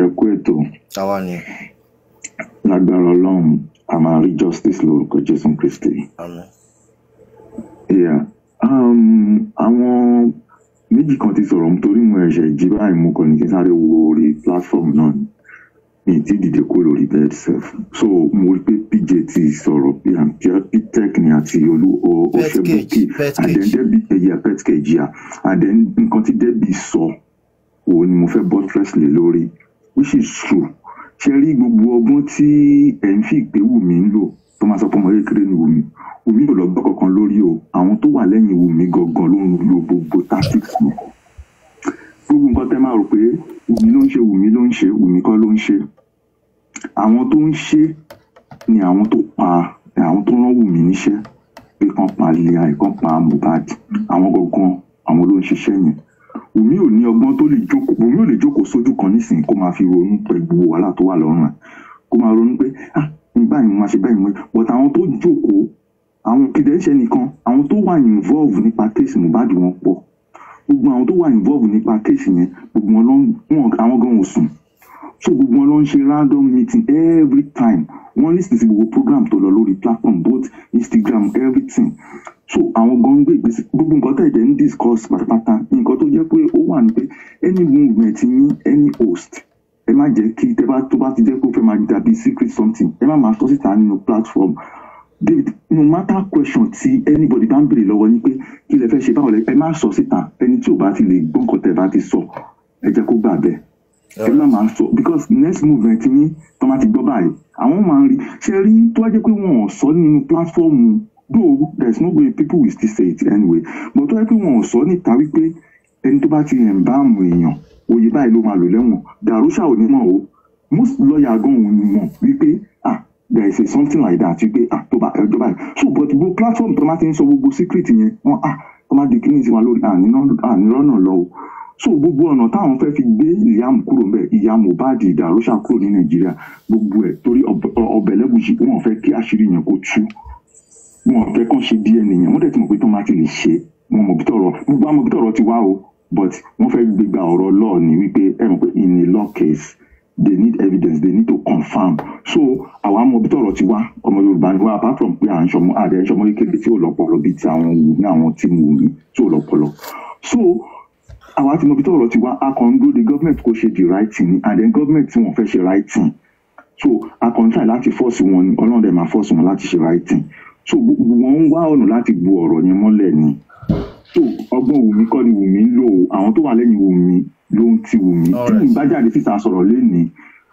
Ẹ kú ètò. Lágbára ọlọ́run a máa rí justice lórúkọ jésù kristi. Um, àwọn méjì kan ti sọ̀rọ̀ nítorí mo ẹ̀ṣẹ̀ jí báyìí mo kàn ní kí n sáré wo orí platform náà mi ti dìde kó lórí bed sef so mo rí pé pj ti sọ̀rọ̀ bí àǹtíá ptech ni àti olú then cage. Debi ẹ̀yà pet cage yà and then nǹkan tí debi sọ òun ni mo fẹ́ buttress lé lórí which is true ṣe rí gbogbo ọgbọ́n tí ẹ̀ ń fi ìpè wùmí ń lò tó máa sọ pé ọmọ kékeré ni wùmí wùmí ò lọ́gbọ́n kankan lórí o. Àwọn tó wà lẹ́yìn wùmí gangan ló ń lo gbogbo tactics mi gbogbo nǹkan tẹ́ máa rò pé wùmí ló ń ṣe wùmí ló ń ṣe wùmí kọ́ ló ń ṣe. Àwọn tó ń ṣe ni àwọn tó pa àwọn tó rán wùmí níṣẹ́. Pé kán pa Liam kán pa Mohbad. Àwọn gangan àwọn ló ń ṣiṣẹ́ yẹn wùmí ò ní ọgbọ́n tó lè jókòó wùmí ò lè jókòó sójú kan nísìnyí kó máa fi ronú gbogbo wàhálà tó wà lọ́rùn ẹ̀. Kó máa ronú pé ah nígbà yìí mo máa ṣe báyìí mo but àwọn tó jókòó àwọn kìdẹ́ṣẹ́ nìkan àwọn tó wà involve nípa kéèsì Mohbad wọn pọ̀. Gbogbo àwọn tó wà involve nípa kéèsì yẹn gbogbo wọn ló àwọn gan ò sùn so gbogbo wọn ló ṣe random meeting every time. Wọn lis ten sí gbogbo program tó lọ lórí platform both instagram everything. So àwọn gan ń gbé ìgbésẹ̀ gbogbo nǹkan tẹ̀ jẹ́ ń discuss pátápátá nǹkan tó jẹ́ pé ó wà ní pé any movement ní any host ẹ má jẹ́ kí tẹ́ bá tó bá ti jẹ́ pé ó fẹ́ máa dàbí secret something ẹ má máa sọ síta nínú platform. David no matter question tí anybody bá ń béèrè lọ́wọ́ ní pé kí lẹ fẹ́ ṣe báwo lẹ ẹ má sọ síta. Ẹni tí ò bá ti lè gbọ́ nǹkan tẹ́ bá ti sọ ẹ jẹ́ kó gbà bẹ́ẹ̀ ẹ má máa sọ because next movement yín tó máa ti gbọ́ báyìí àwọn máa ń rí ṣe rí tó wá jẹ́ pé wọn ò sọ nínú platform though there is no way people will still say it anyway but tó wá jẹ́ pé wọn ò sọ níta wípé ẹni tó bá ti ẹ̀ ń bá àwọn èèyàn oyè báyìí ló máa lò lẹ́wọ̀n. Dàrúṣà ò ní mọ̀ o. Most lawyer gan ò ní mọ̀ wípé ah there is a something like that wípé ah tó bá ẹjọ́ báyìí. So but gbogbo platform tó máa ti ń sọ gbogbo secret yẹn wọn ah tó máa di kíní sí wa lórí ànírọ́nà lọ o. So gbogbo ọ̀nà táwọn fẹ́ fi gbé Liam kúrò ń bẹ̀ ìyá Mohbad ìdàrúṣà kúrò ní Nàìjíríà gbogbo ẹ̀ torí ọbẹ̀ lẹ́gùsì wọn fẹ́ kí àṣírí yẹn kó tú. Wọn fẹ́ kàn ṣe DNA yẹn. Wọ́n dẹ̀ ti mọ̀ pé tó máa ti lè ṣe wọn mọ̀ bí tọ̀rọ̀ gbogbo àwọn bí tọ̀rọ̀ ti wá o but wọ́n fẹ́ gbégbá ọ̀rọ̀ law ni wípé ẹ mọ̀ pé in a law case they need evidence they need to confirm. So àwọn amọ̀ bí tọ̀rọ̀ ti wá ọmọ Yorùbá ni wá apart from pé à ń ṣọmọ àdé ṣọmọ kékeré tí ò lọ́pọlọ bíi ti àwọn wù ní àwọn tí mo wù tí ò lọ́pọlọ. So àwa ti mọ bí tọ̀rọ̀ ti wá a kàn ń dúró de government kó ṣe the right thing and then government tí wọ́n fẹ́ ṣe right thing so a kàn ń try láti force wọn ni Ọlọ́run dẹ̀ máa force wọn láti ṣe right thing so wọ́n ń wá ọ̀nà láti bu ọ̀rọ̀ yẹn mọ́lẹ̀ ni. So ọgbọ́n wùmí kọ́ ni wùmí ń lò àwọn tó wà lẹ́yìn wùmí ló ń ti wùmí tí wùmí bá jáde síta sọ̀rọ̀ lénìí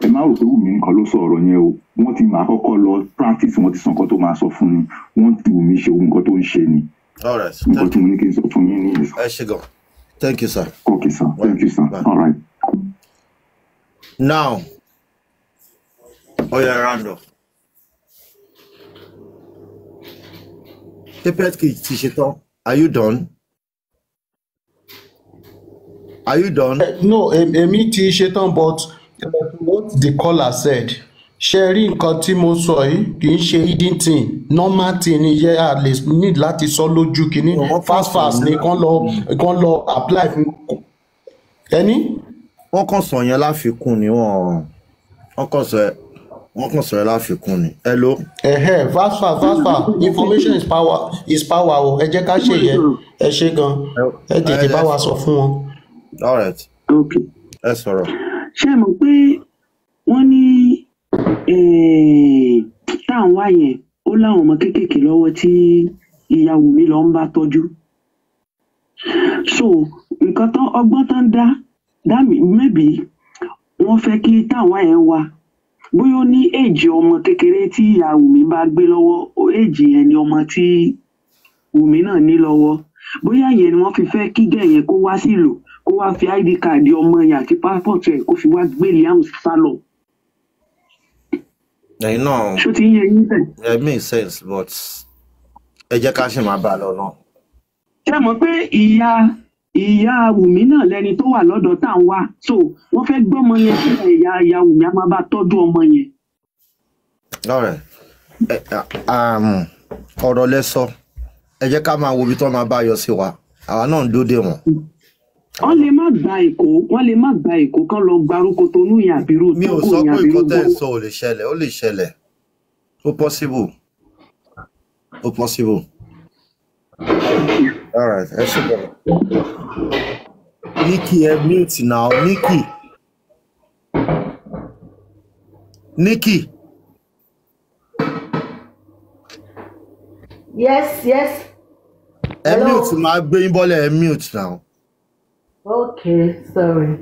ẹ má rò pé wùmí nǹkan ló sọ ọ̀rọ̀ yẹn o. Wọ́n ti máa kọ́kọ́ lọ practice wọ́n ti sọ nǹkan tó máa sọ fún ni. Wọ́n ti wùmí ṣe nǹkan tó ń ṣe ni. All right. Nǹkan tí mo ní kí n sọ fún yín nìyẹn. ẹ ṣe gan. Thank you sir. Okay sir. Bye. Thank you sir. Bye. All right. now oya up. Ṣé pet cage ti ṣe tán. Are you done are you done? No em- èmi ti ṣetán but like what the caller said ṣe rí nǹkan tí mo sọ yìí? Kì í ṣe hidden thing. Normal thing ni yẹ a lè need láti sọ lójú kínní. Fast kàn fast ni yẹn. kán lọ kán lọ apply fún ẹni? Wọ́n kàn sọ yẹn láfikún ni wọ́n wọ́n kàn sọ wọ́n kàn sọ yẹn láfikún ni. Hello? Ẹ̀hẹ́ fast fast fast fast. Information is power is power o. Ẹ jẹ́ ká ṣe yẹ ẹ ṣe gan. Ẹ tètè bá wa sọ fún wọn. All right. Ok. Ẹ sọ̀rọ̀. Ṣé ẹ mọ̀ pé wọ́n ní tá à ń wá yẹn ó láwọn ọmọ kéékèèké lọ́wọ́ tí ìyàwó mi lọ ń bá tọ́jú. So nǹkan tán ọgbọ́n tán dá dá mi maybe wọ́n fẹ́ kí táwọn yẹn wá. Bóyá ó ní èjì ọmọ kékeré tí ìyá Wùmí bá gbé lọ́wọ́ èjì yẹn ni ọmọ tí Wùmí náà ní lọ́wọ́. Bóyá yẹn ni wọ́n fi fẹ́ kí gẹ̀ yẹn kó wá sílùú kó wá fi id card ọmọ yẹn àti passport ẹ̀ kó fi wá gbé Liam sálọ ẹ̀yin náà ṣó ti ń yẹ yín bẹ́ẹ̀. it makes sense but ẹ jẹ́ ká ṣe máa bá a lọ náà. ṣé mọ̀ pé ìyá ìyá Wùmí náà lẹni tó wà lọ́dọ̀ tá à ń wá so wọ́n fẹ́ gbọ́mọ yẹn sí ìyá ìyá Wùmí á máa bá tọ́jú ọmọ yẹn. Alright. Ẹ, um, ọ̀rọ̀ lẹ sọ ẹ jẹ́ ká máa wo ibi tó máa bá yọ sí wa àwa náà ń dóde wọn wọ́n lè má gba èkó wọ́n lè má gba èkó kán lọ gbarúkọ tó nú yàn àbírú mi ò sọ yàn pé àbírú nǹkan tẹ́ ẹ sọ ò lè ṣẹlẹ̀ ó lè ṣẹlẹ̀. Ó possible. Ó possible. Alright ẹ ṣe bẹ̀rẹ̀ nikki ẹ mute now. Nikki. Nikki. Yes, yes. ẹ mute máa gbé yín bọ́lẹ̀ ẹ mute now Okay, sorry.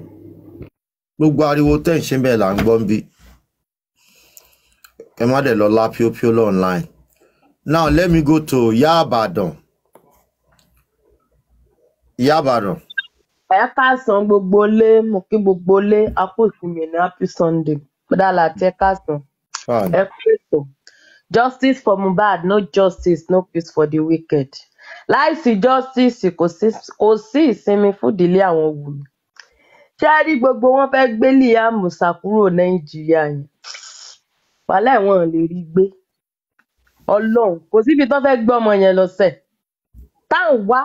gbogbo ariwo tẹ́ ń ṣe bẹ́ẹ̀ là ń gbọ́ ń bí. Ẹ má dẹ̀ lọ lá píópíó lọ online. Now let me go to Yábàdàn Yábàdàn ẹ káàsán gbogbo ilé mo kí gbogbo ilé a kú ìsinmi ní happy sunday. Kódà láti ẹ káàsán fine. Ẹ kú ètò. Justice for mohbad no justice no peace for the wicked láìsí justice kò sí sí ìsinmi fún ìdílé àwọn wùmí ṣé ẹ rí gbogbo wọn fẹẹ gbé liam musa kúrò nàìjíríà yẹn? Wàhálà wọn lè rí gbé. Ọlọrun kò síbi tó fẹẹ gbé ọmọ yẹn lọ sẹ tá à ń wá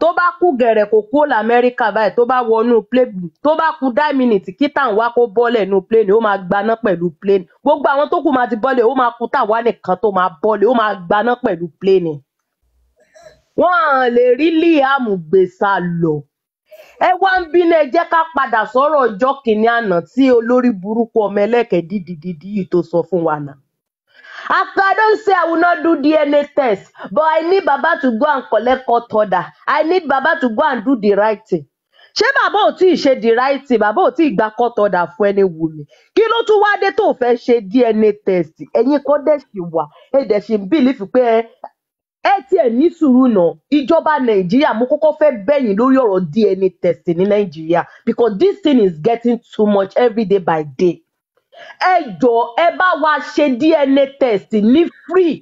tó bá kú gẹ̀rẹ̀ kò kúrò lamẹ́ríkà báyìí tó bá wọnú plane tó bá kú dá mínítì kí tà ń wá kó bọ́lẹ̀ nú plane ó máa gbaná pẹ̀lú plane. Gbogbo àwọn tó kù máa ti bọ́lẹ̀ ó máa kú tà wá nìkan tó máa bọ́lẹ̀ ó máa gbaná pẹ̀lú plane wọn lè rí liam gbé sá lọ ẹ wá ń bínú ẹ jẹ́ ká padà sọ̀rọ̀ ọjọ́ kìíní àná tí olórí burúkú ọmọ ẹlẹ́kẹ̀ẹ́ dídìdídì yìí tó sọ fún wa náà After I don't say I will not do DNA test, but I need Baba to go and collect court order. I need Baba to go and do the right thing. Ṣé bàbá ò tí ì ṣe the right thing? Bàbá ò tí ì gba court order fún ẹni wù mí. Kí ló tún wá dé tó fẹ́ ṣe DNA test? Ẹ̀yin kan dẹ̀ ṣì wà. Ẹ dẹ̀ ṣì ń bìlífù pé ẹ tiẹ̀ ní sùúrù náà. Ìjọba Nàìjíríà mo kọ́kọ́ fẹ́ bẹ̀yìn lórí ọ̀rọ̀ DNA test ní Nàìjíríà because this thing is getting too much every day by day. Ẹ jọ ẹ bá wa ṣe dna test ní free.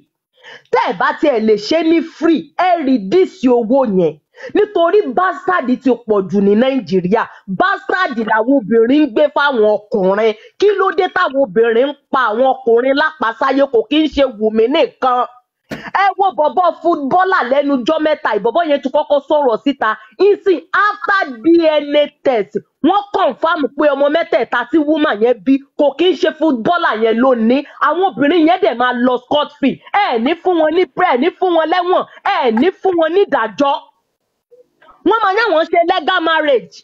Tẹ ẹ bá tiẹ lè ṣe ní free ẹ rìdíìsì owó yẹn. Nítorí bastard ti pọ̀ jù ní nàìjíríà. Bastard làwọn obìnrin ń gbé fáwọn ọkùnrin. Kí ló dé táwọn obìnrin ń pa àwọn ọkùnrin lápasáyé kò kí ń ṣe wùmí nìkan ẹ wo bọ̀bọ̀ fútbọ́là lẹ́nu jọ́ mẹ́ta ìbọ̀bọ̀ yẹn ti kọ́kọ́ sọ̀rọ̀ síta. Ìsìn after dna test wọ́n confam pé ọmọ mẹ́tẹ̀ẹ̀ta tí woman yẹn bí kò kí ń ṣe fútbọ́là yẹn lónìí. Àwọn obìnrin yẹn dẹ̀ máa lọ scot free. Ẹ ní fún wọn ní ẹ ní fún wọn lẹ́wọ̀n ẹ ní fún wọn ní ìdájọ́. Wọ́n máa yàn wọ́n ṣe legal marriage.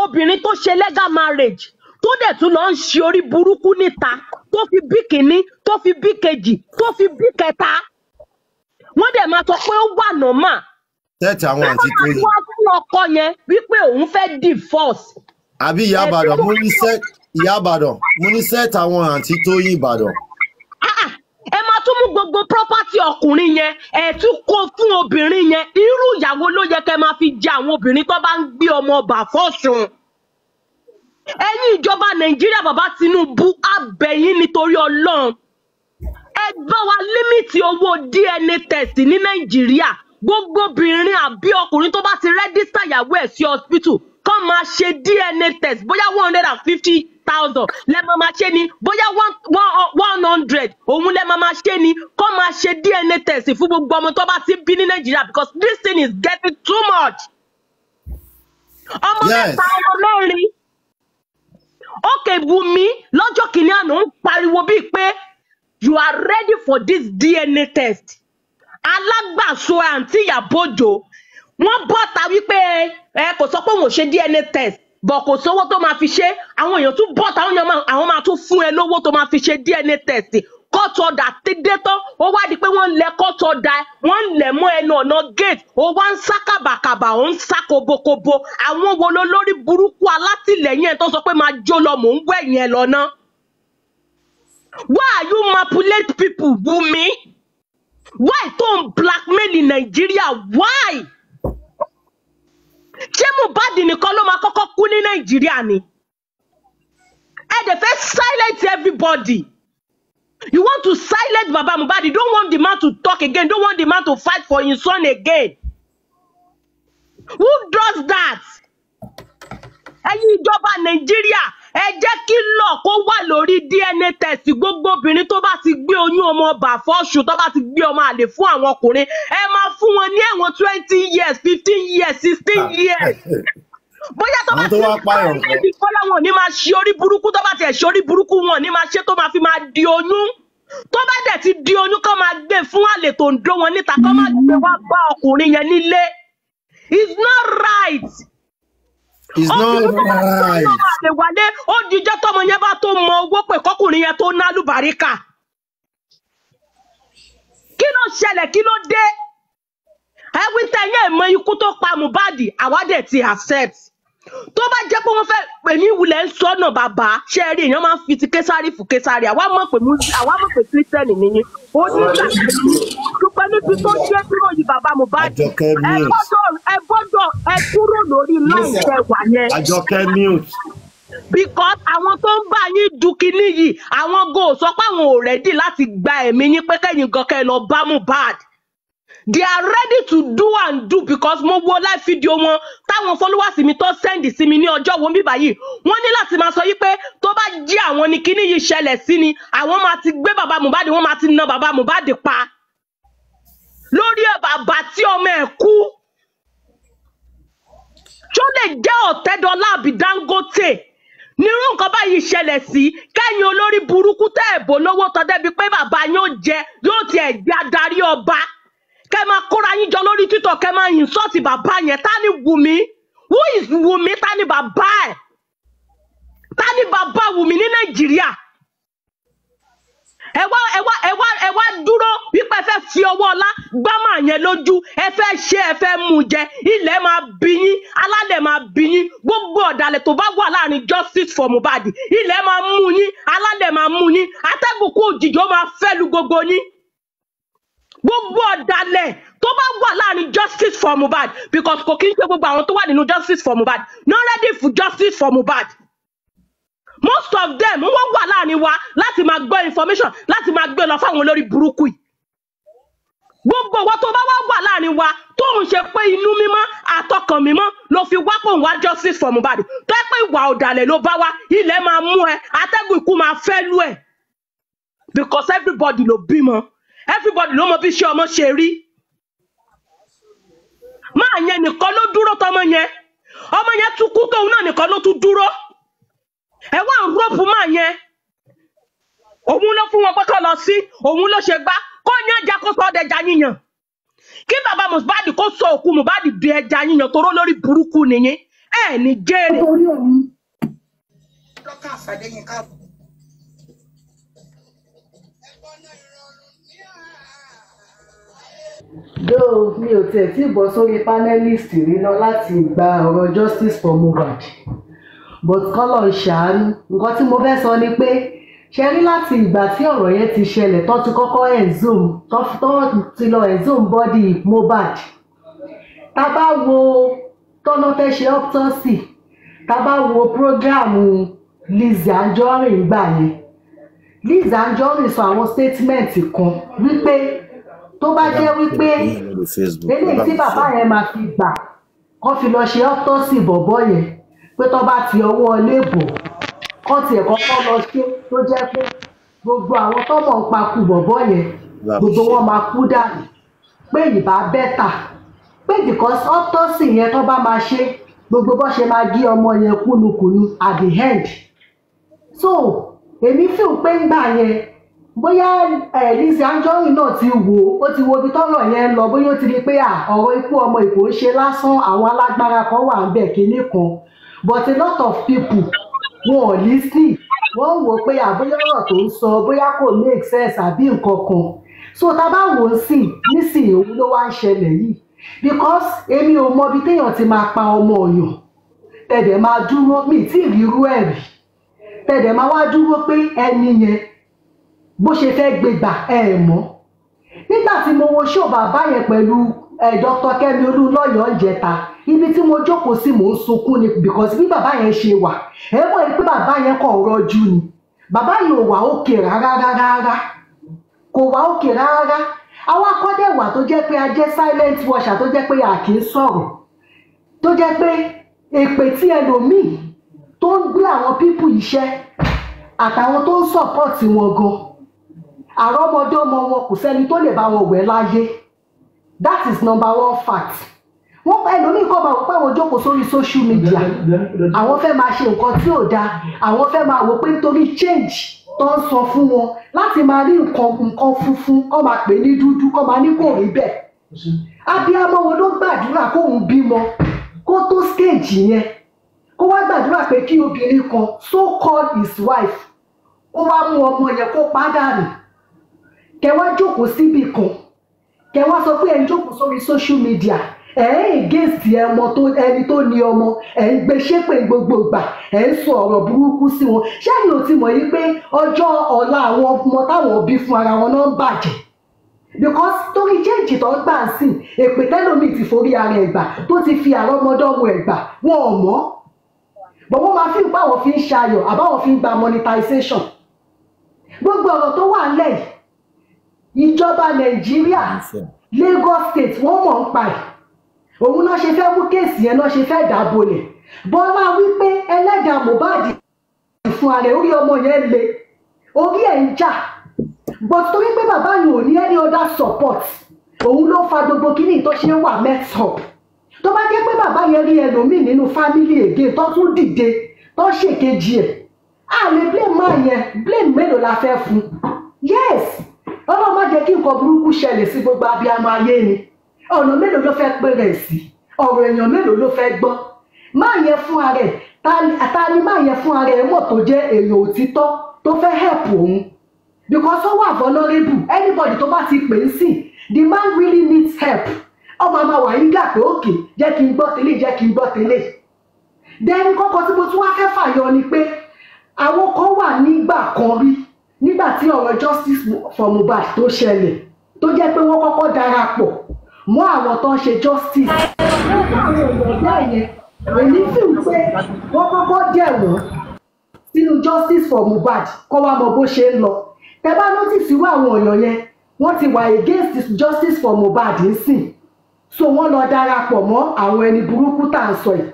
Obìnrin tó ṣe legal marriage tó dẹ̀ tún lọ ń ṣe orí burúkú níta tó fi bí kìíní tó fi bí kejì tó fi bí kẹta wọ́n dẹ̀ máa sọ pé ó wà nọ́mà. Tẹ́tí àwọn àǹtí tó yìí wá fún ọkọ yẹn wípé òun fẹ́ divorce? Àbí ìyá Ìbàdàn mo ní set ìyá Ìbàdàn mo ní set àwọn àǹtí tó yìí Ìbàdàn. Ah, ah, ẹ máa tún mú gbogbo property ọkùnrin yẹn ẹ tún kó fún obìnrin yẹn. Irú ìyàwó ló yẹ kẹ́ máa fi jẹ àwọn obìnrin tó bá ń gbé ọmọ ọba fọ́sùn ẹ̀yin ìjọba nàìjíríà bàbá tinubu abẹ̀yìn nítorí ọlọ́run ẹ bá wa límìtì owó dna test ní nàìjíríà. Gbogbo obìnrin àbí ọkùnrin tó bá ti rẹ́dísítà ìyàwó ẹ̀ sí hospital kán máa ṣe dna test. Bóyá one hundred and fifty thousand lẹ máa máa ṣe ni. Bóyá one hundred òun lẹ máa máa ṣe ni. Kán máa ṣe dna test fún gbogbo ọmọ tó bá ti bí ní nàìjíríà because this thing is getting too much. Ọmọ mẹ́ta ọmọ mẹ́rin. Ókè bùnmi lọ́jọ́ kìíní àná ń pariwo bíi pé you are ready for this dna test. Alágbàso àǹtí ìyàbọ̀jọ wọ́n bọ́ta wípé ẹ kò sọ pé òun ò ṣe dna test bọ̀ kò sówó tó máa fi ṣe. Àwọn èèyàn tún èèyàn máa- àwọn máa tún fún ẹ lówó tó máa fi ṣe dna test. Kọ́tù ọ̀dà ti dé tán ó wá di pé wọ́n ń lẹ kọ́tù ọ̀dà wọ́n ń lẹ̀ mọ́ ẹnu ọ̀nà gate ó wá ń sá kàbàkàbà ó ń sá kobokobo. Àwọn wo ló lórí burúkú alátìlẹyìn ẹ tó sọ pé máa jó lọ mò ń wẹ̀yìn ẹ lọ ná why you manipulate people Wumi why ń blackmail in Nigeria? Why? Ṣé Mohbad nìkan ló máa kọ́kọ́ kú ní Nàìjíríà ni? Ẹ dẹ̀ fẹ́ silence everybody. You want to silence Baba Mohbad? You don't want the man to talk again. Don't want the man to fight for his son again. Who does that? Ẹ̀yin ìjọba Nàìjíríà ẹ jẹ́ kí lọ kó wà lórí DNA test. Gbogbo obìnrin tó bá ti gbé oyún ọmọ ọba fọ́ṣù tó bá ti gbé ọmọ àlè fún àwọn ọkùnrin ẹ máa fún wọn ní ẹ̀wọ̀n twenty years fifteen years sixteen years. Bóyá tó bá ti ń nǹkan méjì kọ́lá wọn ní máa ṣe orí burúkú. Tó bá tiẹ̀ ṣe orí burúkú wọn ní máa ṣe tó máa fi máa di oyún. Tó bá dẹ̀ ti di oyún kó máa gbé fún àlè tó ń dó wọn níta kó máa gbé wá bá ọkùnrin yẹn nílé. It's not right it's not right. wálé ó dijọ́ tọmọ yẹn bá tó mọ owó pé kọkùnrin yẹn tó ná lùbáríkà. Kí ló ṣẹlẹ̀? Kí ló dé? Ẹwí tẹ̀yìn ẹ̀mọ ikú tó pa mohbad àwádẹ̀ ti accept tó bá jẹ́ pé wọ́n fẹ́ èmi wulẹ̀ ń sọ́nà bàbá ṣe rí èèyàn máa ń fi ti késàrì fún késàrì àwa mọ̀ pé àwa mọ̀ pé kírísítẹ́nì nìyí onígbàgbọ́ dúpẹ́ níbi tó jẹ́ dúró yìí bàbá mohbad. Ẹ gbọ́dọ̀ ẹ gbọ́dọ̀ ẹ kúrò lórí láì wà yẹn. Àjọkẹ́ mute because àwọn tó ń bá yín du kinní yìí àwọn go sọ pé àwọn ò rẹ́dì láti gba ẹ̀mí yín pé kẹ́yìn gan kẹ́ lọ bá mohbad they are ready to do and do because mo wo live video wọn táwọn followers mi tó send sí mi ní ọjọ́ wo mi báyìí. Wọ́n ní láti máa sọ yí pé tó bá jí àwọn ni kinní yìí ṣẹlẹ̀ sí ni àwọn máa ti gbé bàbá mohbad wọ́n máa ti na bàbá mohbad pa. Lórí bàbá tí ọmọ ẹ̀ kú. Tó lè jẹ́ ọ̀tẹ́dọ́lá àbí dangote. Nírú nǹkan báyìí ṣẹlẹ̀ sí kẹ́yìn olórí burúkú tẹ́ ẹ̀ bò lówó tán débi pé bàbá ó jẹ yóò tiẹ̀ jẹ́ adarí ọba kẹ́ máa kóra yín jọ lórí títọ̀ kẹ́ máa yìn sọ́ọ̀tì bàbá yẹn. Ta ni wùmí who is wùmí ta ni bàbá ẹ̀? Ta ni bàbá wùmí ní nàìjíríà? Ẹ wá ẹ wá ẹ wá ẹ wá dúró wípé ẹ fẹ́ fi ọwọ́ ọlá gbá màá yẹn lójú. Ẹ fẹ́ ṣe ẹ fẹ́ mú jẹ. Ilẹ̀ máa bí yín alálẹ̀ máa bí yín. Gbogbo ọ̀dàlẹ̀ tó bá wà láàárín justice for mohbad ilẹ̀ máa mú yín alálẹ̀ máa mú yín. Atẹ́gùn kú òjijì máa fẹ́ gbogbo yín gbogbo ọ̀dàlẹ̀ tó bá wà láàárín justice for mohbad because kò kí n ṣe gbogbo àwọn tó wà nínú justice for mohbad no ready for justice for mohbad. Most of them wọ́n wà láàárín wa láti máa gbọ́ information láti máa gbé lọ fáwọn olórí burúkú yìí. Gbogbo wa tó bá wá wà láàárín wa tó ń ṣe pé inú mímọ́ àtọkàn mímọ́ ló fi wá pò ń wá justice for mohbad. Tó yẹ pé ìwà ọ̀dàlẹ̀ ló bá wá ilẹ̀ máa mú ẹ atẹ́gùn ikú máa fẹ́ lú ẹ̀. Because everybody ló bímọ everybody ló mọ bí iṣẹ́ ọmọ ṣe rí. Máa yẹn nìkan ló dúró tọmọ yẹn. Ọmọ yẹn tún kú tóun náà nìkan ló tún dúró. Ẹ wá ń rọ́pù máa yẹn. Òun ló fún wọn pé kó lọ sí òun ló ṣe gbá. Kó ní ẹja kó sọ ọdẹ ẹja yíyan. Kí bàbá mohbad kó sọ òkú mohbad di ẹja yíyan toró lórí burúkú nìyí ẹ ní jèrè nítorí òun. Dorcas adéyínká though mi ò tiẹ̀ tí bọ́ sórí panelist rí náà láti gba ọ̀rọ̀ justice for mohbad. But kọ́lọ̀ ń ṣàánú. Nǹkan tí mo fẹ́ sọ ni pé ṣe rí láti ìgbà tí ọ̀rọ̀ yẹn ti ṣẹlẹ̀ tó ti kọ́kọ́ exhume tó ti lọ exhume body mohbad. Tá a bá wo tọ́nà fẹ́ ṣe autopsy tá a bá wo programu lizzy anjorin gbà yẹn lizzy anjorin sọ àwọn statement kan wípé tó bá jẹ́ wípé eléyìí tí bàbá yẹn máa fi gbà kó fi lọ ṣe autopsy bọ̀bọ̀ yẹn pé tó bá ti ọwọ́ léèbò kó tiẹ̀ kọ́kọ́ lọ ṣe tó jẹ́ pé gbogbo àwọn tó mọ̀ ń pa kú bọ̀bọ̀ yẹn gbogbo wọn máa kú dànù. Pé ìbá bẹ́tà pé because autopsy yẹn tó bá máa ṣe gbogbo bó ṣe máa gé ọmọ yẹn kúnukùnu at the end. So èmi feel pé ńgbà yẹn bóyá ẹ Lizzy Anjorin náà ti wò ó ti wo ibi tọ́rọ̀ yẹn lọ bóyá ó ti rí pé ọ̀rọ̀ ikú ọmọ Ìkó ń ṣe lásán àwọn alágbára kan wà ń bẹ̀ kínní kan. But a lot of people wọn ò lísìn wọ́n ń wò pé àbóyá ọ̀rọ̀ tó ń sọ bóyá kò make sense àbí nǹkan kan. So tá a bá wò ó sì nísìnyí òun ló wá ń ṣẹlẹ̀ yìí. Because èmi ò mọ ibi téèyàn ti máa pa ọmọ ọ̀yàn. Tẹ̀dẹ̀ máa dúró mi tí ì rí irú ẹ̀ rí. Tẹ̀dẹ̀ máa wá dúró pé ẹni yẹn bó ṣe fẹ́ gbé gbà ẹ ẹ̀ mọ́. Nígbà tí mo wo ṣó bàbá yẹn pẹ̀lú dr. Kẹ́mi olúlọ́yọ̀ ìjẹta ibi tí mo jókòó sí mò ń sunkún ni because bí bàbá yẹn ṣe wà ẹ mọ̀ pé bàbá yẹn kàn rọjú ni. Bàbá yẹn ò wà òkè rárá rárá kò wà òkè rárá àwa akọ́dẹ̀wà tó jẹ́ pé a silent watcher tó jẹ́ pé a kì í sọ̀rọ̀. Tó jẹ́ pé èpè tí ẹlòmíì tó ń gbé àwọn pípù iṣẹ́ àtàwọn tó ń sọ̀pọ̀tì wọn gan àrọ́mọdọ́mọ wọn kò sẹ́ni tó lè bá wọn wẹ̀ láyé. That is number one fact. Wọ́n ẹlòmíì kọ́ máa pé àwọn jókòó sórí social media. Àwọn fẹ́ máa ṣe nǹkan tí ò dáa àwọn fẹ́ máa wò pé nítorí change tó ń sọ fún wọn láti máa rí nǹkan nǹkan funfun kọ́ máa pè ní dúdú kọ́ máa ní kò rí bẹ́ẹ̀. Abiyamọ wo ló gbàdúrà kóun bímọ? Kó tó stage yẹn. Kó wá gbàdúrà pé kí obìnrin kan so called his wife kó wá mú ọmọ yẹn kó pàdánù kẹ wá jókòó síbì kan. Kẹ wá sọ pé ẹ ń jókòó sórí social media. Ẹ ń against ọmọ tó ẹni tó ní ọmọ. Ẹ ń gbé ṣépè gbogbo ìgbà. Ẹ ń sọ ọ̀rọ̀ burúkú sí wọn. Ẹ̀yin ò ti mọ̀ yìí pé ọjọ́ ọ̀la àwọn ọmọ táwọn bí fún ara wọn náà ń because torí change tó ń gbà ń sìn èpè tẹ́lómi ti forí ara ẹ̀ gbà tó ti fi àrọ́mọdọ́mọ ẹ̀ gbà wọn ò mọ̀. Bọ̀ wọ́n máa fi ń àwọn fi ń ṣayọ̀ àbáwọn fi ń gba monetization. Gbogbo ọ̀rọ̀ tó wà yìí ìjọba nàìjíríà lagos state wọ́n mọ̀ ń pa ẹ̀. Òun náà ṣe fẹ́ mú kéèsì yẹn náà ṣe fẹ́ dàbolẹ̀ bọ́lá wípé ẹlẹ́dàá mohbad fún ara ẹ̀ orí ọmọ yẹn le. Orí ẹ̀ ń jà. But torí pé bàbá yìí ò ní any other support òun ló fa gbogbo kíní tó ṣe ń wà up. Tó bá jẹ́ pé bàbá yẹn rí ẹlòmíì nínú family again tó tún dìde tó ṣèkejì ẹ̀ a lè blame máa yẹn. Blame mélòó la fẹ́ fún? Yes ọlọ́run má jẹ́ kí nǹkan burúkú ṣẹlẹ̀ sí gbogbo abiyamọ ayé ni. Ọ̀nà mélòó ló fẹ́ pé rẹ̀ sí? Ọ̀rọ̀ èèyàn mélòó ló fẹ́ gbọ́? Máa yẹn fún ara ẹ̀. Ta ni máa yẹn fún ara ẹ̀ mọ̀ tó jẹ́ èèyàn òtítọ́ tó fẹ́ help òun? Because ó wà vulnerable. Anybody tó bá ti pè é sìn the man really needs help. Ọmọ àmà wà yín gà pé òkè jẹ́ kí n gbọ́ tẹ́lẹ̀ jẹ́ kí n gbọ́ tẹ́lẹ̀ then kọ́kọ́ tí mo tún wá fẹ́ fàyọ ni pé àwọn kan wà nígbà kan rí nígbà tí ọ̀rọ̀ justice for Mohbad tó ṣẹlẹ̀ tó jẹ́ pé wọ́n kọ́kọ́ darapọ̀ mọ́ àwọn tó ń ṣe justice. Èmi fi ń pé wọ́n kọ́kọ́ dẹ̀ wọ́n sínú justice for Mohbad kọ́ wa mọ bó ṣe ń lọ. Tẹ bá notice irú àwọn èèyàn yẹn wọ́n ti wà against justice for Mohbad nsìn so wọ́n lọ darapọ̀ mọ́ àwọn ẹni burúkú tá à ń sọ yìí.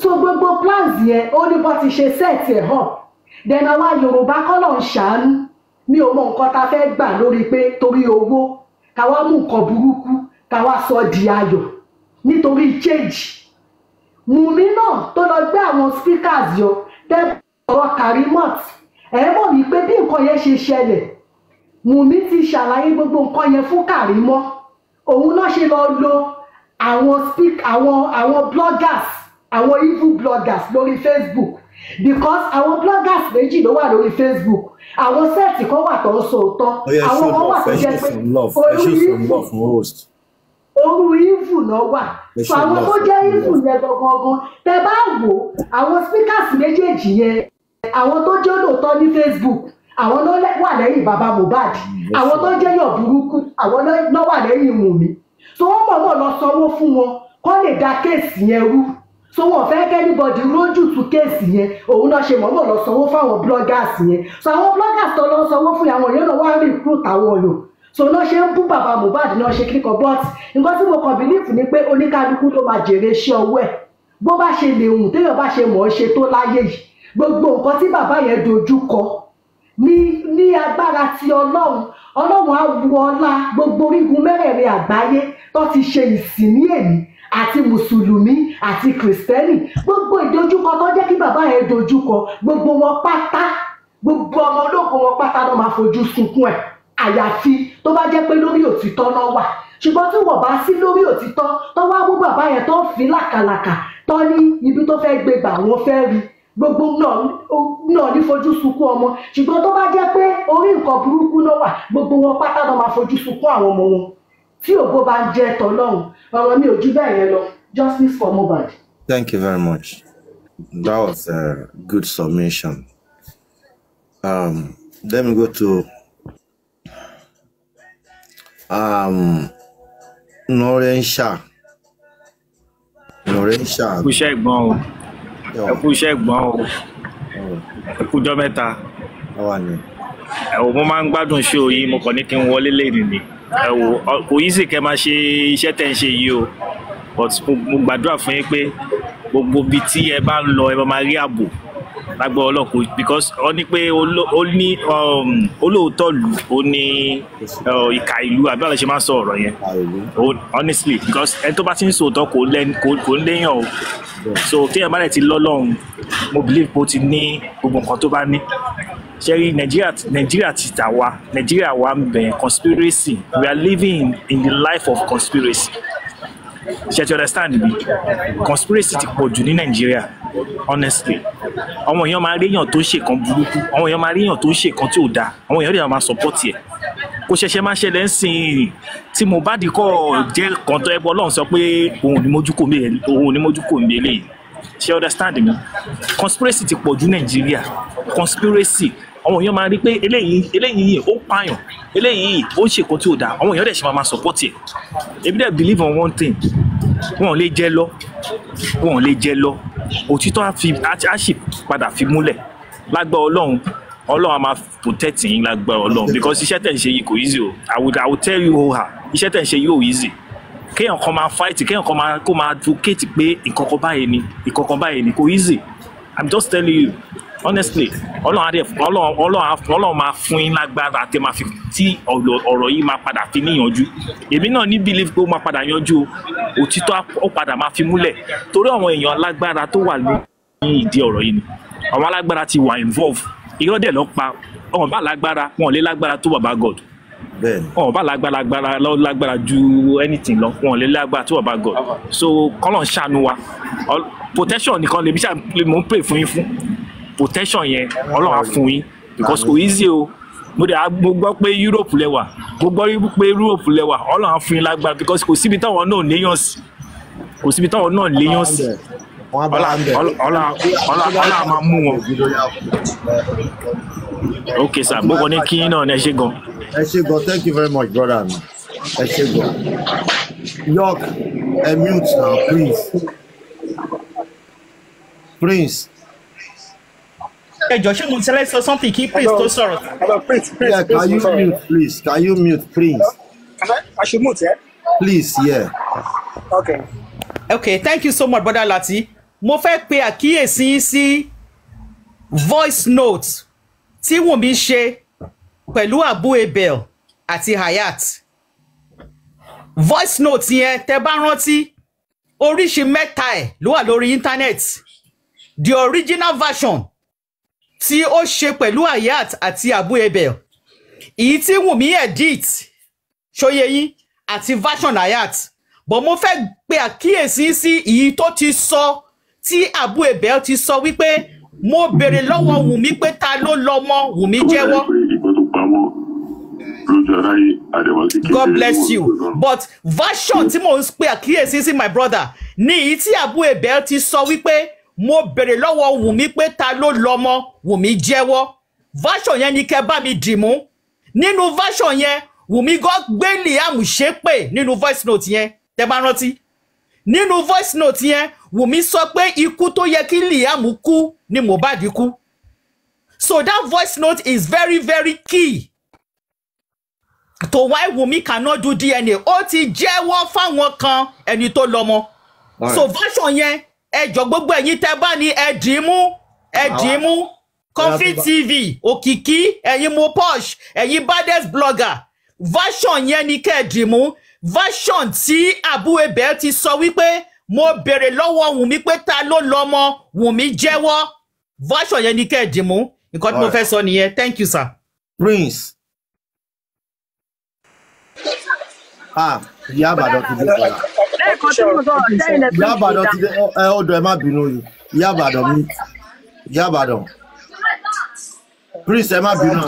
So gbogbo plans yẹn ó ní bó ti ṣe set ẹ̀ hàn then àwa Yorùbá kọ́ ló ń ṣàánú. Mi ò mọ nǹkan tá a fẹ́ gbà lórí pé torí owó káwa mú nǹkan burúkú káwa sọ di ayọ̀ nítorí change. Wùmí náà tó lọ gbé àwọn speakers yọ tẹ ọ̀rọ̀ Karimot ẹ mọ̀ wípé bí nǹkan yẹn ṣe ṣẹlẹ̀ Wùmí ti ṣàlàyé gbogbo nǹkan yẹn fún Kàrímọ́ òun náà ṣe lọ lo àwọn speak àwọn àwọn bloggers àwọn evil bloggers lórí Facebook because àwọn bloggers méjì ló wà lórí Facebook. Àwọn sẹ́ẹ̀tì kan wà tó ń sọ òótọ́. Àwọn kan wà tó jẹ́ pé orú evil. náà wà. So àwọn tó jẹ́ evil yẹn gangan. Tẹ bá wò àwọn speakers méjèèjì yẹn àwọn tó jẹ́ olóòótọ́ ní Facebook àwọn ló wà lẹ́yìn bàbá Mohbad. Àwọn tó jẹ́ yàn burúkú àwọn ló wà lẹ́yìn Wùnmí so wọ́n mọ̀ọ́mọ̀ lọ sanwó fún wọn kó lè da kéèsì yẹn rú so wọn fẹ́ kẹ́nìbọ̀dì rójú tu kéèsì yẹn òun náà ṣe mọ̀ọ́mọ̀ lọ sanwó fáwọn bloggers yẹn. So àwọn bloggers tó lọ sanwó fún àwọn yẹn náà wá recruit àwọn yòó so náà ṣe ń bú bàbá Mohbad náà ṣe kíkọ but nǹkan tí mo kàn believe ni pé oníkálukú ló máa jèrè iṣẹ́ ọwọ́ ẹ̀. Bó bá ṣe lè hùn téèyàn bá ṣe mọ̀ ọ́ ṣe tó láyé yìí gbogbo nǹkan tí bàbá yẹn dojú kọ ní ní agbára ti ọlọ́run ọlọ́run á wu ọlá gbogbo orígun mẹ́rẹ̀ẹ̀rin àgbáyé tó ti ṣe ìsìn ní èmi àti mùsùlùmí àti kìrìsìtẹ́nì gbogbo ìdojúkọ tó jẹ́ kí bàbá yẹn dojúkọ gbogbo wọn pátá gbogbo ọmọ ológun wọn pátá ló máa fojú sunkún ẹ̀. Àyàfi tó bá jẹ́ pé lórí òtítọ́ náà wà. Ṣùgbọ́n tí wọ́n bá sí lórí òtítọ́ tó wá mú bàbá yẹn tó fi làkàlàkà tó ní ibi tó fẹ́ gbé gbà wọ́n fẹ́ rí. Gbogbo náà ní fojú sunkún ọmọ. Ṣùgbọ́n tó bá jẹ́ pé orí nǹkan burúkú náà wà gbogbo wọn pátá náà máa fojú sunkún àwọn ọmọ wọn tí ògo bá ń jẹ́ tọ́lọ́run ọ̀rọ̀ mi ò ju bẹ́ẹ̀ yẹn lọ justice for Mohbad. Thank you very much. That was a good submission. Um, let me go to um, Norensha. Norensha. ẹ kú iṣẹ́ ìgbọ́n o ẹ kú iṣẹ́ ìgbọ́n o oh, ẹ kújọ́ mẹ́ta how are you? ẹ wò mo máa ń gbádùn ṣé o yìí mo kàn ní kí n wọlé lẹ́yìn ni ẹ wò ọ- kò yí sì kẹ́ máa ṣe iṣẹ́ tẹ̀ ń ṣe yìí o. But mo gbàdúrà fún yín pé gbogbo ibi tí ẹ bá ń lọ ẹ bá máa rí ààbò lágbọ́ ọlọ́kọ̀ because ó ní pé ó ní um, olóòótọ́ lù ó ní ìka ìlú àbí ọ̀rọ̀ ṣe máa ń sọ ọ̀rọ̀ yẹn? Honestly because ẹni tó bá ti ń sòótọ́ kò ń léyàn o. So téèyàn bá dẹ̀ ti lọ́lọ́run mo believe pé ó ti ní gbogbo nǹkan tó bá ní ṣe rí nàìjíríà nàìjíríà ti tà wá nàìjíríà wa ń bẹ̀ conspiracy. We are living in the life of conspiracy. Ṣe ti understand mi? Conspiracy ti pọ̀ jù ní nàìjíríà honestly. Àwọn èèyàn máa ríyàn tó ṣe kan burúkú àwọn èèyàn máa ríyàn tó ṣe kan tí ò dáa àwọn èèyàn dẹ̀ máa support ẹ̀. Kò ṣẹ̀ṣẹ̀ máa ṣẹlẹ̀ ń sìn tí Mohbad kọ́ jẹ́ kan tó ẹgbẹ́ ọlọ́run sọ pé òun ò ní mójú kò mí òun ò ní mójú kò mí eléyìí. Ṣe understand mi? Conspiracy ti pọ̀ jù nàìjíríà conspiracy àwọn èèyàn máa rí pé eléyìí eléyìí ó pààyàn eléyìí ó kan tí ò dáa. Àwọn èèyàn dẹ̀ ṣe máa máa support ẹ̀. Èmi dẹ̀ believe on one thing. Wọn ò lè jẹ lọ. Wọn ò lè jẹ lọ. Òtítọ́ á sì padà fi múlẹ̀. Lágbá ọlọ́run ọlọ́run á máa protect yín lágbá ọlọ́run. Because iṣẹ́ tẹ̀ ń ṣe yìí kò easy o. I would i would tell you oha iṣẹ́ tẹ̀ ń ṣe yìí ò easy. Kéèyàn kan máa fight kéèyàn kan máa kó máa advocate pé nǹkan kan báyìí ni nǹkan kan báyìí ni kò easy. I'm just telling you honestly ọlọ́run dẹ̀ ọlọ́run ọlọ́run máa fún yín lágbára tẹ́ máa fi tí ọ̀rọ̀ yìí máa padà fi níyanjú èmi náà ní believe pé ó máa padà yanjú òtítọ́ ó padà máa fi múlẹ̀. Torí àwọn èèyàn alágbára tó wà ní ìdí ọ̀rọ̀ yìí ni. Àwọn alágbára ti wà involve irọ́ dẹ̀ lọ́ pa. Ọ̀hún bá lágbára wọn ò lè lágbára tó bàbá god. Bẹ́ẹ̀ni. Ọ̀hún bá lágbára lágbára lọ lágbára ju anything lọ. Wọn ò lè lágbára tó bàbá god. So kọ́lọ̀ ń ṣàánú wa. Protection nìkan lèmi ń pray fún yín fún protection yẹn ọlọ́run á fún yín. Because kò easy o. Mo dẹ̀ á- mo gbọ́ pé europe lẹ́wà. Mo gbọ́ pé europe lẹ́wà. Ọlọ́run á fún yín lágbára because kò síbi táwọn náà léyàn sí. Kò síbi táwọn náà léyàn sí. Ọlá ọlá máa mú wọn. Ok sir. Gbogbo ní kí náà ẹ ṣe gan. ẹ ṣe gan. Thank you very much brother. Mi ẹ ṣe gan. York ẹ mute now please. Prince ẹjọ ṣé mo ṣẹlẹ̀ sọ something kí prince tó sọ̀rọ̀. Hello, Prince. Prince, yeah Prince, can you sorry. mute please can you mute prince Can I, I should mute, yeah? please yeah Okay. okay thank you so much brother lati mo fẹ́ pe àkíyèsí sí voice note tí wùnmí ṣe pẹ̀lú abu abel àti hayat voice note yẹn tẹ bá rántí oríṣi mẹ́ta ẹ̀ ló wà lórí internet the original version tí ó ṣe pẹ̀lú hayat àti abu abel èyí tí wùnmí edit ṣóyẹ yín àti version hayat but mo fẹ́ pe àkíyèsí sí èyí tó ti sọ tí abu abel ti sọ wípé mo béèrè lọ́wọ́ wùnmí pé ta ló lọ́mọ wùnmí jẹ́wọ́. God bless you. But version tí mò ń pe àkíyèsí sí my brother ní èyí tí Abu Ebel ti sọ wípé mo bèrè lọ́wọ́ Wùmí pé ta ló lọ́mọ Wùmí jẹ́wọ́. Version yẹn ni kẹ́ bá mi dì mú. Nínú version yẹn Wùmí gan gbé Liam ṣépè nínú voice note yẹn tẹ́ bá rántí. Nínú voice note yẹn Wùmí sọ pé ikú tó yẹ kí Liam kú ni Mohbad kú. So that voice note is very very key to why Wunmi cannot do DNA ó ti jẹ́wọ́ fáwọn kan ẹni tó lọ́mọ so version yẹn ẹjọ́ gbogbo ẹ̀yin tẹ́ bá ní ẹ dì í mú ẹ dì í mú. Comfy TV òkìkí ẹ̀yin mo posh ẹ̀yin baddest blogger. Version yẹn ni kẹ́ ẹ dì í mú. Version tí Abu Ebel ti sọ wípé mo béèrè lọ́wọ́ Wunmi pé ta ló lọ́mọ? Wunmi jẹ́wọ́. Version yẹn ni kẹ́ ẹ dì í mú. Nǹkan tí mo fẹ́ sọ nìyẹn. Thank you sir. prince ìyá àbàdàn ti dé padà ìyá àbàdàn ti dé ẹ ọdọ ẹ má bínú yìí ìyá àbàdàn mi ìyá àbàdàn prince ẹ má bínú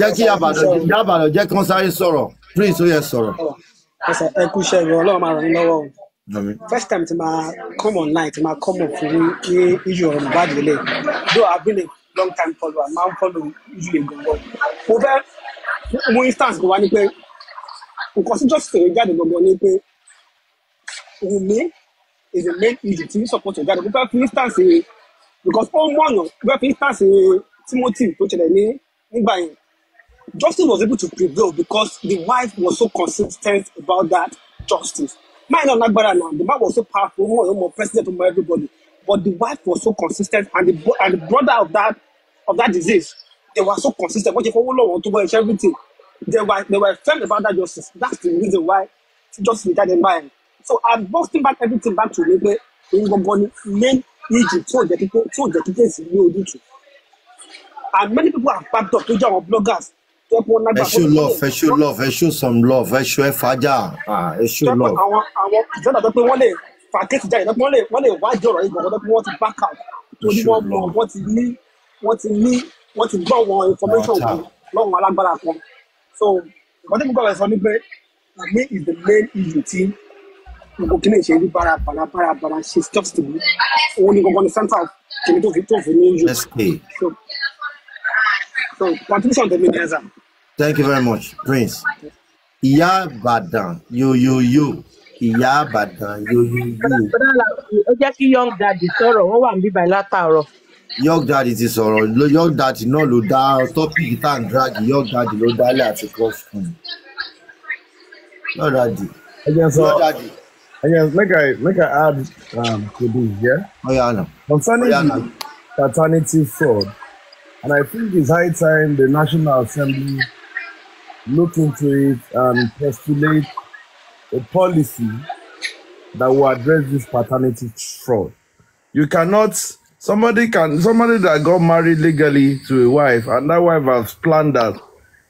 jẹ́ kí àbàdàn ìyá àbàdàn jẹ́ kí wọ́n sáré sọ̀rọ̀ prince ó yẹ sọ̀rọ̀. Ẹ kú iṣẹ́ ìwọ ọlọ́run máa ràn yín lọ́wọ́ o. First time ti máa come online ti máa come up fún ní issue ọ̀rọ̀ Mohbad lélẹ̀. Though I been a long time follower, máa ń follow yẹn gangan. Mo fẹ́ mú instance kan wá ní pé nǹkan tí just fèrè jáde gangan ní pé Wùmí is the main issue tí support ẹ̀ jáde. Mo fẹ́ fi instance because ó mọ̀yàn fẹ́ fi instance Timothy tó ṣẹlẹ̀ ní nígbà yẹn. Justin was able to prevail because the wife was so consistent about that justice. Mine not Nagbara now. The man was so powerful. More, more president, more everybody. but the wife was so consistent and the and the brother of that of that disease they were so consistent wọ́n ṣe fọwọ́ lọ́wọ́ tó bọ́ ẹ̀ṣẹ́ everything they were they were firm about that justice that's the reason why justice dey jáde báyìí so i'm boxing back everything back to mi pé òun gangan ni main issue ò jẹ́ kíkẹ́ tí ò jẹ́ kíkẹ́ sí ní ojútùú and many people have backed up tó jẹ́ àwọn bloggers. Wọ́n ẹ show love ẹ show love ẹ show some love ẹ show ẹ fàájà. Ah, ẹ pé love. àwọn àwọn ìjọba tó pé wọ́n lè fa kéèkì jáde pé wọ́n lè wọ́n lè wájú ọ̀rọ̀ yìí gbọ̀ngàn tó pé wọ́n ti back out. Torí wọ́n mọ wọ́n ti ní wọ́n ti ní wọ́n ti gbọ́ wọn information kan lọ́wọ́ alágbára kan so nǹkan tí mo gbọ́ rẹ̀ sọ ni pé me is the main issue tí gbogbo kí lè ṣe ní bára bára bára bára ṣe just to be òun ni gbogbo ni center of kìnní tó fi tó fi ní issue so so contribution tèmi ni ẹ sà. Thank you very much, Prince. Ìyá Ìbàdàn yoyoyo. Ìyá Ìbàdàn yoyoyo. bọ́dà làwọn ó jẹ́ kí young daddy sọ̀rọ̀ wọ́n wà bíbá látàárọ̀. Young Daddy ti sọ̀rọ̀. Young Daddy náà ló dá tọ́pìkì tá à ń drag. Young Daddy ló dálé àti cross fún. Young Daddy. Young Daddy. again, make I make I add um, to this, yeah. Oh yeah, no. Concerning Oh yeah, no. paternity fraud, and I think it's high time the National Assembly look into it and postulate a policy that will address this paternity fraud. You cannot somebody can somebody that got married legally to a wife and that wife has planned that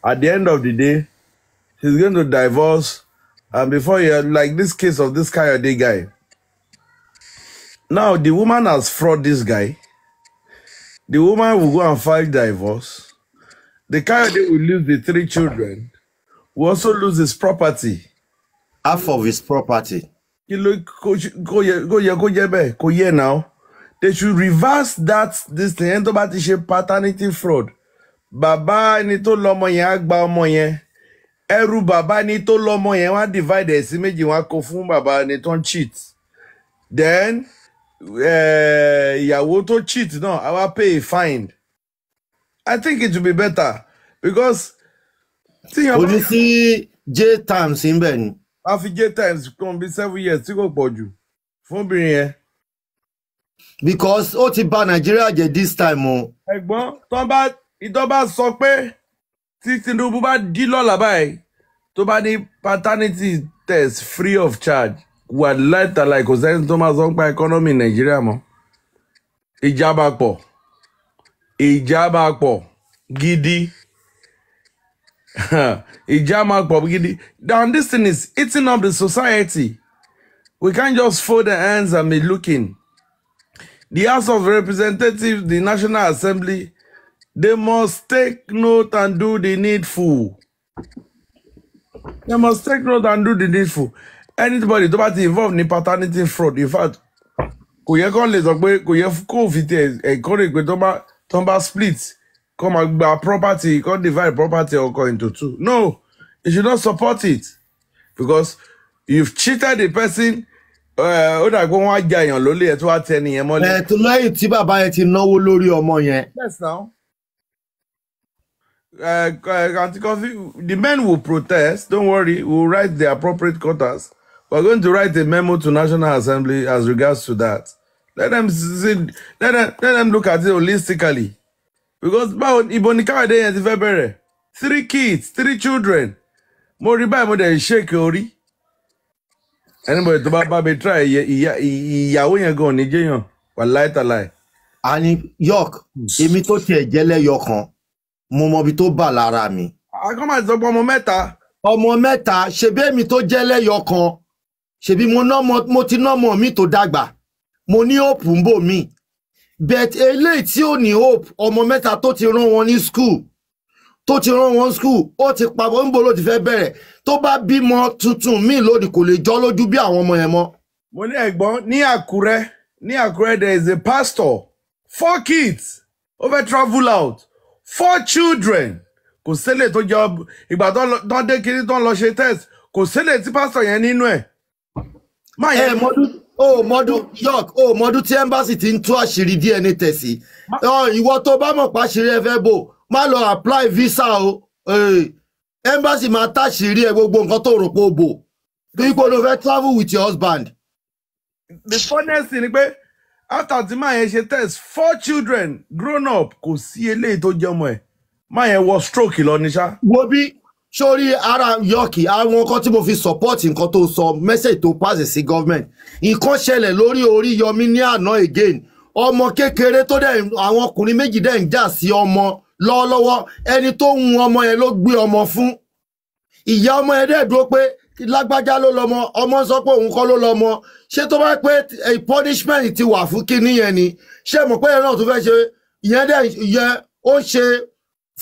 at the end of the day he's going to divorce and before you like this case of this Kayode guy. Now the woman has fraud this guy. The woman will go and file divorce. The Kayode will lose the three children. Will also lose his property. Half of his property. Kí ló kó yẹ kó yẹ kó jẹ́ bẹ́ẹ̀ kó yẹ. They should reverse that this thing ẹni tó bá ti ṣe paternity fraud. Bàbá ẹni tó lọ́mọ yẹn á gba ọmọ yẹn. Ẹrù bàbá ẹni tó lọ́mọ yẹn divide ẹ̀ sí méjì wọ́n á kó fún bàbá ẹni tó ń cheat. Then eh, ìyàwó tó cheat náà á wá pay a fine. I think it will be better because bá ní sí J times ń bẹ̀ ni. a fi j times kan bí seven years tí kò pọ̀ jù fún obìnrin yẹn. Because ó ti bà Nàìjíríà jẹ́ this time o. ẹ̀gbọ́n tó bá ìtọ́ bá sọ pé tí Tinubu bá dí lọ́la báyìí tó bá ní paternity test free of charge wà láìtàlà kò sẹ́ni tó máa sọ pa economy Nàìjíríà mọ́. ìjà máa pọ̀ ìjà máa pọ̀ gidi ìjà máa pọ̀ gidi. Now this thing is eating up the society. We can't just fold the hands and be looking. The House of Representatives, the National Assembly, they must take note and do the needful. They must take note and do the needful. Anybody tó bá ti involve paternity fraud, in fact, kò yẹ kó lè sọ pé kò yẹ kó fi tiẹ̀ encourage pé tó bá split kó máa property kó divide property ọkọ into two. No, you should not support it because you've cheated the person. Eh, Ó dàgbé wọn á ja èèyàn lólè ẹ̀ tó wá tẹ ẹnìyẹn mọ́lẹ̀. Ẹ̀ tó lẹ́yìn tí bàbá yẹn ti náwó lórí ọmọ yẹn. Yes, now. Uh, Auntie Coffee, the men will protest. Don't worry, we'll write the appropriate quotas. We're going to write a memo to National Assembly as regards to that. Let them see, let them, let them look at it holistically. Because báwo ibo ni káwé yẹn ti fẹ́ bẹ̀rẹ̀? Three kids, three children. Mo rí báyìí mo dẹ̀ shake orí. Anybody tó bá bá mi try ìyàwó yẹn gan ní jẹ́yàn. Wàláì tàláì. Àní York, èmi tó tiẹ̀ jẹ́ lẹ́yọ kan, mo mọ ibi tó bà lára mi. Akọ́mọ̀ ìsọpọ̀ ọmọ mẹ́ta. Ọmọ mẹ́ta, ṣebí èmi tó jẹ́ lẹ́yọ kan, ṣebí mo ti nọ́mọ mi tó dàgbà, mo ní hope ń bò mí. But eléyìí tí ò ní hope, ọmọ mẹ́ta tó ti rán wọn ní school, tó ti rán wọn school, ó ti pa ń bò ló ti fẹ́ bẹ̀rẹ̀. Tó bá bímọ tuntun míì lónìí kò lè jọ́ lójú bí àwọn ọmọ yẹn mọ́. mo ní ẹ̀gbọ́n ní àkúrẹ́ ní àkúrẹ́ there is a pastor four kids ó fẹ́ travel out four children kò sílẹ̀ tó jọ ìgbà tó dé kiri tó ń lọ ṣe test kò sílẹ̀ tí pastor yẹn nínú ẹ̀. ẹ mọdún o mọdún york o mọdún tí embassy ti ń tú àṣírí dna tẹ̀sí ìwọ tó bá mọ̀ pàṣírí ẹ fẹ́ bò má lọ apply visa o. Embassy máa táṣírí ẹ gbogbo nǹkan tó rò pé o bò. Bí kò ló fẹ́ travel with your husband. the funniest thing ni pé after tí máa yẹn ṣe test four children grown up kò sí eléyìí tó jẹ́ ọmọ ẹ̀. Máa yẹn wọ stroke lọ ní ṣá. wo bí sórí ara yọkì àwọn nǹkan tí mo fi support nǹkan tó sọ message tó pass sí government. Nǹkan ṣẹlẹ̀ lórí orí yọmí ní àná again. Ọmọ kékeré tó dẹ̀ àwọn ọkùnrin méjì dẹ̀ ń jà sí ọmọ lọ́wọ́lọ́wọ́. Ẹni tó ń ọmọ yẹn ló gbé ọmọ fún. Ìyá ọmọ yẹn dẹ̀ dúró pé lágbájá ló lọmọ ọmọ sọ pé òun kọ́ ló lọmọ. Ṣé tó bá pé punishment ti wà fún kinní yẹn ni? Ṣé mo pé yẹn náà tó fẹ́ ṣe? Ìyẹn dẹ̀ yẹn ó ṣe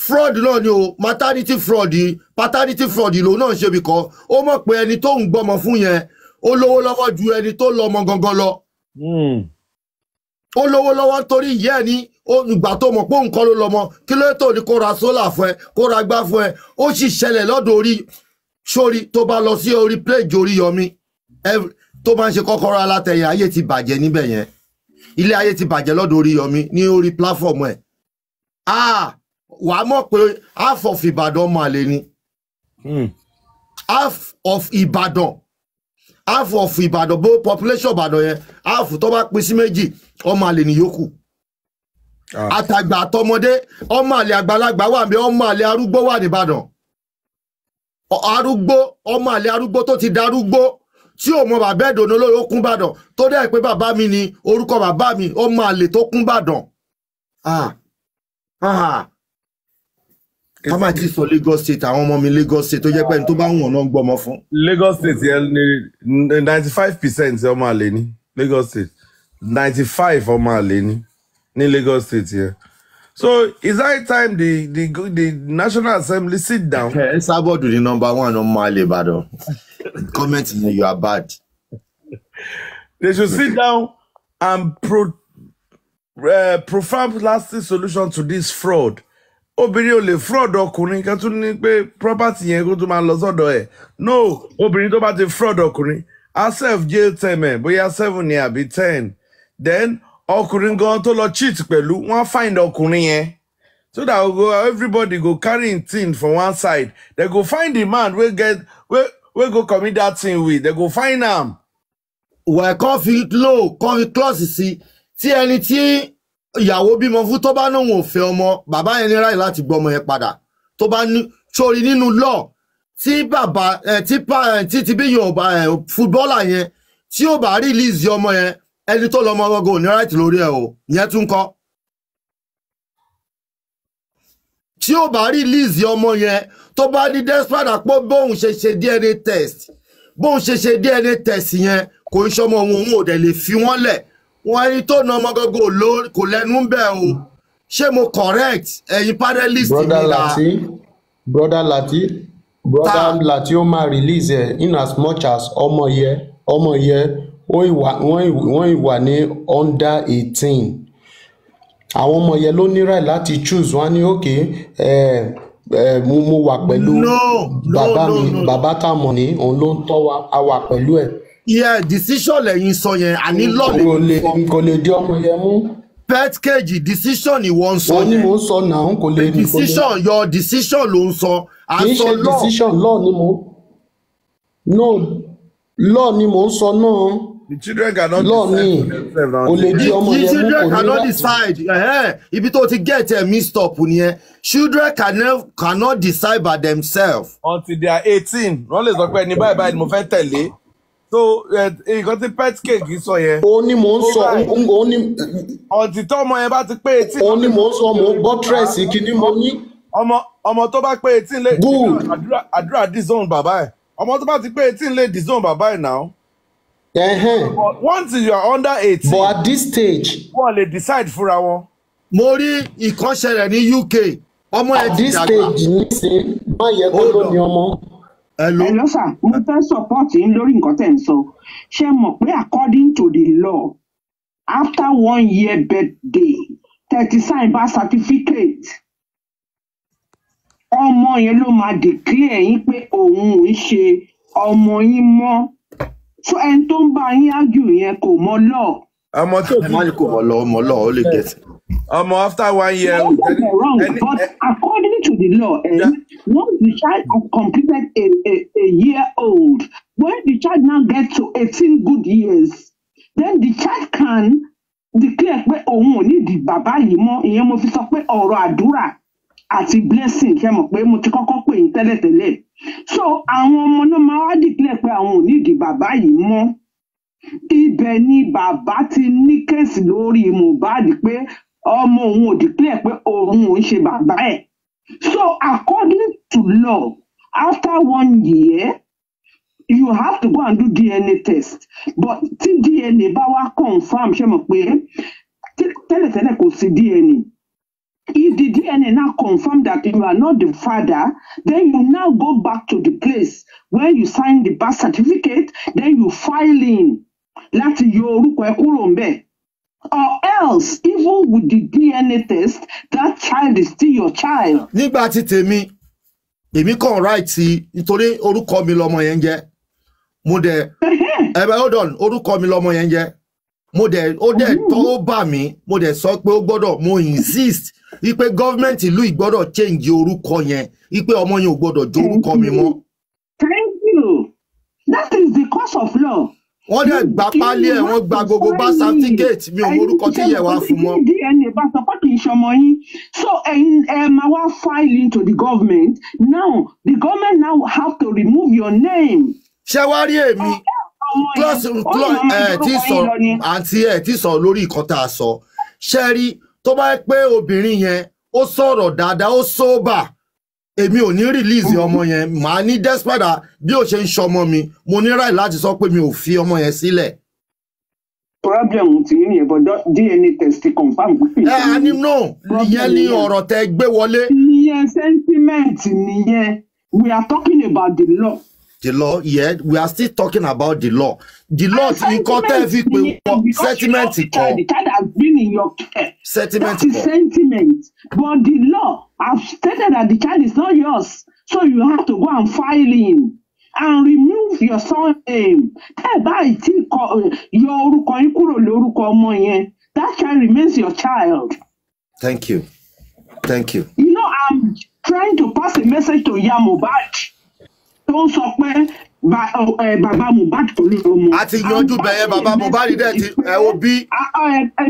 fraud náà ni o. Maternity fraud paternity fraud lòun náà ṣe bìkọ́ ó mọ̀ pé ẹni tó ń gbọ́mọ fún yẹn ó lówó lọ́wọ́ ju ẹni tó lọ́mọ gangan lọ. Ó lówó lọ́wọ́ nítorí ìyá ẹ̀ ní ìgbà tó mọ̀ pé òun kọ́ ló lọ́mọ kí ló tó ní kó ra sólà fún ẹ kó ra gbá fún ẹ? Ó sì ṣẹlẹ̀ lọ́dọ̀ orí sórí tó bá lọ sí orí pléjì orí yọmí tó máa ń ṣe kọ́kọ́rọ́ alátẹ̀yìn ayé ti bàjẹ́ níbẹ̀ yẹn. Ilé ayé ti bàjẹ́ lọ́dọ̀ orí yọmí ní orí pláfọ̀mù ẹ̀. Ah wà á mọ̀ pé half of ìbàdàn ọmọ àlè ni. Half of ìbàdàn half of ìbàdàn bó population ìbàdàn yẹn half tó bá pín sí méjì ọmọ àlè ni yòókù àtàgbà àtọmọdé ọmọ àlè àgbàlagbà wà mí ọmọ àlè arúgbó wà nìbàdàn arúgbó ọmọ àlè arúgbó tó ti darúgbó tí ò mọ bàbá ẹ̀dùn olóyè ó kún bàdàn tó dẹ́ pé bàbá mi ni orúkọ bàbá mi ọmọ àlè tó kún bàdàn. Ah, ah. ká má ti sọ lagos state àwọn ọmọ mi lagos state tó jẹ́ pé ẹni tó bá ń wọ̀n náà ń gbọ́mọ fún. lagos state yẹn ní ninety five percent ọmọ àlè ní lagos state ninety five ọmọ àlè ní ní lagos state yẹn. So is that time the the the national assembly sit down. ẹ sábọ̀dù ní nọmba one ọmọ àlè ìbàdàn. Comment yẹn you are bad. they should sit down and pro uh, profound lasting solution to this fraud. Obìnrin ò lè fraud ọkùnrin kan tún ní pé property yẹn kó tún máa lọ sọ́dọ̀ ẹ̀. No obìnrin tó bá ti fraud ọkùnrin asef jail term ẹ̀ bóyá seven ni àbí ten. Then ọkùnrin gan tó lọ cheat pẹ̀lú wọ́n find ọkùnrin yẹn. So that go, everybody go carry him thing for one side. They go find the man wey get wey wey go commit that thing with. They go find am. wẹ̀ kọ́ fi lò kọ́ fi klọ́ọ̀sì sí. Tí ẹni tí ìyàwó bímọ fún tó bá náà ò fẹ́ ọmọ bàbá yẹn ní ráì láti gbọ́ ọmọ yẹn padà. Tó bá ní sórí nínú lọ tí bàbá ẹ tí pa ẹ tí ti bí yorùbá ẹ fútbọ́là yẹn tí ó bá rìlíìsì ọmọ yẹn ẹni tó lọmọ ọgọgọ ní ráìtì lórí ẹ o. Yẹn tún kọ́. Tí ó bá rìlíìsì ọmọ yẹn tó bá ní despite pé bóun ṣe ṣe dna test bóun ṣe ṣe dna test yẹn kò ń ṣọmọ òun òun ò dẹ̀ lè fi wọ́n lẹ̀. Wọ́n ẹni tó na ọmọ gọ́gọ́ kò lẹ́nu ń bẹ̀ o. Ṣé mo correct? Ẹ̀yin panelist mi brother là lati brother lati brother lati ó máa release ẹ in as much as ọmọ yẹ ọmọ yẹ wọ́n wọ́n wọ́n ìwà ní under eighteen. Àwọn ọmọ yẹn ló ní right láti choose. Wọn á ní òkè ẹ ẹ mo mo wà pẹ̀lú bàbá mi bàbá tá a mọ̀ ní òun ló ń tọ́ wa a wà pẹ̀lú ẹ̀. Yeah decision lẹ́yìn sọ yẹn àní lọ́ọ̀lẹ́ kò lè di ọmọ yẹn mú. Pet cage decision ìwọ ń sọ wọn ní mò ń sọ náà kò lè kò lè. Decision your decision ló ń sọ. Kì í ṣe decision law ni mo. No law ni mò ń sọ náà the children cannot ni decide for themselves now. the mú children ní cannot decide ibi tó ti get ẹ̀ mixed up nìyẹn children cannot, cannot decide by themselves. until they are eighteen wọ́n lè sọ pé ẹni báyìí báyìí ni mo fẹ́ tẹ̀lé so nǹkan tí pet cake sọ yẹn. òun ni mò ń sọ Alright. òun ni until tí ọmọ yẹn bá ti pé eighteen. òun ni mò ń sọ mò ń buttress kìíní mo ní ọmọ ọmọ tó bá pé eighteen lè Good. àdúrà àdúrà disown bàbá ẹ̀ ọmọ tó bá ti pé eighteen lè disown bàbá ẹ̀ náà. Once you are under eighteen. but at this stage wọ́n lè decide fúnra wọn. mo rí ìkànṣẹlẹ̀ ní uk ọmọ ẹ̀ at ti this dàgbà stage nísìn má yẹ kó Hold ló on. ní ọmọ hello lọ sà mo fẹ́ support yín lórí nǹkan tẹ̀ ń sọ ṣé mọ̀ pé according to the law after one year birthday thirty sign birth certificate ọmọ yẹn ló máa declare yín pé òun ò ń ṣe ọmọ yín mọ́ so ẹni tó ń bá yín argue yẹn kò mọ law. ọmọ tó má ní kò mọ̀ lọ ọmọ lọ ó lè get. ọmọ after one year. Don't get me wrong, any- but according to the law, eh, Yeah. once the child has completed a, a, a year old, when the child now gets to 18 good years, then the child can declare pé òun ò nídìí bàbá yìí mọ́ ìyẹn mo fi sọ pé ọ̀rọ̀ àdúrà àti blessing ṣe mọ̀ pé mo ti kọ́kọ́ pè yín tẹ́lẹ̀tẹ́lẹ̀ so àwọn ọmọ náà máa wá declare pé àwọn ò nídìí bàbá yìí mọ́. Ibẹ̀ ni bàbá ti ní kéèsì lórí mohbad pé ọmọ òun ò declare pé òun ò ń ṣe bàbá ẹ̀. So according to law after one year you have to go and do dna test. But tí dna bá wá confam ṣe mọ̀ pé tẹ́lẹ̀tẹ́lẹ̀ kò sí dna if the dna now confirm that you are not the father then you now go back to the place where you sign the birth certificate then you file in láti yọ orúkọ ẹ kúrò ńbẹ̀ or else even with the dna test that child is still your child. nígbà tí tèmi èmi kàn ráìtì nítorí orúkọ mi lọmọ yẹn ń jẹ. Mo dẹ ẹ bẹ hold on orúkọ mi lọmọ yẹn ń jẹ mo dẹ ó dẹ tó ó bà mí. Mo dẹ sọ pé ó gbọdọ mo insist wípé gọọmenti ìlú ìgbọdọ change orúkọ yẹn wípé ọmọ yẹn ò gbọdọ jó orúkọ mi mọ. thank you. That is the cause of law. wọ́n dẹ̀ gba pálí ẹ̀ wọ́n gba gbogbo bá certificate mi ò mọ orúkọ tí yẹ wá fún mọ́. Dna bá sọ pé kì í ṣọmọ yín. So ẹ̀yin ẹ máa wá file into the government. Now the government now have to remove your name. ṣé wá rí èmi? Close close ẹ tí sọ àǹtí ẹ tí sọ lórí nǹkan tá a sọ ṣe rí tó bá pé obìnrin yẹn ó sọ̀rọ̀ dáadáa ó sóbà èmi ò ní release ọmọ yẹn màá ní despite bí ó ṣe ń ṣọmọ mi mo ní right láti sọ pé mi ò fi ọmọ yẹn sílẹ̀. problem ti yẹn but dna test ti confam ẹ a ní no ìyẹn ní ọ̀rọ̀ tẹ gbé wọlé. ìyẹn sentiment nìyẹn we are talking about the law. The law yeah we are still talking about the law the law ti nǹkan tẹ́ fi pé wọ́n sentiment kan the child has been in your care. sentiment kan sentiment. But the law have stated that the child is not yours. So you have to go and file in and remove your son name. Tẹ́ báyìí tí yọ orúkọ yín kúrò lórúkọ ọmọ yẹn, that child remains your child. thank you thank you. You know, I'm trying to pass a message to Mohbad tó ń sọ pé bàbá Mohbad kò ní ọmọ. a ti yanjú bẹ̀yẹn bàbá mohbad dẹ̀ ti ẹ wo bí.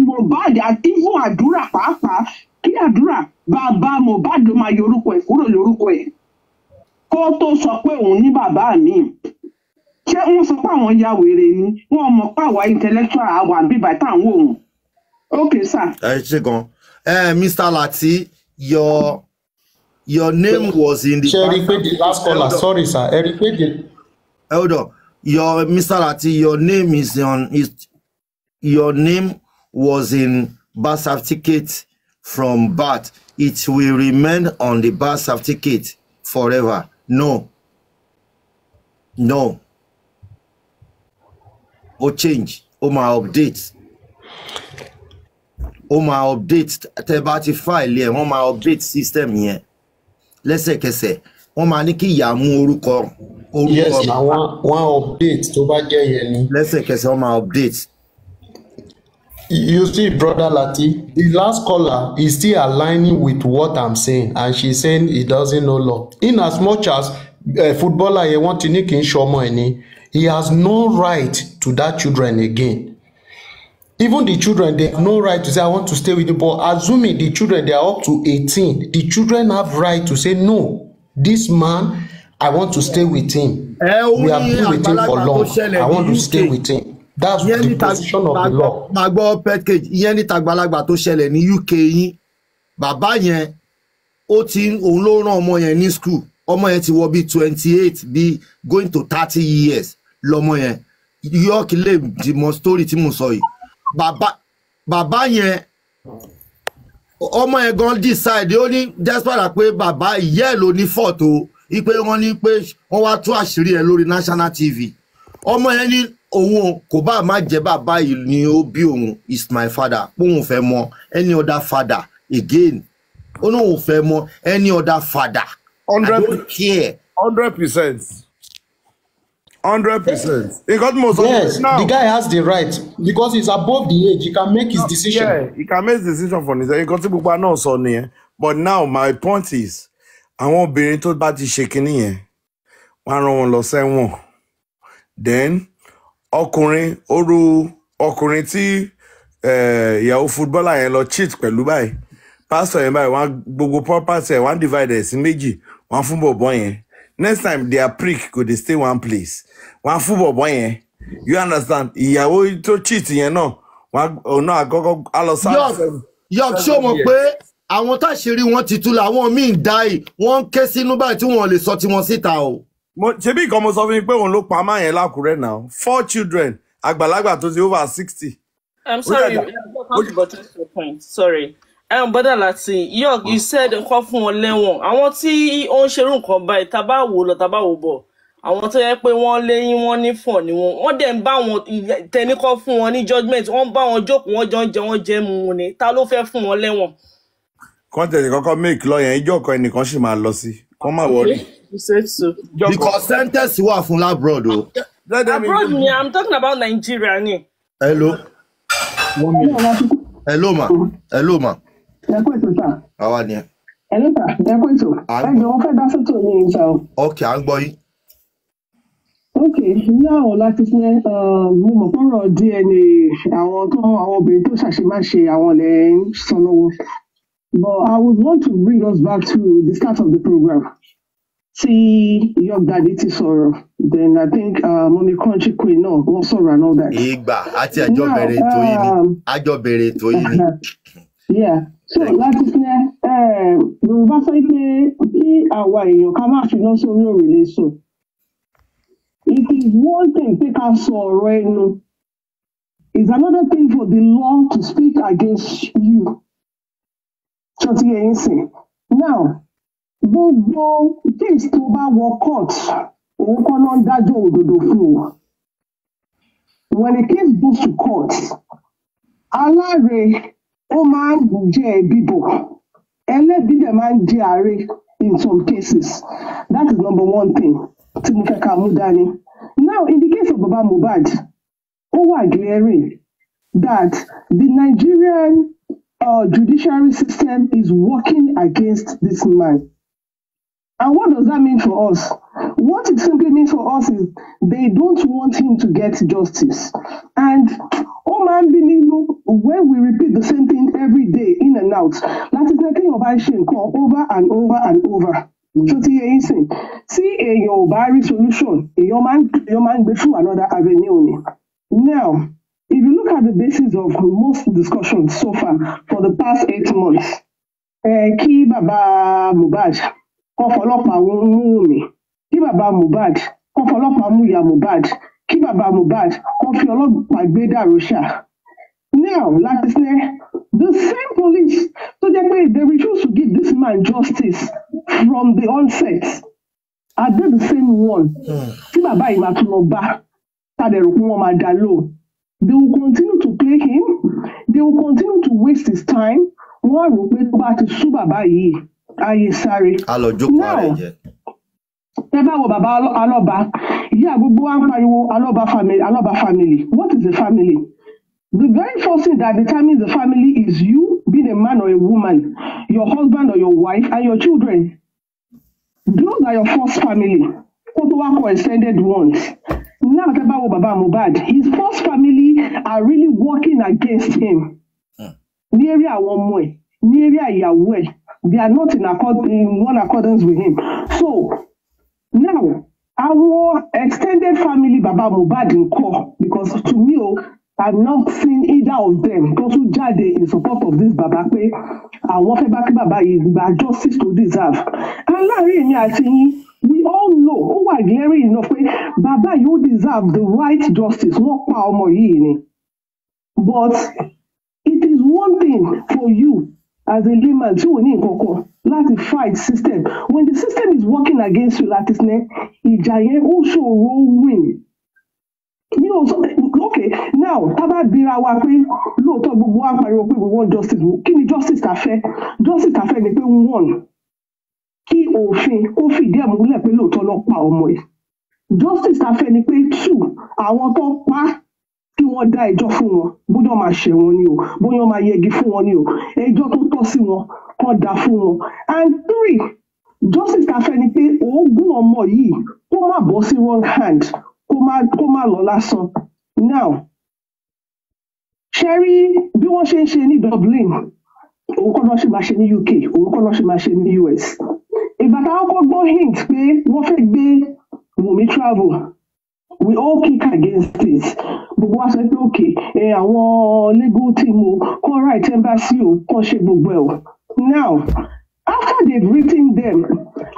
mohbad fún àdúrà pàápàá. Kí àdúrà? Bàbá mohbad ló máa yọ orúkọ ẹ kúrò lórúkọ ẹ. Kó tó sọ pé òun ní bàbá mi. Ṣé wọn sọ pé àwọn ya wèrè ni? Wọn mọ pé àwa intellectual àwa bíbá táwọn wò wọn. Ok sir. ẹ ṣe gan. Mr lati your your name was in the. ṣe rí i pé the last caller. Sorry sir. Ẹ rí i pé the hold on your mr lati your name is on is your name was in birth certificate from birth. It will remain on the birth certificate forever. No. No. Ó change. Ó máa update. Ó máa update. Tẹ bá ti file ẹ wọn máa update system yẹn lẹ́sẹ̀kẹsẹ̀ wọ́n máa ní kí ìyá mú orúkọ orúkọ yes one one update tó bá jẹ́ yẹn ni. lẹ́sẹ̀kẹsẹ̀ wọ́n máa update. You see, brother Lati, the last caller is still aligning with what I'm saying, and she's saying he doesn't know law. In as much as uh, footballer yẹn wọ́n ti ní kì í ṣọmọ ẹ̀ ni, he has no right to that children again. Even the children, they have no right to say, I want to stay with you. But assuming the children, they are up to 18, the children have right to say, no, this man, I want to stay with him. We have been with him for long. I want to stay with him. That's the position of the law. máa gbọ́ package ìyẹn ní tàgbàlagbà tó ṣẹlẹ̀ ní uk yín bàbá yẹn ó ti òun ló rán ọmọ yẹn ní school ọmọ yẹn ti wọ bíi twenty eight bíi going to thirty years lọmọ yẹn york lè dìmọ story tí mo sọ yìí bàbá bàbá yẹn ọmọ yẹn gan decide ó ní despite pé bàbá ìyá ẹ̀ ló ní fọ́ọ̀tò wípé wọ́n ní pé wọ́n wá tú àṣírí ẹ̀ lórí national tv ọmọ yẹn ní òun kò bá má jẹ́ bàbá yìí ni ó bí òun is my father. Póun fẹ́ mọ any other father again. Ó ní òun fẹ́ mọ any other father. I don't care. hundred percent hundred percent. Nǹkan tí mo sọ Yes, now. the guy has the right because he's above the age. He can make his decision. yeah he can make decision for himself. Nǹkan tí gbogbo náà sọ nìyẹn. But now my point is àwọn obìnrin tó bá ti ṣe kinní yẹn wọn á rán wọn lọ sẹ́wọ̀n. Then ọkùnrin oru ọkùnrin tí eh, ìyàwó footballer yẹn lọ cheat pẹ̀lú báyìí pastor yẹn báyìí wọ́n gbogbo property ẹ̀ wọ́n divide ẹ̀ sí méjì wọ́n fún bọ̀bọ̀ yẹn next time their prick go dey stay one place á fún bọ̀bọ̀ yẹn you understand ìyàwó tó cheat yẹn náà wọ́n á lọ sáà York York ṣé o mọ̀ pé àwọn táṣìírí wọn ti tú làwọn míì ń dá yìí wọ́n ń ké sínú báyìí tí wọ́n lè sọ tiwọn síta o. mo ṣebí nǹkan mo sọ fún yín pé òun ló pa máa yẹn lákùrẹ́ náà four children àgbàlagbà tó ti over sixty. I'm sorry, dàgbà- I want to buttress your point. Sorry. Um, Bọ́dà láti York, you said nǹkan fún wọn lẹ́wọ̀n. Àwọn tí ó ń ṣerú nǹkan báyìí, tá a bá wò lọ, tá a bá wò bọ̀. Àwọn tó yẹ pé wọ́n léyìn wọn ní fọ̀ ni wọn. Wọ́n dẹ̀ ń bá wọn tẹnikọ́ fún wọn ní judgement. Wọ́n bá wọn jókòó, wọ́n jọ ń jẹ, wọ́n jẹ́ mu ni. Ta ló fẹ́ fún wọn lẹ́wọ̀n? kọ́ńtẹ̀tì kọ́kọ́ make lọ yẹn ìjọ kan ẹnìkan sì máa lọ sí kọ́ máa wọlé. You said so. because sentence wà fún labroad o. Abroad ni, I'm talking about Nigeria ni. hello hello ma hello ma kó ètò sà àwa ni ẹ. ẹ ló sà kó ètò ẹ ń jọ wọn fẹẹ dá sọtò ní ìṣà o. ok à ń gbọ́ yín. ok náà láti fẹ́ mo mọ̀ fọ́rọ̀ dna àwọn tó àwọn obìnrin tó ṣàṣemáṣe àwọn lẹ̀ ń sọ lọ́wọ́ but i would want to bring us back to the start of the program tí yọgbadé ti sọ̀rọ̀ then i think uh, mọ́mí country queen náà wọ́n sọ̀rọ̀ and all that. ìgbà àti àjọ Now, bẹ̀rẹ̀ ètò yìí ni um, àjọ bẹ̀rẹ̀ ètò yìí ni. so láti fẹ́ yorùbá sọ pé kí àwa èèyàn ká má finá sórí òrùlé sùn it is one thing pé ká sọ ọ̀rọ̀ ẹnu. Is another thing for the law to speak against you. Ṣọtí ẹyin sìn? Now gbogbo case tó bá wọ court òun kọ́ ló ń dájọ́ òdodo fún o when a case goes to court aláre ó máa ń jẹ bíbọ ẹlẹ́bi dẹ̀ máa ń jẹ ààrẹ in some cases that is number one thing tí mo fẹ́ ká mú dání now in the case of baba mohbad ó wà glaring that the nigerian uh, judiciary system is working against this man and what does that mean for us? What it simply means for us is they don't want him to get justice. And ó máa ń bí nínú when we repeat the same thing every day in and out láti ṣe kéèyàn bá ṣe nǹkan over and over and over. tó ti yẹ yín sìn tí èèyàn ò bá rí solution èèyàn máa ń gbé through another avenue ni. Now, if you look at the basis of most discussions so far for the past eight months, kí bàbá Mohbad kọ́ fọlọ́pàá mú mi kí bàbá mohbad kọ́ fọlọ́pàá mú ìyá mohbad kí bàbá mohbad kọ́ fi ọlọ́pàá gbé dàrúṣà now láti ṣe the same police tó jẹ́ pé they refuse to give this man justice from the onset are they the same one? Tí bàbá yìí máa tún lọ bá tàdé rò pé wọ́n máa dá lò they will continue to play him. They will continue to waste his time. Wọ́n rò pé tó bá ti sú bàbá yìí ayé sáré. a lọ jókòó ara ẹ jẹ. ẹ bá wo bàbá Alọ- alọba ìyá gbogbo wa ń pariwo alọba family alọba family. What is a family? The very first thing that determines the family is you being a man or a woman your husband or your wife and your children. Those are your first family. Kó tó wá kọ extended ones. Now tẹ bá wo bàbá mohbad his first family are really working against him. Ní eré àwọn ọmọ ẹ ní eré àyàwó ẹ they are not in, accord, in one accordance with him. So now our extended family baba mohbad nkọ because to me o i not seen either of them tó tún jáde in support of this baba pé àwọn fẹ́ bá kí baba yìí gba justice to deserve. And láàárín èmi àti yín we all know ó wà glaring enough pé baba yóò deserve the right justice wọ́n pa ọmọ yìí ni. But it is one thing for you as a layman tí ò ní nǹkan kan láti fight system. When the system is working against you láti sinẹ ìjà yẹn ó ṣòro win. Mi ò sọ okay now tá a bá bira wa pé lóòótọ́ gbogbo wa pé we want justice kí ni justice ta fẹ́? Justice ta fẹ́ ni pé one kí òfin kó fìdí ẹ̀ múlẹ̀ pé lóòótọ́ ló pa ọmọ ẹ̀. Justice ta fẹ́ ni pé two àwọn tó pa á kí wọ́n dá ẹjọ́ fún wọn bóyá máa ṣẹ̀ wọ́n ni o bóyá máa yẹgi fún wọn ni o ẹjọ́ tó tọ́ sí wọn kàn dá fún wọn. And three justice ta ni pé oògùn ọmọ yìí kó má bọ́ sí wrong hand kó má kó má lọ lásán. Now ṣe rí bí wọ́n ṣe ń ṣe ní dublin? Òun kọ́ lọ́ ṣe máa ṣe ní uk òun kọ́ lọ́ ṣe máa ṣe ní us ìgbà táwọn kọ́ gbọ́ hint pé wọ́n fẹ́ gbé wùmí travel we all kick against it. Gbogbo wa sọ pé òkè ẹ àwọn legal team o kọ́ right embassy o kọ́ ṣe gbogbo ẹ̀ o. Now after they've written them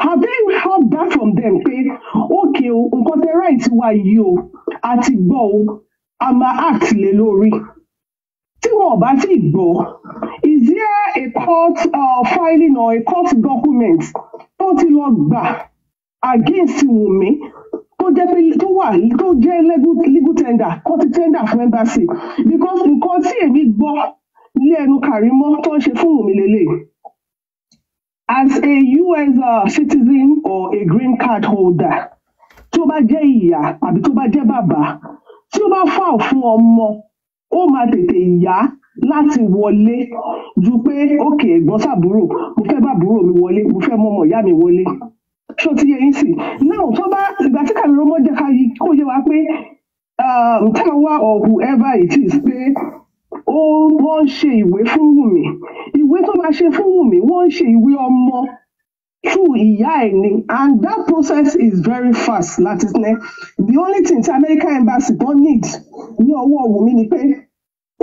have they heard back from them pé òkè o nǹkan tẹ right wa yìí o àti gbọ́ o a máa act lé lórí. Tí wọn ò bá ì gbọ́ is there a court uh, filing or a court document tó ti lọ gbà against Wunmi tó jẹ́ pé tó wà tó jẹ́ legal tender kó ti tender fún embassy. Because nǹkan tí èmi gbọ́ ní ẹnu Kàrímọ́ tó ń ṣe fún Wunmi lélẹ̀. As a US uh, citizen or a green card holder tó bá jẹ́ ìyá àbí tó bá jẹ́ bàbá tí ó bá fà fún ọmọ ó máa tètè yá láti wọlé. Ju pé òkè ẹ̀gbọ́n sàbúrò mo fẹ́ bàbúrò mi wọlé mo fẹ́ mọ ọmọ ìyá mi wọlé ṣó ti yẹ yín sí? Náà tó bá ìgbà tí kàmí ọmọ jẹ́ ká yí kó yé wa pé um, táwa or whoever it is pé ó wọ́n ń ṣe ìwé fún Wùmí ìwé tó máa ṣe fún Wùmí wọ́n ń ṣe ìwé ọmọ through ìyá ẹ̀ ni. And that process is very fast. Láti sinẹ́ the only thing tí American embassy tó need ní ọwọ́ Wùmí ni pé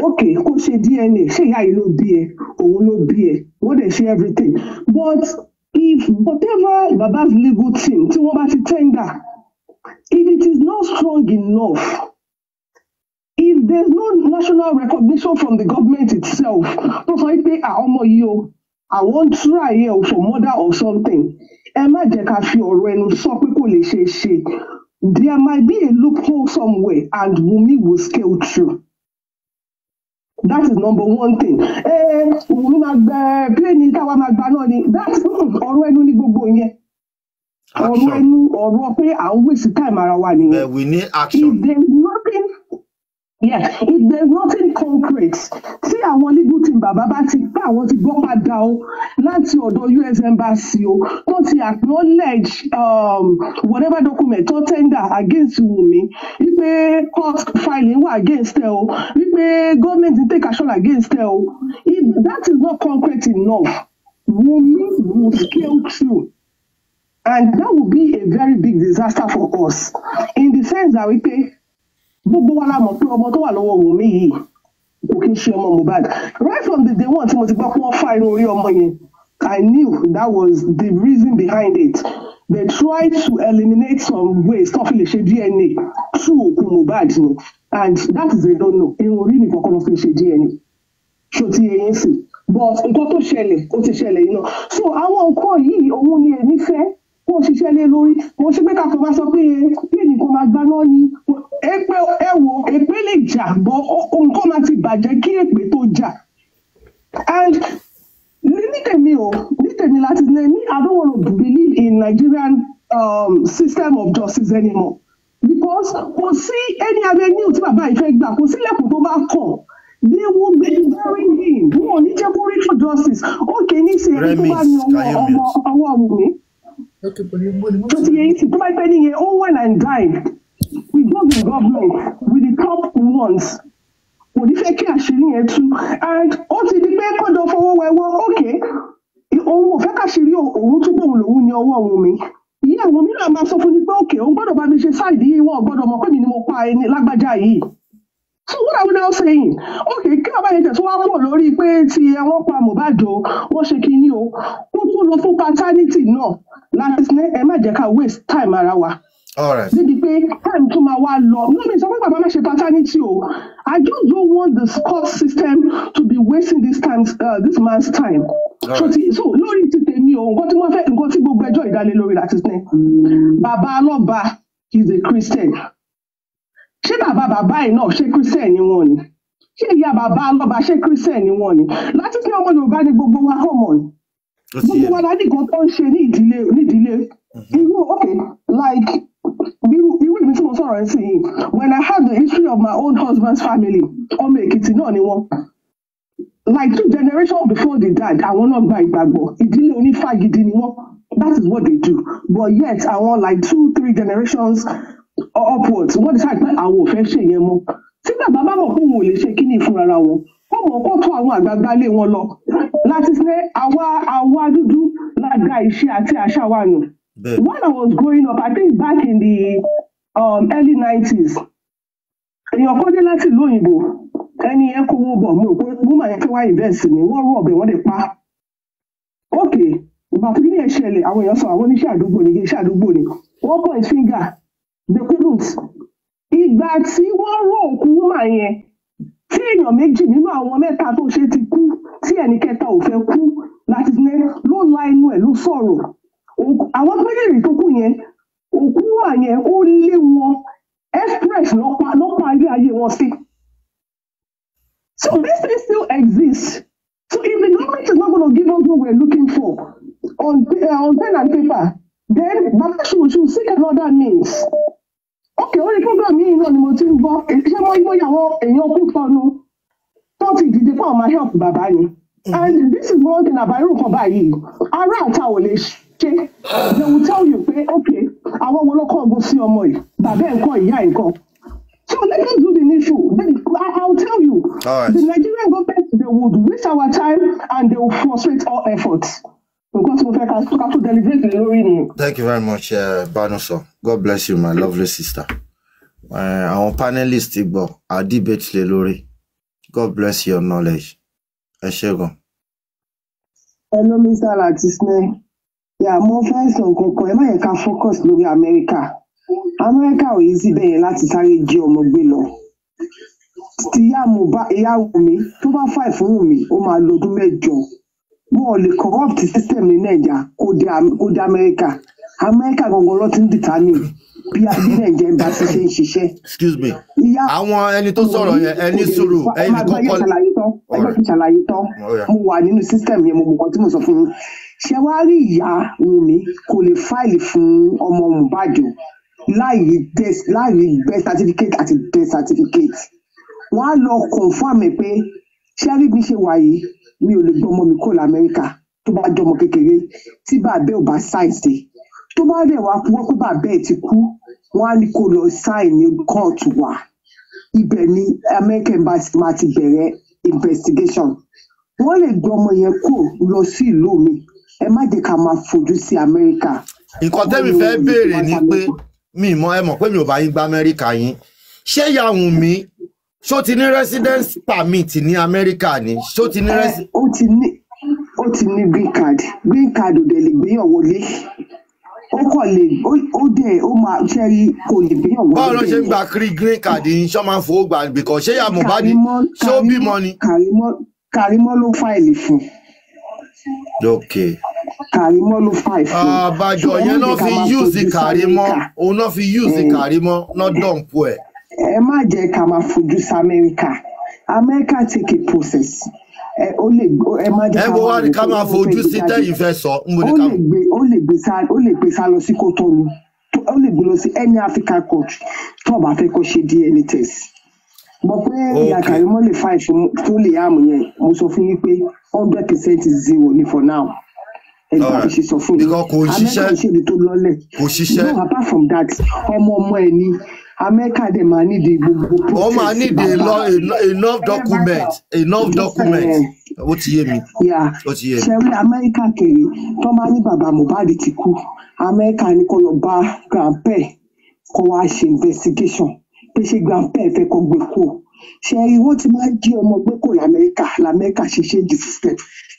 ok kó ṣe DNA ṣé ìyá yìí ló bí ẹ? Òun ló bí ẹ. Wọ́n dẹ̀ ṣe everything. But if whatever baba's legal team tí wọ́n bá ti tender if it is not strong enough if there is no national recognition from the government itself tó sọ pé àwọn ọmọ yìí o àwọn ń try ẹ o for murder or something ẹ má jẹ́ ká fi ọ̀rọ̀ ẹnu sọ pé kò lè ṣeé ṣe. There might be a loophole somewhere and Wunmi will scale through that is number one thing. Ẹ Wunmi máa gbẹ pléènì táwa máa gba náà ni. That ọ̀rọ̀ ẹnu ní gbogbo yẹn. Ọ̀rọ̀ ẹnu ọ̀rọ̀ pé à ń waste time ara wa nìyẹn. But we need if action there is yes if there is nothing concrete tí àwọn legal team bàbá bá ti pé àwọn ti gbọ́ padà o láti ọ̀dọ̀ US embassy o wọ́n ti acknowledge um, whatever document tó tender against Wunmi wípé court filing wà against ẹ o wípé government take action against ẹ o. If that is not concrete enough Wunmi will scale through and that would be a very big disaster for us. In the sense that wípé gbogbo wa la mọ̀ pé ọmọ tó wà lọ́wọ́ Wunmi yìí kò kí n ṣe ọmọ Mohbad. Right from the day one tí mo ti gbọ́ pé wọ́n fá irun orí ọmọ yẹn I knew that was the reason behind it. They tried to eliminate some ways tó fi lè ṣe DNA through òkú Mohbad ni. And that is a no no irun orí nìkan kọ́ ló fi ṣe DNA ṣó ti yẹ yín sí? But nǹkan tó ṣẹlẹ̀ ó ti ṣẹlẹ̀ yìí náà. So àwọn nǹkan yìí òun ni èmi fẹ́ kó ṣiṣẹ́ lé lórí. Kò ṣe pé kákan máa sọ pé bí nìkan máa gbaná ni. Èpè ẹ wò èpè lè jà bọ́ nǹkan máa ti bàjẹ́ kí èpè tó jà. And ní tèmi o ní tèmi láti ní ní I don't want to believe in Nigerian um, system of justice anymore. Because kò sí any avenue tí bàbá yìí fẹ́ gbà. Kò sí lẹ́kùn tó bá kàn. They will be burying him. Wọn ò ní jẹ́ kó rí for justice. Okay ní ṣe tó bá ní ọwọ́ ọmọ ọwọ́ Wùmí tó ti yẹ yín sí tó bá pẹ́ nìyẹn ó went and died we go to government with the top ones. Kò ní fẹ́ kí àṣírí yẹn tú and ó ti di pé kọ́dọ̀ fọwọ́ wẹwọ́ okay. Òun ò fẹ́ káṣírí òun tún bóun lòun ní ọwọ́ òun mi ìyá àwọn mìíràn máa sọ fún mi pé òkè òun gbọ́dọ̀ bá mi ṣe sáìdì yìí wọn ò gbọ́dọ̀ mọ̀ pé mi ni mo pa ẹni lágbájá yìí so what are we now saying? Okay kí bàbá yẹn tẹ̀síwá pọ̀ lórí pé ti ẹ̀wọ̀n pa Mohbad o wọ́n ṣe kínní o? Ó tún lọ fún paternity náà. Láti sinẹ́ ẹ má jẹ́ ká waste time ara wa. Débi pé time tún máa wá lọ. No mi sọ pé bàbá má ṣe paternity o. I just don't want the court system to be wasting this time uh, this man's time. So ti so lórí ti tèmi o nǹkan tí wọ́n fẹ́ nǹkan tí gbogbo ẹjọ́ ìdálé lórí láti sinẹ́ bàbá alọ́ba is a Christian ṣé bàbá bàbá yìí náà ṣé christian ni wọn ni? Ṣé ìyá bàbá alọ́ba ṣé christian ni wọn ni? Láti fi ọmọ yorùbá ni gbogbo wa hàn mọ́. Ni gbogbo wa la ní nǹkan tó ń ṣe ní ìdílé ní ìdílé. Irú okay like irú irú èmi tí mo sọ̀rọ̀ ẹ̀ sí yìí. When I had the history of my own husband's family ọmọ èkìtì náà ni wọ́n. Like two generations before they died àwọn náà gba ìgbàgbọ́. Ìdílé onífàgídí ni wọ́n. That is what they do. But yet àwọn like two three generations upwards. Wọ́n decide pé àwọn ò fẹ́ ṣe yẹn mọ́. Tí bàbá bá mọ̀ pé òun ò lè ṣe kíní fúnra wọn wọ́n mọ̀ kó tó àwọn àgbààgbà lé wọn lọ. Láti ṣe àwa àwa dúdú lága ìṣe àti àṣà wa nù. when i was growing up i think back in the um, early nineties èèyàn kan dé láti ìlú òyìnbó. Ẹni yẹn kówó bọ̀ mo rò pé woman yẹn fẹ́ wá invest ni wọ́n rú ọ̀bẹ wọ́n lè pa. Ok ìgbà tó kí ni ẹ ṣẹlẹ̀? Àwọn èèyàn sọ àwọn oníṣẹ́ àdúgbò ni iṣẹ́ àdúgbò ni. Wọ́n point finger they couldn't ìgbà tí wọ́n rú òkú woman yẹn tí èèyàn méjì nínú àwọn mẹ́ta tó ṣe ti kú tí ẹnì kẹta ò fẹ́ kú láti ní ló la inú ẹ̀ ló sọ̀rọ̀ àwọn méjèèjì tó kù yẹn òkú woman yẹn ó lé wọn express ló parí ayé wọn sí. So this thing still exists. So if the government is not going to give us what we're looking for on uh, on pen and paper, then Baba should should seek another means. Okay, orí program yìí náà ni mo ti ń gbọ́. Ṣé mo mọ ìyàwó èèyàn kú tọ́nu tó ti dìde fún àwọn help bàbá ni? And this is one thing about irú nǹkan báyìí. Ará àta ò lè ṣe. They will tell you pé okay, àwọn wo ló kọ́ ọgbọ́n sí ọmọ yìí? Bàbá ẹ̀ ń kọ́ ìyá ẹ̀ ń kọ́. So let us do the needful. Then I- I'll tell you, right. the Nigerian government they would waste our time and they will frustrate all efforts. Because mo fẹ́ ká ká tó deliberate lé lórí ni. Thank you very much, uh, Banuso. God bless you, my lovely sister. Uh, àwọn panelists ti gbọ́, our debate lé lórí. God bless your knowledge. Ẹ ṣé gan. Hello, Mr. Latisne. Yeah, mo fẹ́ sọ nǹkan kan. Ẹ má yẹ ká focus lórí Amẹ́ríkà. Amẹ́ríkà ò yí sí bẹ́ẹ̀ láti sáré jí ọmọ gbé lọ. Ti ìyá Wùmí tó bá fà fún Wùmí, ó máa lo ọdún mẹ́jọ. Wọn ò lè corrupt system ní Nàìjà kó dé Amẹ́ríkà. Amẹ́ríkà gangan ló ti ń determine bí bí Nàìjà embassy ṣe ń ṣiṣẹ́. Excuse me. Àwọn ẹni tó sọ̀rọ̀ yẹn, ẹni sùúrù, ẹni kọ́kọ́. ẹgbẹ́ kí ṣàlàyé tán mo wà nínú system yẹn mo mọ̀ nǹkan tí mo sọ fún yín ṣé wàá rí ìyá Wùnmí kò lè fáìlì fún ọmọ Mohbad láì death certificate àti death certificate wọ́n á lọ confam ẹ̀ pé ṣé rí bí ṣe wà yìí mi ò lè gbọ́ ọmọ mi kó lamẹ́ríkà tó bá jọmọ kékeré. Tí bàbá ò bá ṣàìsè tó bá dẹ̀ wá wọ́n pé bàbá ẹ̀ ti kú wọ́n á ní kó lọ ní court wa. Ibẹ̀ ni American embassy máa ti bẹ̀rẹ̀ investigation. Wọ́n lè gbé ọmọ yẹn kó lọ sí ìlú mi. Ẹ má jẹ́ ká máa fojú sí Amẹ́ríkà. Nǹkan tẹ́mi fẹ́ béèrè ni pé mi mọ ẹ mọ̀ pé mi ò bá yín gba Amẹ́ríkà yín. Ṣé ìyá Wùnmí ṣó ti ní residence permit ní Amẹ́ríkà ni? Ṣó ti ní residence? ó ti ní ó ti ní green card green card ò dẹ̀ lè gbéyàn wọlé ó kàn lè ó dẹ̀ ó máa ṣe rí kò lè gbéyàn wọlé Báwo ló ṣe ń gba green green card yín? Ṣọ́ máa ń fowó gbà bìkọ́ ṣé ìyá Mohbad ṣé ó bímọ ni? Kàrímọ́ Kàrímọ́ ló fáìlì fún Okay. Kàrímọ́ ló fáìlì fún Àbájọ yẹn ká fi use Kàrímọ́, òun náà fi use Mm. Kàrímọ́, náà dọ̀m̀pù ẹ̀. Ẹ má jẹ́ ká máa fojú sí Amẹ́ríkà. Amẹ́ríkà take a process. Ẹ ó lè ẹ má jẹ́ ká máa ká máa fojú sí tẹ́yìn fẹ́ sọ, ó lè gbé ó lè gbé sá ó lè gbé sá lọ sí Kótónù tó- ó lè gbé lọ sí any African country tó bá fẹ́ kó ṣe DNA test. Mọ̀ pé ìyá. Kàrímọ́ lè fa ìfún tó lè yá àmú yẹn. Mo sọ fún yín pé hundred percent zero ni for now. Ẹgbẹ́ Alright. àfi ṣe sọ fún kò Amẹ́ríkà ṣiṣẹ́. ń ṣèlú tó lọ́lẹ̀. No apart from that ọmọ ọmọ ẹ ní Amẹ́ríkà dẹ̀ máa nídìí gbogbo Ó máa process bàbá lo- eno- enough document, enough document. Ó ti yé mi. Ó ti yé mi. ṣẹ́rí amẹ́ríkà kéré? Tó bá ní bàbá mohbad ti kú. Amẹ́ríkà ní kó lọ bá grandpẹ́ kó wá ṣe investigation. Pé ṣé grandpẹ́ fẹ́ kó gbé kú ṣẹ́rí wọ́n ti máa ń jí ọmọ gbé kó lamẹ́ríkà? Lamẹ́ríkà ṣe ṣe jù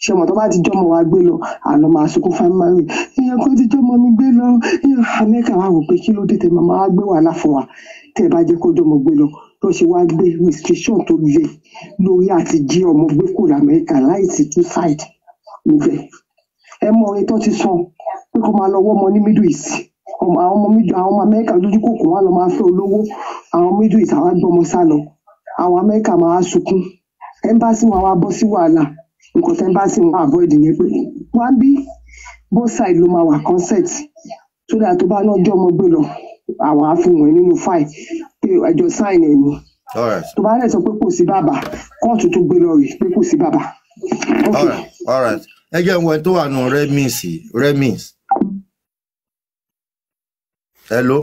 ṣe mọ̀ tó bá ti jọ́mọ wa gbé lọ àná máa sunkún fámárì ìyẹn kó ti jọ́mọ mi gbé lọ ìyẹn amẹ́ríkà wà wò pé kí ló dé tẹ màmá wa gbé wàhálà fún wa. Tẹ́ bá jẹ́ kó jọ́mọ gbé lọ ló ṣe wá gbé restriction tó le lórí àti jí ọmọ gbé kó lamẹ́ríkà láìsí two side níbẹ̀. Ẹ mọ orin tó ti sọ pé kó máa lọ wọ́ ọmọ ní middle east. Àwọn ọmọ middle àwọn ọmọ amẹ́ríkà lójú kòkò wọn lọ máa fẹ́ olówó. Àwọn middle east àwọn gbọ́mọ sá lọ. Àwọn amẹ́ríkà máa sunkún. Ẹ́mbásí wọn wá bọ́ sí wàhálà nǹkan tẹ́ ẹ́mbásí wọn avoid yẹn pé wá bí both side ló máa wà consent so that tó bá náà jọ́ ọmọ gbé lọ àwọn á fi wọ̀n nínú file pé ẹjọ́ sign ẹ̀ ni All right. tó bá rẹ̀ sọ pé kò sí bàbá kóòtù tó gbé lọ rè pé kò sí bàbá. Ẹ jẹ́ ìwọ̀n tó wà nù Remix yìí. Remix. Hello.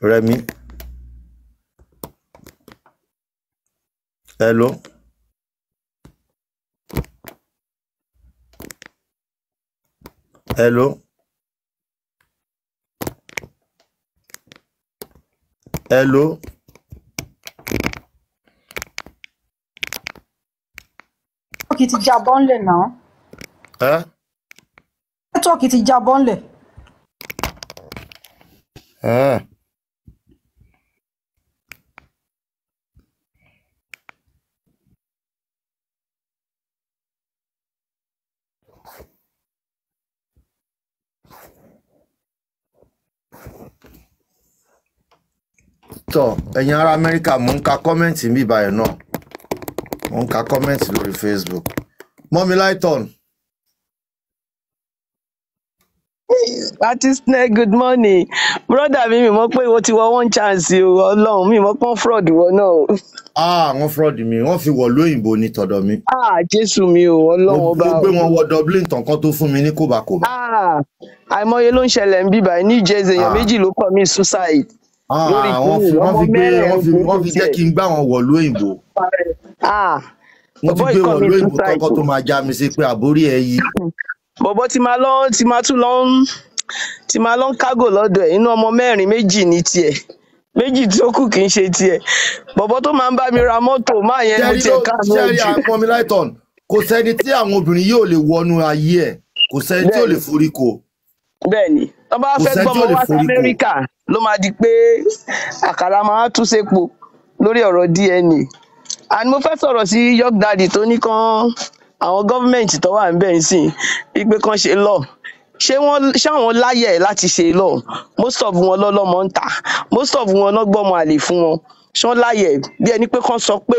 Remi. hello hello. Hello. Nẹ́tíwọ́ọ̀kì ti jábọ́ ńlẹ̀ náà. Ẹ? Nẹ́tíwọ́ọ̀kì ti jábọ́ ńlẹ̀. Ẹ tọ ẹ̀yin ará amẹ́ríkà mò ń ka kọ́mẹ́ǹtì mi báyìí náà. Mò ń ka kọ́mẹ́ǹtì lórí facebook. Mọ́mi láìtọ̀n. Artist ne good morning. Broda mi mi mọ pé ìwọ ti wọ one chance o Ọlọ́run. Mi mọ pọn fraud wọ náà o. Ah wọ́n fraud mi. Wọ́n fi wọ̀lú òyìnbó ní tọ̀dọ̀ mi. Ah jésù mi o mo Ọlọ́run mo ọba o. gbé wọn wọ dublin tán kan tó fún mi ní kòbákòbá ah àìmọye ló ń ṣẹlẹ̀ ń bíbá ní jersey èèyàn ah. méjì ló commit suicide lórí ah wọ́n fi wọ́n fi gbé wọ́n fi wọ́n fi jẹ́ kí n gbá wọn wọ̀lú òyìnbó. Ah wọ́n ti gbé wọ̀lú òyìnbó tọ́kọ́ tó máa já mi sí pé àbórí ẹ̀ yí. Bọ̀bọ́ tí máa lọ tí máa tún lọ ń tí máa lọ ń kágò lọ́dọ̀ ẹ̀. Inú ọmọ mẹ́rin méjì ní tiẹ̀. Méjì tí ó kù kì í ṣe tiẹ̀. Bọ̀bọ́ tó máa ń bá mi ra mọ́tò máa yẹn mo ṣẹ́rí tiẹ̀ ló káàánú jù. mọ́mi láìtọ̀n kò sẹ́ni tí àwọn obìnrin yóò lè wọnú ayé ẹ̀. Kò sẹ́ni tí ò lè forí ko bẹ́ẹ̀ni. Tó bá fẹ́ gbọ́mọ wá sí amẹ́ríkà ló máa di pé àkàrà máa tú sépo lórí ọ̀rọ̀ dna and mo fẹ́ sọ̀rọ̀ sí york daddy tó ní kán àwọn gọ́fìmẹ̀ntì tó wà níbẹ̀ ń sìn wípé kán ṣe law ṣé wọ́n ṣáwọn láyẹ̀ láti ṣe law most of wọn lọ́lọ́mọ ń tà. Most of wọn náà gbọ́mọ àlè fún wọn. Ṣán láyẹ̀ bí ẹni pé kán sọ pé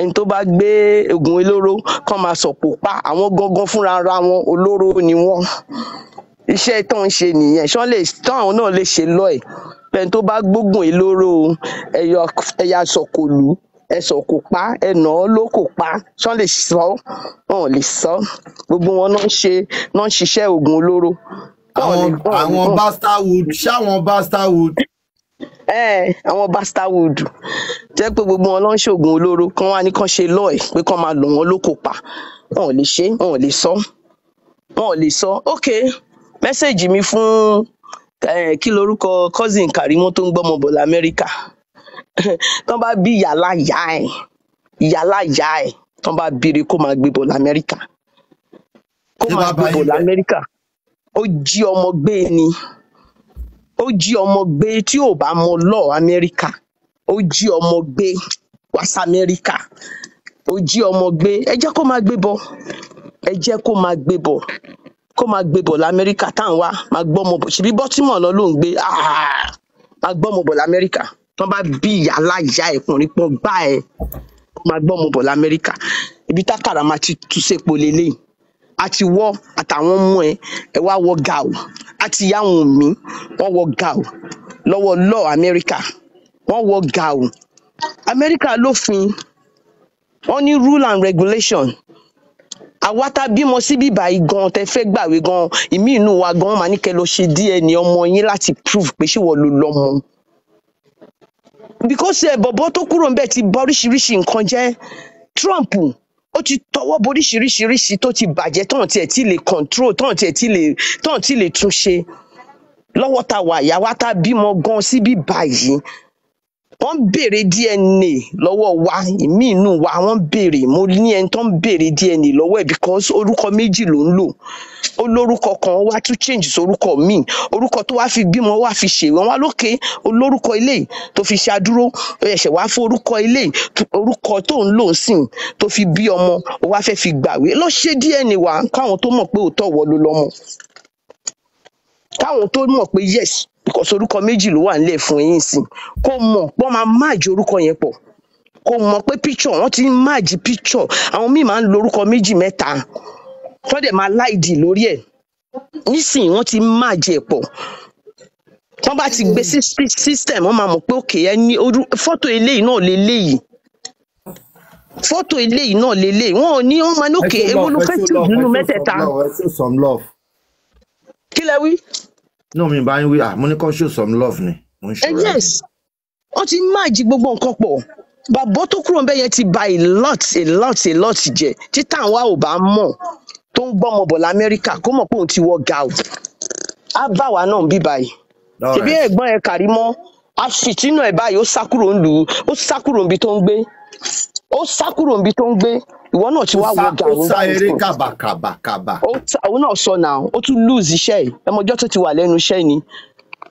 ẹni tó bá gbé oògùn olóró kán máa sọ̀pò pa. Àwọn gangan fúnra ara wọn olóró ni wọ́n iṣẹ́ tó ń ṣe nìyẹn. Ṣán lè táwọn náà lè ṣe lọ́ ẹ̀? Pẹ̀lú tó bá gbógun ìlóró ẹ̀yọ ẹ̀yà sọ̀kòlù ẹ̀sọ̀ kò pa ẹ̀nà ló kò pa. Ṣán lè sọ? Wọn ò lè sọ. Gbogbo wọn náà ń ṣe náà ń ṣiṣẹ́ oògùn olóró. Àwọn àwọn wọn. Bastard ṣáwọn bastard ẹ àwọn bastard jẹ́ pé gbogbo wọn ló ń ṣoògùn olóró. Kán wá ní kán ṣe lọ́ ẹ̀ pé kán máa lò wọ́n ló kò pa. Wọn ò lè ṣe wọn ò lè sọ. Wọn ò lè sọ. Ok mẹ́sẹ̀gì mi fún eh, kí lorúkọ cousin Karimo tó ń gbọ́mọ bọ̀ lamẹ́ríkà. Tán bá bí ìyá ẹ̀ ìyálà ìyá ẹ̀ tán bá bire kó máa gbé bọ̀ lamẹ́ríkà. Kó máa gbé bọ̀ lamẹ́ríkà. Ó jí ọmọ gbé ni. Ó jí ọmọ gbé tí ò bá mọ lọ amẹ́ríkà. Ó jí ọmọ gbé wá sí amẹ́ríkà ó jí ọmọ gbé. Ẹ jẹ́ kó máa gbé bọ̀. Ẹ jẹ́ kó máa gbé bọ̀ kó máa gbé bọ̀ lamẹ́ríkà tá à ń wá. Máa gbọ́ ọmọ bọ̀. Ṣebí bọ́tímọ̀ lọ ló ń gbé. Ah! máa gbọ́ ọmọ bọ̀ lamẹ́ríkà. Tán bá bí ìyá aláìyá ẹ̀kùnrin pọ̀ gbá ẹ̀ kó máa gbọ́ ọmọ bọ̀ lamẹ́ríkà. Ibi tákàrà máa ti tú sépo lélẹ́yìí. Àti wọ́ àtàwọn ọmọ ẹ ẹ wá wọ gàù. Àti yáwọn mi wọ́n wọ gàù lọ́wọ́ lọ amẹ́ríkà. Wọ́n wọ gàù. Amẹ́ríkà lófin. Wọ́n ní rule and regulation àwa tá a bímọ síbí báyìí gan tẹ fẹ́ gbàwé gan ìmí inú wa gan máa ní kẹ́ lọ ṣe dna ọmọ yín láti prove pé ṣé wọ́n ló lọ́mọ. Because ẹ bọ̀bọ̀ tó kúrò ńbẹ̀ ti bà oríṣiríṣi nǹkan jẹ́. Trump ó ti tọwọ́ bọ oríṣiríṣiríṣi tó ti bàjẹ́ tán tiẹ̀ tí lè control tán tiẹ̀ tí lè tán tí lè tún ṣe. Lọ́wọ́ tá wà yà wá tá bímọ gan síbí báyìí wọ́n ń béèrè dna lọ́wọ́ wa ìmí inú wa wọ́n ń béèrè mo ní ẹni tó ń béèrè dna lọ́wọ́ ẹ̀ because orúkọ méjì ló ń lò. Ó lórúkọ kan wá tún change sórúkọ míì orúkọ tó wá fi bímọ wá fi ṣèwé wọn wá lókè. Olórúkọ ilé tó fi ṣàdúró ó ẹ̀ṣẹ̀ wá fún orúkọ ilé orúkọ tó ń lò sìn tó fi bí ọmọ ó wá fẹ́ fi gbàwé. Lọ ṣe dna wa káwọn tó mọ̀ pé òótọ́ wọ ló lọ́mọ. Káwọn tó mọ̀ pé yes because orúkọ méjì ló wà nílẹ̀ fún yín sìn. Kó mọ̀ pọ́n máa máàjì orúkọ yẹn pọ̀. Kó mọ̀ pé picture wọ́n ti ń máàjì picture. Àwọn míì máa ń lo orúkọ méjì mẹ́ta. Wọ́n dẹ̀ máa láìdì lórí ẹ̀. Nísìnyí wọ́n ti ń máàjì ẹ̀ pọ̀. Wọ́n bá ti gbé system wọ́n máa mọ̀ pé òkè ẹ ní fọ́tò eléyìí náà leléyìí fọ́tò eléyìí náà leléyìí wọn ò ní wọ́n máa ní òkè love ló fẹ́ tù nínú mẹ́tẹ̀ẹ̀ta? kí lẹ wí. No mi bá yín wí ah mo ní show some love ni. Ń ẹ ẹ yes. wọ́n ti máàjì gbogbo nǹkan pọ̀. Bàbá tó kúrò ńbẹ̀ yẹn ti ba a lot a lot a lot jẹ́. Títà wa ò bá mọ̀ tó ń gbọ́mọ bọ̀ lamẹ́ríkà kó mọ̀ pé òun ti wọ gout á bá wa náà bí báyìí. Ṣèbí ẹ̀gbọ́n ẹ̀ Kàrímọ́ àfìtínú ẹ̀ báyìí ó sá kúrò ń lù ú ó sá kúrò níbi tó ń gbé. Ó sá kúrò níbi tó ń gbé ìwọ náà ti wá sá wọ ó sá eré kàbàkàbàkàbà. Ó ta- òun náà sọ náà ó tún lose iṣẹ́ yìí. Ẹ mọjọ́ tó ti wà lẹ́nu iṣẹ́ ni.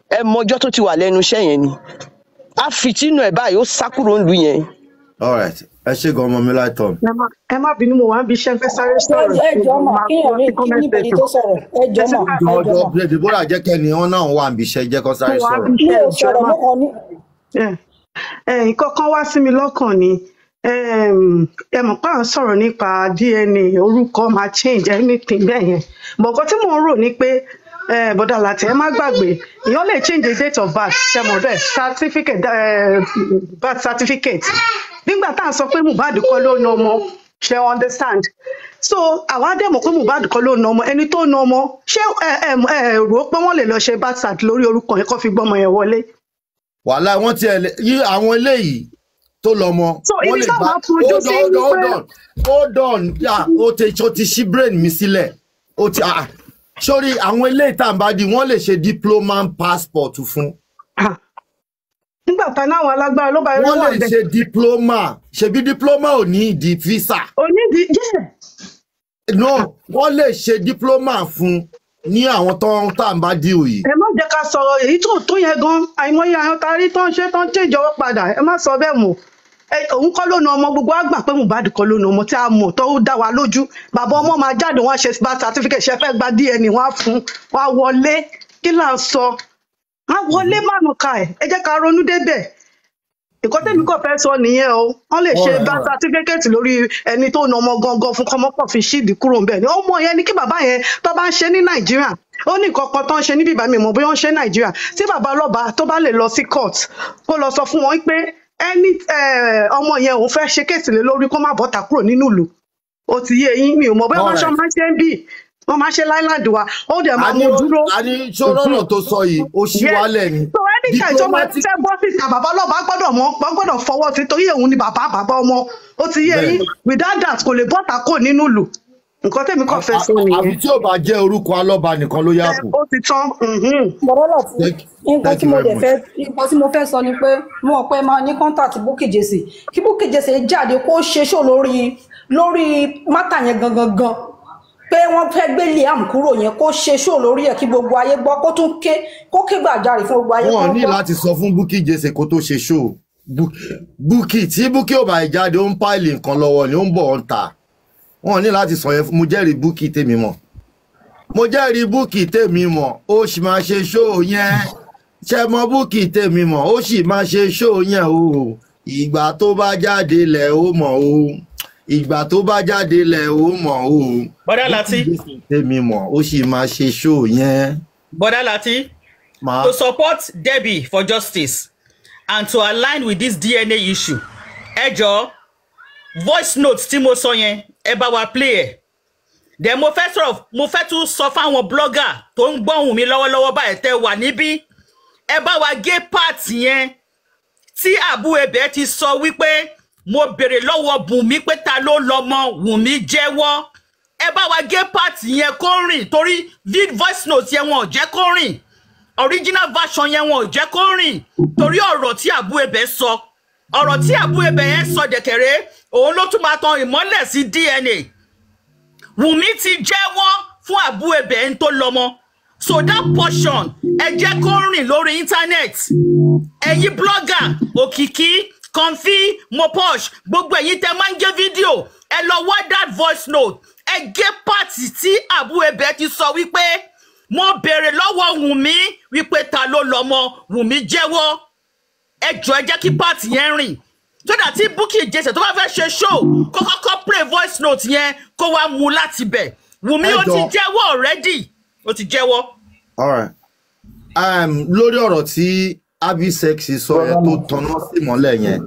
Ẹ mọjọ́ tó ti wà lẹ́nu iṣẹ́ yẹn ni. Àfìtínú ẹ̀ báyìí ó sá kúrò ń lù yẹn. Alright ẹ ṣe gan ọmọ mi láìtọ́ ẹ má ẹ má bínú mo wá ń bí iṣẹ́ fẹ́ sáré sọ̀rọ̀. ẹ jọ mà kéèyàn sí kí níbẹ̀rẹ̀ tó sọ̀rọ̀. Ẹ jọ mà ẹ jọ mà deborah jẹ́ kẹ́ni wọn náà wà níbi iṣẹ́ jẹ́ kó sáré sọ̀rọ̀. mi ò ẹ sọ̀rọ̀ ní ẹ ẹ nǹkan kan wá sí mi lọ́kàn ni um, ẹ mọ̀ pé à ń sọ̀rọ̀ nípa dna orúkọ máa change anything bẹ́ẹ̀ yẹn but nǹkan tí mò ń rò ni pé eh, bọ́dà láti ẹ má gbàgbé èèyàn lè change the date of birth. Ṣe mọ̀ bẹ́ẹ̀? Certificate eh, birth certificate. Nígbà tá à ń sọ pé mohbad kọ́ ló na ọmọ ṣe understand? So àwa dẹ̀ mọ̀ pé mohbad kọ́ ló na ọmọ. Ẹni tó na ọmọ ṣé ẹ ẹ ẹ rò ó pé wọ́n lè lọ ṣe birth cert lórí orúkọ yẹn kó fi gbọ́mọ yẹn wọlé? Wàhálà wọn ti ẹ yí àwọn eléyìí tó lọ mọ so wọn ibi lè táwọn bá á fojú hold sí on hold pé on hold on. O ti ṣí brain mi sílẹ̀. O ti ah sórí àwọn bá di wọn lè ṣe diploma passport fún. Nígbà tá náwọn alágbára ló bá irú wọn wà lè bẹ́ẹ̀ ṣe diploma. Ṣebí diploma ò ní ìdí visa. Onídìí yeah. no wọn lè ṣe diploma fún ní àwọn tó ń tá à ń bá di òyì. Ẹ má jẹ́ ká sọ̀rọ̀ èyí tó tó yẹn gan. Àìmọye àwọn tarí tó ń ṣe tó ń change ọwọ́ padà. Ẹ má sọ bẹ́ẹ̀ mọ́ òun kọ́ ló na ọmọ gbogbo àgbà pé mohbad kọ́ ló na ọmọ tí a mọ̀ tó dá wa lójú. Bàbá ọmọ máa jáde wọn á ṣe birth certificate ṣe fẹ́ gba dna wọn á fún wọn á wọlé. Kí là ń sọ? Á wọlé mánu ka ẹ. Ẹ jẹ́ ká ronú débẹ̀. Nǹkan tẹ́mi kàn fẹ́ sọ nìyẹn o. Wọ́n lè ṣe birth certificate lórí ẹni tó na ọmọ gangan fún kọ́mọ́pọ̀ fi ṣíìdì kúrò ńbẹ̀ ni ọmọ yẹn ni kí bàbá yẹn tó bá ń ṣe ní nàìjíríà ó ní nǹkan kan tó ń ṣe níbi ìbámu ìmọ̀ bóyá ó ń ṣe nàìjíríà. Tí bàbá ọlọ́ba tó bá lè lọ sí court kó lọ sọ fún wọn pé ẹni eh, ọmọ yẹn òun fẹ́ ṣe kéèsì lé lórí kó má bọ́ta kúrò nínú ìlú. Ó ti yé yín mi ò mọ̀ bóyá wọ́n ṣe alright máa ṣe ń bì wọ́n máa ṣe láìláàdì wa. Ó dẹ̀ máa mú dúró. a ní sọ̀rọ̀ tó sọ yìí ó ṣí wálẹ̀ ni. So anytime tó máa diplomatic fẹ́ bọ́ síta bàbá ọlọ́ba gbọ́dọ̀ mọ́ wọ́n gbọ́dọ̀ fọwọ́ sí torí òun ni bàbá bàbá ọmọ. Ó ti yé yín. Bẹ́ẹ̀ without that kò lè bọ́ta kò nínú ìlú nǹkan tèmi kàn fẹ́ sọ nìyẹn. àfi tí ò bá jẹ́ orúkọ alọ́ba nìkan ló yà ẹ kù. Ó ti tán mhm. bọ̀dọ́lọ̀ thank nǹkan tí mo dẹ̀ fẹ́ nǹkan tí mo fẹ́ sọ ni pé mo mọ̀ pé máa ní contact Bukky Jesse. Kí Bukky Jesse jáde kó ṣe ṣó lórí lórí mátà yẹn gangan gan. Pé wọ́n fẹ́ gbé Liam kúrò yẹn kó ṣe ṣó lórí ẹ̀ kí gbogbo ayé gbọ́ kó tún ké kó ké gbàjarè fún gbogbo ayé wọn ní láti sọ fún Bukky Jesse kó tó ṣe Bukky tí Bukky ò bá jáde ó ń pàìlì nǹkan lọ́wọ́ ni ó ń bọ̀ ń ta wọn ní láti sọ yẹn mo jẹ́rìí Bukky tèmi mọ̀. Mo jẹ́rìí Bukky tèmi mọ̀ ó sì máa ṣe show yẹn. Ṣe mọ Bukky tèmi mọ̀? Ó sì máa ṣe show yẹn o. Ìgbà tó bá jáde lẹ̀ ó mọ̀ o. Ìgbà tó bá jáde lẹ̀ ó mọ̀ o. Bọ́dá Láti, tèmi mọ̀ ó sì máa ṣe show yẹn. Bọ́dá Láti, to support Debbie for justice and to align with this DNA issue, ẹ jọ̀ọ́ voice note tí mo sọ yẹn ẹ bá wa play ẹ̀. Then mo fẹ́ sọ̀rọ̀ mo fẹ́ tún sọ fáwọn blogger tó ń gbọ́hùn mi lọ́wọ́lọ́wọ́ báyìí tẹ́ wà níbí. Ẹ bá wa gé part yẹn tí àbú ebè ti sọ wípé mo béèrè lọ́wọ́ Bùnmi pé ta ló lọ́mọ Wùnmí jẹ́wọ́ ẹ bá wa gé pàtì yẹn kó rìn torí vid voice note yẹn wọn ò jẹ́ kó original version yẹn wọn ò jẹ́ kó rìn torí ọ̀rọ̀ tí àbú sọ ọ̀rọ̀ tí àbú ebè yẹn sọ dẹ̀kẹ̀rẹ́ òun ló tún máa tan ìmọ́lẹ̀ sí DNA Wùnmí ti jẹ́wọ́ fún àbú ebè ń tó lọ́mọ. So that portion ẹ jẹ́ kó rìn lórí internet. Ẹ̀yin blogger òkìkí kọ̀ǹfì moposh gbogbo ẹ̀yin tẹ́ máa ń gé fídíò ẹ lọ wá that voice note. Ẹ gé pàtì tí àbú ebè ti sọ wípé mo béèrè lọ́wọ́ Wùnmí wípé ta ló lọ́mọ. Wùnmí jẹ́wọ́ ẹ jọ ẹ jẹ́ kí pàtì yẹn rìn. Sódà tí Bukky Jesse tó bá fẹ́ ṣe show kó kọ́kọ́ play voice note yẹn kó wá mú láti bẹ̀. Wùnmí Ẹ ó ti jọ̀ọ́. jẹ́wọ́ already. Ó ti jẹ́wọ́. Lórí ọ̀rọ̀ tí abisex sọ yẹn tó tanná sí mọ́lẹ̀ yẹn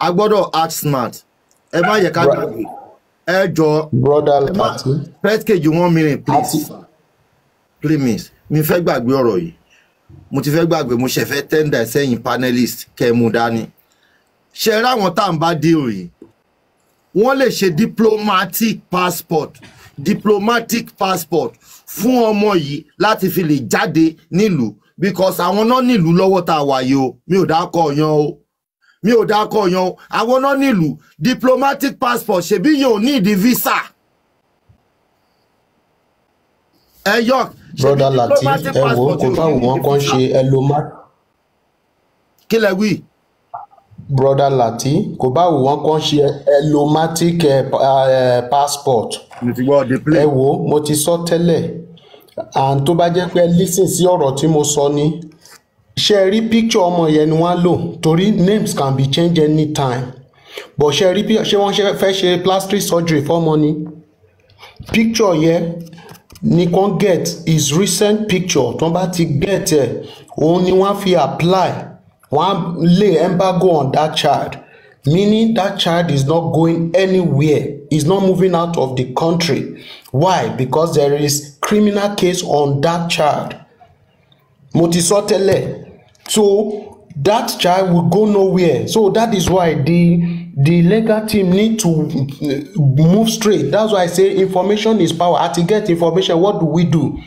a gbọ́dọ̀ act smart. Ẹ má yẹ ká gbàgbé ẹ jọ. Brother ẹ má first kejì one minute please. Please mi fẹ́ gbàgbé ọ̀rọ̀ yìí mo ti fẹ́ gbàgbé mo ṣe fẹ́ tender sẹ́yìn panelist kẹ́ ẹ mú dání. Ṣe ráwọn tá à ń bá dé òyìn wọ́n lè ṣe diplomatic passport diplomatic passport fún ọmọ yìí láti fi lè jáde nílùú. Because àwọn náà nílùú lọ́wọ́ tá a wà yìí o mi ò dákọ̀ yan o. Mi ò dákọ̀ yan o. Àwọn náà nílùú diplomatic passport ṣebí yẹn ò ní ìdí visa. Ẹ yọ broda lati ẹ wò ó kó bá wọn kàn ṣe ẹlòmá. kí lẹ wí. broda lati kò bá wọn kàn ṣe ẹlòmatic eh, eh, passport. ẹ wò ó mo ti sọ tẹ́lẹ̀ and tó bá jẹ́ pé ẹ lísìn sí ọ̀rọ̀ tí mo sọ ni ṣe ẹ rí picture ọmọ yẹn ni wọ́n á lò torí names can be changed anytime but ṣe ẹ rí ṣé wọ́n fẹ́ ṣe plastic surgery fọ́mọ ni picture yẹn ni kàn get his recent picture tó bá ti get ẹ̀ òun ni wọ́n fi apply wọ́n lay embargo on that child meaning that child is not going anywhere is not moving out of the country. Why? Because there is criminal case on that child. Mo ti sọ tẹ́lẹ̀. So that child will go nowhere. So that is why the the legal team need to uh, move straight. That's why i say information is power. At get information what do we do?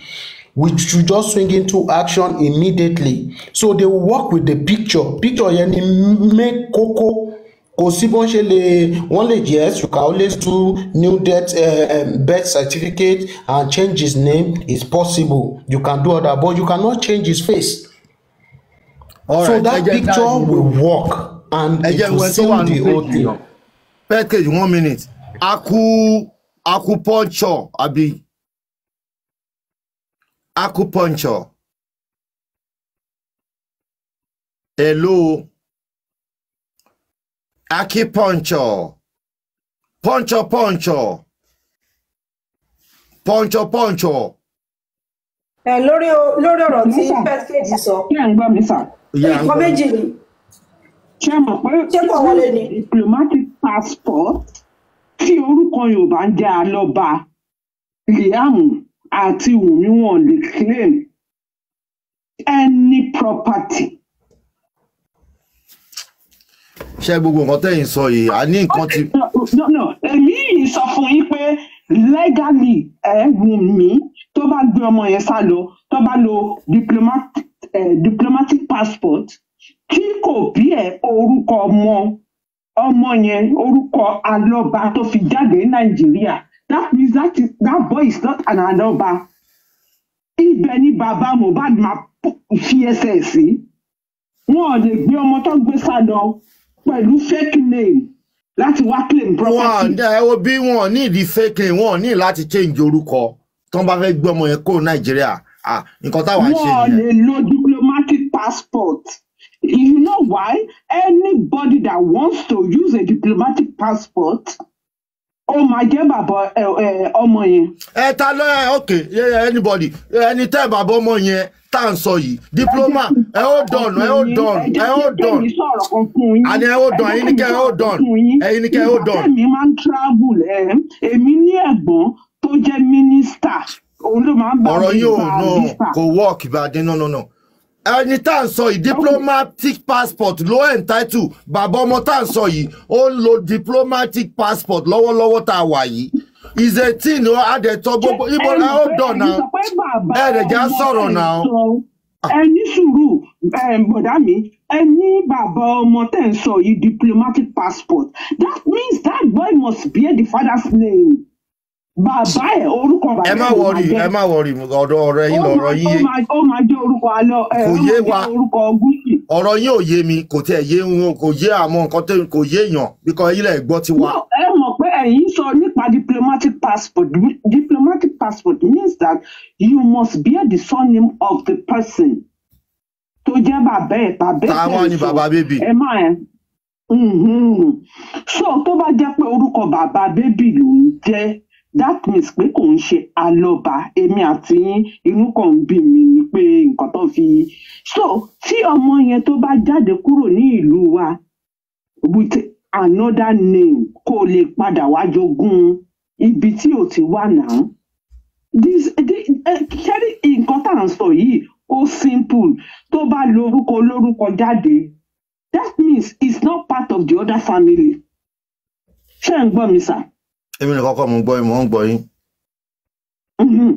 We should just swing into action immediately. So they will work with the picture. Picture yẹn ni make koko kò sí bọ́n ṣe lè wọ́n lè yes you can always do new death uh, um, birth certificate and change his name it's possible. You can do that but you cannot change his face. All so right, that picture ká- will work and it will seal the whole thing. package one minute aku acupuncture àbí acupuncture hello acupuncture puncture puncture puncture puncture. ẹ lórí lórí ọ̀rọ̀ tí pẹ́ẹ́kẹ́jì sọ. kí ẹ̀ ń gbọ́ mi sà. nǹkan méjì ni. Ṣé mọ̀ pé diplomatic passport tí orúkọ yorùbá ń jẹ́ alọ́ba liam àti wùmí wọn lè claim any property. ṣé gbogbo nǹkan tẹ̀yìn sọ yìí a ní nǹkan ti. no no èmi yìí sọ fún yín pé legally ẹ wùmí tó bá gbé ọmọ yẹn sá lọ tó bá lo diplomatic, eh, diplomatic passport tí kò bí ẹ orúkọ ọmọ ọmọ yẹn orúkọ alọba tó fi jáde ní nàìjíríà. That means that, is, that boy is not an alọba. Ibẹ ni bàbá mohbad máa fi ẹsẹ sí. Wọn ò lè gbé ọmọ tó gbé sá lọ pẹlú fake name láti wá claim property. wọn ẹ wo bí wọn ní ìdí fake name, wọn ní láti change orúkọ. Tí wọn bá fẹ́ gbé ọmọ yẹn kúrò nàìjíríà Ah, nǹkan táwa ń ṣe wọn nìyẹn. lè lo diplomatic passport you know why anybody that wants to use a diplomatic passport ó máa jẹ́ bàbá ọmọ yẹn. ẹ ta ló ẹ ok yeah, anybody ẹni tẹ́ bàbá ọmọ yẹn tá à ń sọ yìí diploma ẹ ó dọ̀nù ẹ ó dọ̀nù ẹ ó dọ̀nù àní ẹ ó dọ̀nù ẹ̀yin ní kẹ́ ẹ ó dọ̀nù ẹ̀yin ní kẹ́ ẹ ó ìgbà dọ̀nù. tẹ̀mí máa ń travel ẹ̀ èmi ní ẹ̀gbọ́n tó jẹ́ mínísítà òun ló máa ń bá ọ̀rọ̀ mi yìí ò gba no visa. kò work ìbàdí no no no ẹni tá à ń sọ yìí diplomatic passport ló entitle bàbá ọmọ tá à ń sọ yìí. Ó ń lo diplomatic passport lọ́wọ́lọ́wọ́ tá a wà yìí. Is a thing ó àdẹ̀tọ́ gbogbo ibo ẹ ó dọ̀ náà ẹ rẹ̀ já sọ̀rọ̀ náà. ẹ ní sùúrù bọ̀dá mi ẹ ní bàbá ọmọ tẹ̀ ń sọ yìí diplomatic passport. That means that boy must bear the father's name bàbá ẹ orúkọ bàbá ẹ má wọrí ẹ má wọrí ọ̀rọ̀ ẹ̀yin Ó lọ̀rọ̀ yín yé ó máa jẹ́ orúkọ alọ́ ẹ, ó máa jẹ́ orúkọ gúúsì. ọ̀rọ̀ yín ò yé mi kò tiẹ̀ yé wọn kò yé àwọn nǹkan tó kò yé èèyàn bíkọ́ ẹ̀yin lẹ̀ gbọ́ ti wá. No, ẹ mọ̀ pé ẹ̀yin sọ nípa diplomatic passport diplomatic passport means that you must bear the surname of the person tó jẹ́ bàbá ẹ̀ bàbá ẹ̀ Táwa ni bàbá bébì. ẹ má ẹ Mhm. so tó bá jẹ́ pé orúkọ bàbá bébì ló ń jẹ́ that means pé kò ń ṣe alọ́ba. Èmi àti yín inú kan ń bí mi ni pé nǹkan tó fi so tí ọmọ yẹn tó bá jáde kúrò ní ìlú wa with another name kó o lè padà wá jogún ibi tí ò ti wà náà. This eh, ṣẹ́rí nǹkan tá à ń sọ yìí ó simple. Tó bá lo orúkọ olórúkọ jáde that means it's not part of the other family. Ṣé ń gbọ́ mi sà. Èmi nìkan kọ́ mo gbọ́ yín mo ń gbọ́ yín. Mhm.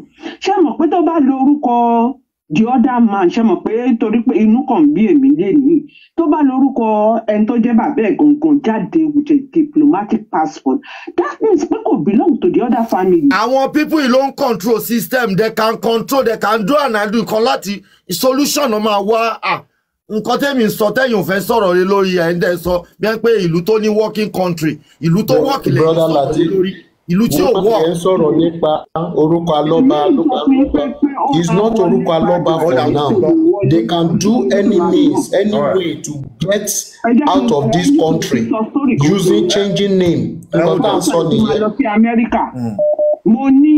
ṣé mọ̀ pé tó bá lo orúkọ the other man ẹ mọ̀ pé torí pé inú kan bí èmi lè ní tó bá lo orúkọ ẹni tó jẹ́ bàbá ẹ̀ gangan jáde with a diplomatic passport that means pé kò belong to the other family. àwọn people yìí ló ń control system they can control they can do and do nǹkan láti solution máa wá à nǹkan tẹ́mi sọ tẹ́yìn ò fẹ́ sọ̀rọ̀ lé lórí ẹ̀ ń dẹ́ sọ bí wọ́n pé ìlú tó ní working country ìlú tó work lẹ́yìn brother sọ̀rọ̀ lé lórí ìlú tí ò wọ́n work. ẹ̀ ń sọ̀rọ̀ nípa orúkọ alọ́ba alọ́ba it's not orúkọ alọ́ba for now. they can do any means any way to get out of this country using changing name. Nǹkan tá à ń sọ nìyẹn. mo ní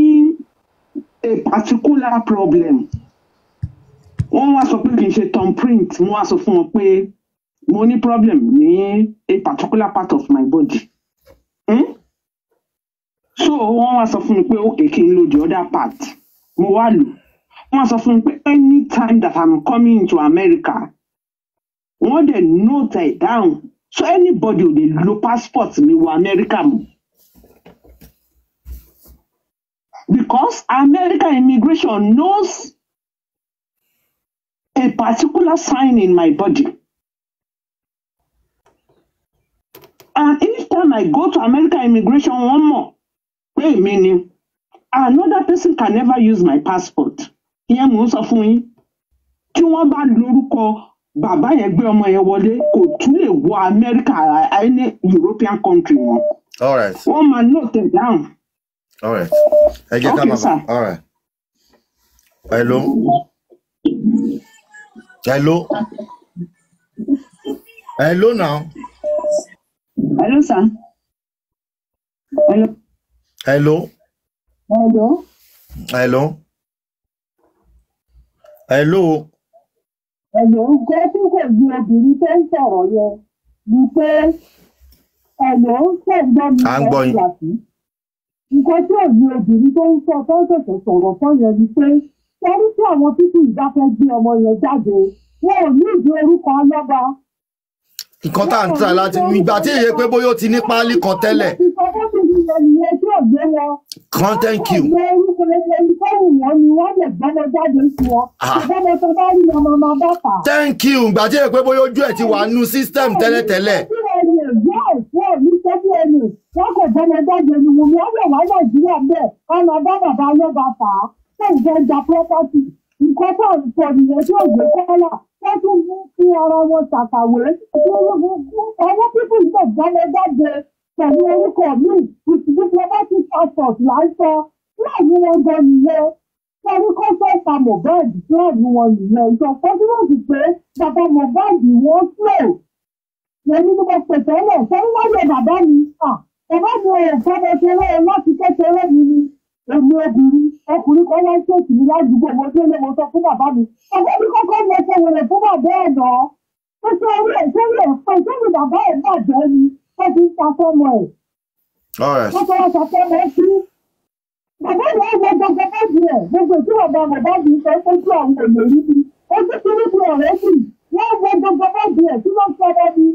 a particular problem wọ́n wá sọ pé kì í ṣe tom print wọ́n wá sọ fún wọn pé mo ní problem ní a particular part of my body. Hmm? so wọ́n wá sọ fún mi pé okay kí n lo the other part. Mo wá lò. Wọ́n wá sọ fún mi pé anytime that i'm coming into america wọ́n dẹ̀ note ẹ̀ down. So anybody ò lè lo passport mi wọ america mọ́. because American immigration knows a particular sign in my body. And each time I go to American immigration, one more, pay meaning, another person can never use my passport. Ìyẹn mò ń sọ fún yín. Tí wọ́n bá lórúkọ bàbá yẹn gbé ọmọ yẹn wọlé, kò tún lè wọ America any European country wọn. all right Wọ́n máa note it down. all right ẹ jẹ́ ká Okay, máa bọ̀ all right. hello hello hello now Hello, sir. Hello. hello Hello. hello hello Ẹ̀lò jẹ́ tí kò ju obìnrin tó ń sọ̀rọ̀ yẹn ni pé ẹ̀lò ṣẹ̀ ń gbọ́ mi yín. láti. Nǹkan tí òye obìnrin tó ń sọ tó ń ṣẹ̀ṣẹ̀ sọ̀rọ̀ tán yẹn ni pé tí àwọn pípù yìí bá fẹ́ gbé ọmọ yẹn jáde wọn ò ní ìdí orúkọ ọlọ́ba. nǹkan tá à ń tà láti ìgbà tí èyí pé bóyá ó ti ní páálí kan tẹ́lẹ̀ Ìfọwọ́sowọ́sowọ́ yẹn nìyẹn tí ò gbé wọn. kan thank you Ọ̀gbẹ́ orúkọ ẹgbẹ́ ìfọwọ́ wọn ni wọ́n lè gbọ́mọ jáde sí wọn. Ah. Ìfọwọ́ tó bá rí ọmọ ọmọ bá fà á. Thank you ìgbà tí èyí pé bóyá ojú ẹ̀ ti wà nínú system tẹ́lẹ̀tẹ́lẹ̀ nǹkan tó ń sọ nìyẹn tí ògbé kọ́lá. Wọ́n tún mú kí ara wọn ṣàkàwé. Àwọn pípọ̀ gbọ́mọ jáde pẹ̀lú orúkọ mi with diplomatic passport láìsọ láàmú wọn gan nìyẹn. Pẹ̀lú kọ́sọ̀ pa mohbad láàmú wọn nìyẹn. Wọ́n ti pé bàbá mohbad wọ́n slow. Lèmi ni mo pèsè lẹ̀ sẹ́yìn láyé bàbá mi. Bàbá mi ò gbọ́dọ̀ ṣeré láti kékeré mi ni èmi obìnrin ọkùnrin kan wá ṣèkì mi ládùúgbò mo délé mo sọ fún bàbá mi bàbá mi kọ́kọ́ lọ ṣe wèrè fún bàbá ẹ̀ nà ó ṣe orí ẹ̀ sórí ẹ̀ pé sórí bàbá ẹ̀ bàjẹ́ ni. Ó fi ń ta fọ́mọ ẹ̀. All right. Wọ́n sọ fọ́mọ ẹ̀ sí. bàbá mi ò gbọ́ gbogbo báàgì ẹ̀ gbogbo tí bàbá mi báàgì sọ pé kí àwọn èèyàn rí mi. Ojú kí níbi ọ̀rẹ́ sì wọ́n gbọ́ gbogbo báàgì ẹ̀ tí wọ́n sọ mi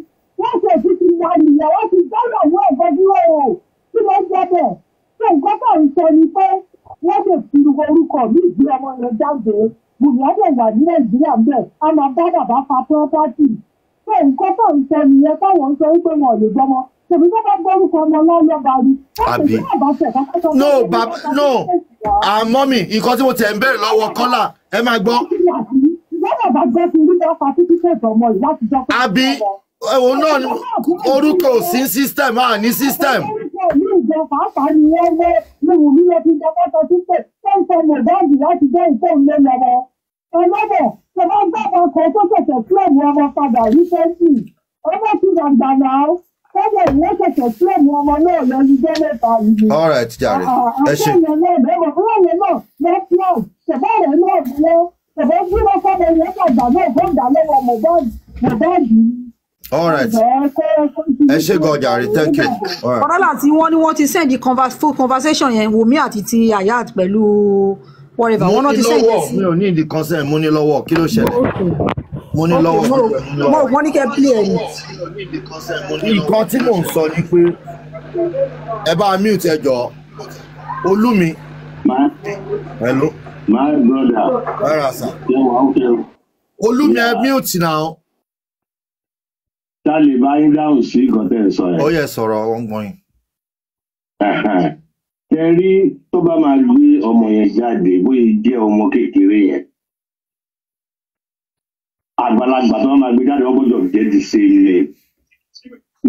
wọ́n ti ti wà nìyẹn wọ́n ti dáyọ̀ wọ́n ẹ̀gbọ́n dúró o. Kí ló jẹ́ bẹ́ẹ̀ ṣé nǹkan tó ń sọ ni pé wọ́n lè fi orúkọ mi ìgbé ọmọ yẹn jáde? Bùnmi ọdẹ wà ní nàìjíríà bẹ̀ a máa bá bàbá fa pọ́pátì ṣé nǹkan tó ń sọ nìyẹn táwọn ń sọ wípé wọn ò lè gbọmọ tèmi tó bá gbórúkọ ọmọ lọ́lọ́ba sì Àbí? bàbá no baba no. Àmọ́ mi nǹkan tí mo tẹ̀ ń bẹ̀rẹ̀ lọ́wọ́ kọ́là ẹ máa gbọ́. Ìjọba bàbá rí jọ pé àbí? òun náà orúkọ ò sí system à ní system ìjọ pàápàá ni wọ́n lé ní wùmí lọ fi jọpọ́ sọ sí pé tó ń láti jẹ́ ìfẹ́ ìlé lọ́wọ́. ọlọ́bẹ̀ tó bá gbàgbọ́ kan tó ṣẹ̀ṣẹ̀ kílẹ̀mù ọmọ padà rí sẹ́ńtì ọmọ ti dàgbà náà tẹ́lẹ̀ ìwọ́n ṣẹ̀ṣẹ̀ kílẹ̀mù ọmọ náà lọ ní jẹ́ mẹ́ta yìí. all right jàre ẹ ṣe fúnra yẹn náà lẹ́pọ̀ ṣẹ̀bá all right ẹ ṣe gan jàre thank you all right. kọ́dọ́là tí wọ́n ní wọ́n ti send full conversation yẹn wùmí àti ti ayat pẹ̀lú whatever wọ́n náà ti send lọ́wọ́ sí. mi ò ní ìdí consent mo ní lọ́wọ́ kí ló ṣẹlẹ̀ mo ní lọ́wọ́ mo wọ́n ní kẹ́ play ẹ̀ ni. nǹkan tí mò ń sọ ni pé ẹ bá mute ẹ jọ olúmi. hello. my brother. olúmi ẹ mute now. Ta lè bá yín dáhùn sí nǹkan tẹ́ ẹ sọ yẹn. ó yẹ sọ̀rọ̀ ọgbọ̀n yìí. ṣe rí tó bá máa gbé ọmọ yẹn jáde bóyá jẹ́ ọmọ kékeré yẹn àgbàlagbà tó máa gbé jáde wọ́n gbọ́dọ̀ jẹ́ the same name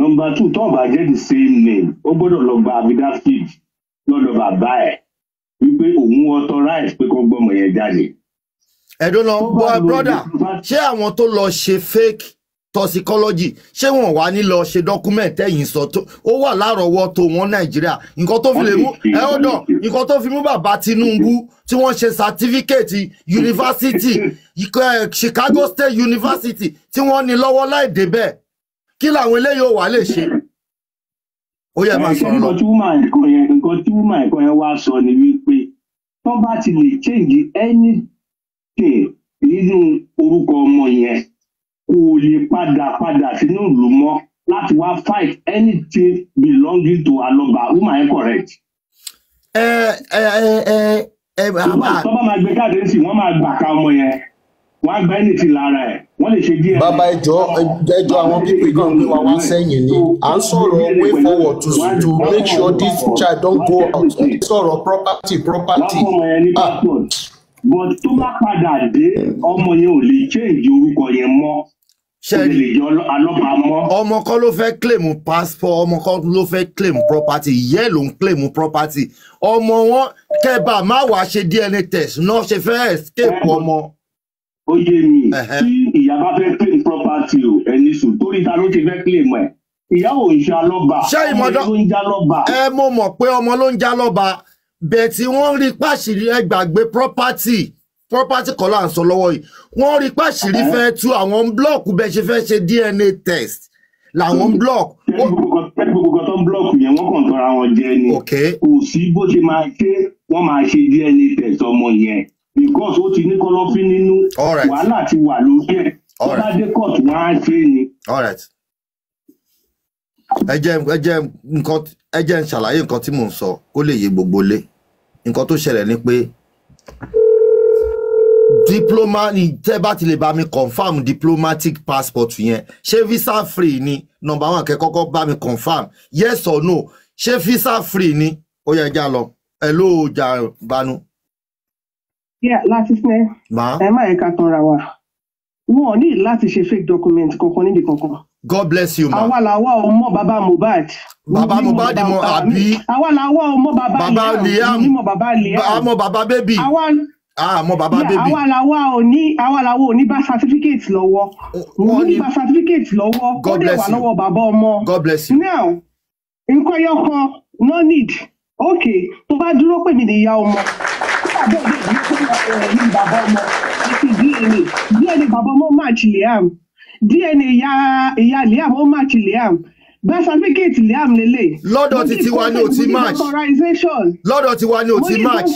number two tó bá jẹ́ the same name ó gbọ́dọ̀ lọ gba affidavit lọ́dọ̀ bàbá ẹ̀ wípé òun authorize pé kó gbọ́mọ yẹn jáde. ẹ̀dùn lọ boy brother ṣé àwọn tó lọ ṣe fake toxicology. Ṣé wọn wá ní lọ ṣe document ẹ̀yìn sọ tó? Ó wà lárọ̀ọ́wọ́tó wọn nàìjíríà. Nǹkan tó fi lè mú ẹ ó dàn nǹkan tó fi mú bàbá tinubu tí wọ́n ṣe certificate university eh, chicago state university tí wọ́n ní lọ́wọ́ láì débẹ̀ kí làwọn eléyìí ò wá lè ṣe. ó yẹ máa sọ̀rọ̀ lọ. nǹkan tí woman ẹ̀kọ́ yẹn wá sọ ni wípé tó bá ti lè change anything nínú orúkọ ọmọ yẹn kò lè padà padà sínú ìlú mọ́ láti wá fight anything belonging to aloba. Woman yẹn correct. ẹ ẹ ẹ ẹ ẹ tó bá máa gbé káàdé sí wọ́n máa gbà ká ọmọ yẹn. Wọ́n á gba anything lára ẹ̀. Wọ́n lè ṣe díẹ̀. bàbá ẹjọ ẹjọ àwọn pípé kan gbé wa wá sẹ́yìn ni. à ń sọ̀rọ̀ way forward to to make sure this child don go out. sọ̀rọ̀ property property. wọ́n fọmọ yẹn ní passport but tó bá padà dé ọmọ yẹn ò lè change orúkọ yẹn mọ́ mọ́. ọmọ kan ló fẹ́ claim passport ọmọ kan ló fẹ́ claim property ìyá ẹ̀ ló ń claim property. Ọmọ wọn kẹba má wàá ṣe dna test náà ṣe fẹ́ escape ọmọ. ó yé mi. Tí ìyá bá fẹ́ claim property o ẹni sùn torí ta ló ti fẹ́ claim ẹ̀? Ìyá ò ń ṣe alọ́ba. Ìmọ̀dọ́ ló ń já lọ́ba. ẹ mo mọ̀ pé ọmọ ló ń já lọ́ba bẹ́ẹ̀ tí wọ́n rí pàṣírí ẹ gbàgbé property property kọ́ là ń sọ lọ́wọ́ yìí. Wọ́n rí pàṣírí fẹ́ tú àwọn block bẹ́ẹ̀ ṣe fẹ́ ṣe dna test. Làwọn block. pẹ́ẹ́lú gbogbo tó ń blọ́ọ̀kù yẹn wọ́n kàn tọ́ra wọn jẹ ni. Kò sí bó ṣe máa ṣe wọ́n máa ṣe dna test ọmọ yẹn. Because ó ti ní kọ́lọ́fín nínú. Wàhálà ti wà lórí ẹ̀. Tó bá dé court wọ́n á ṣe ni. ẹ jẹ́ ẹ jẹ́ nǹkan ẹ jẹ́ ń ṣàlàyé nǹkan tí mò ń sọ kó lè yé gbogbo lé nǹkan tó ṣẹlẹ̀ ni pé diploma ni tẹ́ bá ti lè bá mi confam diplomatic passport yẹn ṣé visa free ni number one kẹ́ kọ́kọ́ bá mi confam yes or no ṣé visa free ni ó yẹ já lọ ẹ ló jà banu. Láti sinẹ́ ẹ má ẹ̀ka tanra wa wọn ò ní láti ṣe fake document kankan níbi kankan. God bless you ma. àwa làwa ò mọ bàbá Mohbad. Bàbá Mohbad mọ àbí? àwa làwa ò mọ bàbá Bàbá Liam. bàbá Liam. àmọ́ bàbá bébì. àwa àmọ́ bàbá Yeah, bébì. àwa làwa ò ní àwa làwa ò ní bá certificate lọ́wọ́ òun ní bá certificate lọ́wọ́ ó God dẹ̀ bless wà you. lọ́wọ́ bàbá ọmọ. God bless you. now nǹkan yọ kan no need ok tó bá dúró pè mí ní ìyá ọmọ bàbá òde tó ń ní bàbá ọmọ àti dna dna bàbá ọmọ match liam dna ìyá ìyá liam ó match liam birth certificate liam lélẹ̀. Lọ́dọ̀ ti tiwa ni ò ti match. lọ́dọ̀ tiwa ni Mo ti match.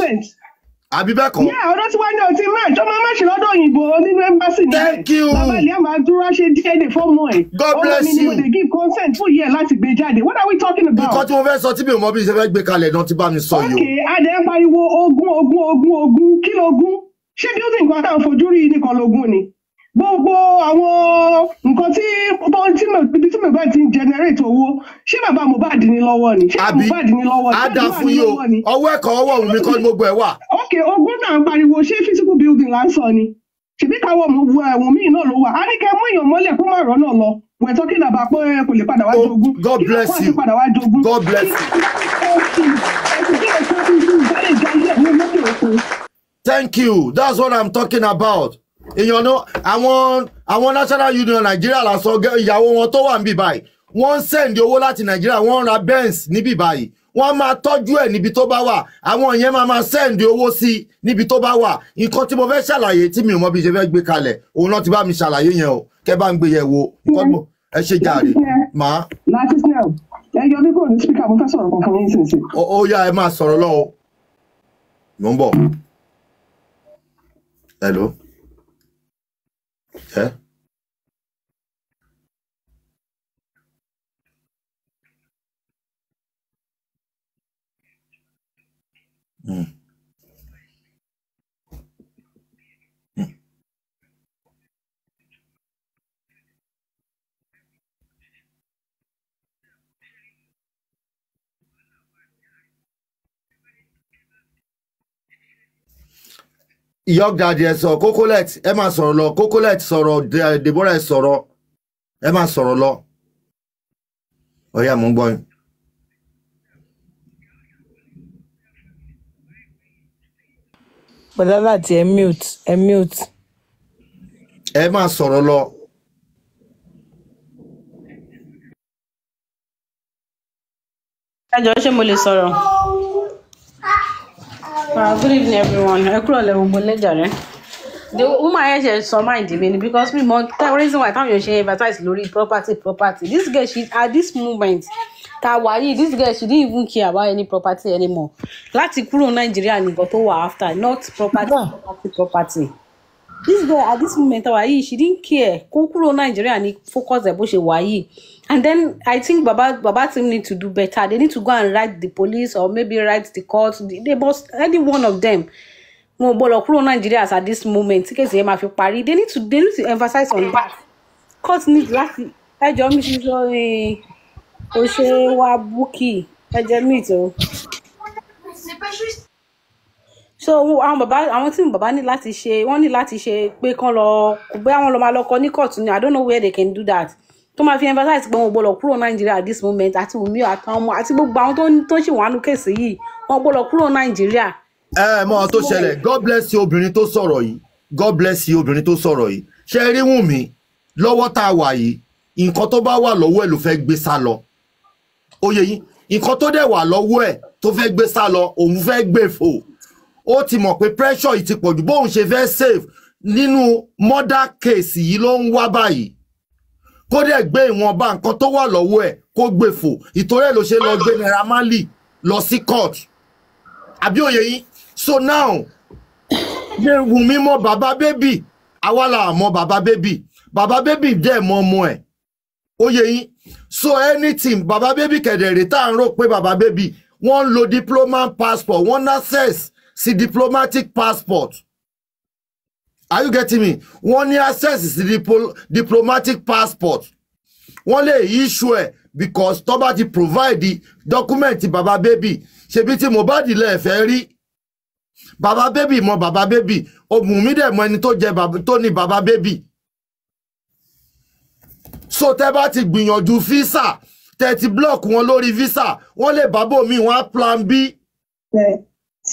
Àbí bẹ́ẹ̀ kọ́. Yeah, ọ̀dọ́ tí wọ́n ní ọtí match ọmọ match lọ́dọ̀ òyìnbó nínú embassy ní Thank you. bàbá ìyá máa dúró ṣe DNA fọ́ọ̀mù ẹ̀. God bless Ọmọ mi ni mo you. dey give consent fún yẹ láti gbé jáde. What are we talking about? nǹkan tí mo fẹ́ sọ tí mi ò mọ bí ṣe fẹ́ gbé kalẹ̀ náà ti bá mi sọ yìí o. Okay, adé ń pariwo ogún ogún ogún ogún kí lógún? Ṣé building kan táwọn fojú rí nìkan ni? Gbogbo àwọn nǹkan tí ibi tí Mohbad ti ń generate owó ṣé bàbá Mohbad ní lọ́wọ́ ni? Ṣé Mohbad ní lọ́wọ́ ni? Ṣé Mohbad ní lọ́wọ́ ọwọ́ ẹ̀kọ́ ọwọ́ òun mi kọ́ ni gbogbo ẹ̀ wà. ok ogún náà ń pariwo ṣé physical building là ń sọ ni ṣèbí káwọ ẹwọn míì náà ló wà á ní kẹ mú èèyàn mọ́lẹ̀ kó má rọ́nà lọ wẹ̀ tó kí nàbà pé kò lè padà wá jogún God Kí ló bless kọ́ you. padà wá jogún God bless you. thank you that's what i'm talking about. Èèyàn náà àwọn àwọn national union nàìjíríà gẹ́- ìyàwó wọn tó wà níbí báyìí. Wọ́n ń sẹ́ǹdì owó láti nàìjíríà wọ́n ń ra benz níbí báyìí. Wọ́n máa tọ́jú ẹ̀ níbi tó bá wà. Àwọn yẹn máa máa sẹ́ǹdì owó sí i níbi tó bá wà. Nǹkan tí mo fẹ́ ṣàlàyé tí mi ò mọ bí ṣe fẹ́ gbé kalẹ̀ òun náà ti bá mi ṣàlàyé yẹn o. Kẹ́ bá ń gbé yẹ̀ wò. Ẹ ṣe jàre. Màá snell ẹyọ bí kò ní speaker mo fẹ́ sọ̀rọ̀ kan fún yín sínsìn. ó yá ẹ máa sọ̀rọ̀ lọ́wọ́. Mò ń bọ̀. Hello Yeah. Mm. Daddy ẹ sọ cocolet ẹ máa sọ̀rọ̀ lọ cocolet sọ̀rọ̀ De- deborah ẹ sọ̀rọ̀ ẹ máa sọ̀rọ̀ lọ ọ̀yà mò ń gbọ́ yín. bọ̀dá láti ẹ mute ẹ mute. ẹ máa sọ̀rọ̀ lọ. ẹ jọ̀ọ́ ṣé mo lè sọ̀rọ̀ Ah, good evening everyone. Ẹ kúrò lẹ gbogbo lẹ́jà rẹ the woman yẹn ṣe sọ mind mi ni because mi mọ the reason why táwọn èèyàn ṣe advertise lórí property property. This girl she at this moment ta wà yìí this girl she didn't even care about any property anymore. Láti kúrò nàìjíríà nìkan tó wà after not property property property this girl at this moment wà yìí she didn't care. Kó kúrò nàìjíríà ní focus ẹ bó ṣe wà yìí. And then i think baba baba team need to do better. They need to go and write the police or maybe write the court. They must any one of them wọn ò gbọdọ̀ kúrò nàìjíríà at this moment tí kèsì yẹn máa fi parí. They need to they need to emphasize on that. Court need láti ẹjọ́ mi ti sọ ṣe wa búkì ẹjẹ meet o so àwọn bàbá àwọn tí bàbá ní láti ṣe wọ́n ní láti ṣe pé kán lọ bóyá wọ́n lọ máa lọ kọ ní court ni i don't know where they can do that. Tó máa fi emphasize pé wọn gbọdọ̀ kúrò nàìjíríà at this moment àti wùmí àtàwọn ọmọ àti gbogbo àwọn tó ń- ṣèwádùn kèsì yìí wọn gbọdọ̀ kúrò nàìjíríà. Ẹ mọ ohun tó ṣẹlẹ̀. God bless you obìnrin tó sọ̀rọ̀ yìí. God bless you obìnrin tó sọ̀rọ̀ yìí. Ṣe rí Wùnmí lọ́wọ́ tá a wà yìí nǹkan tó bá wà lọ́wọ́ ẹ̀ ló fẹ́ gbé sá lọ. Oyè yín. Nǹkan tó dẹ̀ wà lọ́wọ́ ẹ̀ tó fẹ́ gbé sá lọ òun fẹ́ gbé fò ó ti mọ̀ pé pressure yìí ti pọ̀jù bóun ṣe fẹ́ save nínú murder case yìí ló ń wá báyìí. Kó dẹ̀ gbé ìwọ̀nba nǹkan tó wà lọ́wọ́ ẹ̀ kó gbé fò. Ìtorí ẹ̀ ló ṣe lọ gbé Naira Marley lọ sí court. Àbí òye yín? So now ṣe Wùnmí mọ bàbá bébì àwa là mọ bàbá bébì bàbá bébì dẹ̀ mọ ọmọ ẹ̀. Òye yín? So anything bàbá bébì kẹ̀dẹ̀rẹ̀ tá à ń rò pé bàbá bébì wọ́n ń lo diplomat passport wọ́n ní access sí diplomatic passport. Are you getting me? Wọ́n ní access sí diplo diplomatic passport. Wọ́n lè issue because tó provide document bàbá bébì ṣebí tí Mohbad lẹ́ẹ̀fẹ́ rí. Bàbá bébì mọ bébì ohun mi dẹ̀ mọ ẹni tó jẹ tó ní bàbá bébì so tẹ́ bá ti gbìyànjú visa tẹ́ ti block wọn lórí visa wọ́n lè bábò mi wọ́n á plan b. ẹ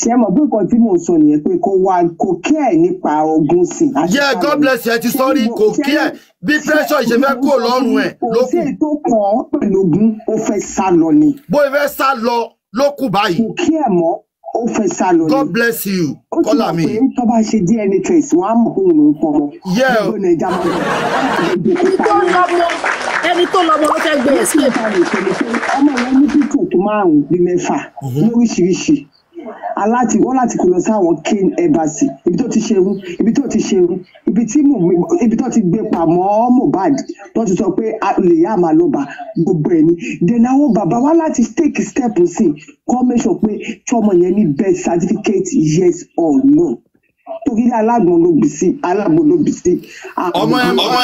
ṣe mọ̀ pé nǹkan tí mò ń sọ nìyẹn pé kó wá kó kí ẹ̀ nípa ogun sí. yeah god bless you ẹ ti sọrí kò kí ẹ bí pressure ìṣe fẹ́ kó lọ́rùn ẹ̀ ló kò sí kàn án pẹ̀lú ogun ó fẹ́ sá lọ ni. bó o fẹ́ sá lọ ló kù báyìí. kò kí ẹ̀ mọ́ ó fẹ́ sá lọ ni. god bless you ó ti kọ́lá mọ̀ mi. pé tó bá ṣe dna trace wọ́n á mọ̀ pé òun ló ń nàìjà máa ń ẹni tó lọmọ ló fẹ́ gbé escape. ọmọ yẹn ní pípò tó márùn-ún bíi mẹ́fà lóríṣiríṣi aláti wọ́n láti kó lọ sí àwọn kane embassy. Ibi tó ti ṣerun ibi tó ti ṣerun ibi tí Mo- ibi tó ti gbé pamọ́ Mohbad tó ti sọ pé lè yá máa lọ bá gbogbo ẹ̀ ni. Then àwọn bàbá wa láti take step sí kọ́ sure pé tọmọ yẹn ní birth certificate yes or no torí alágbọn ló bì sí alágbọn ló bì sí. ọmọ yẹn ọmọ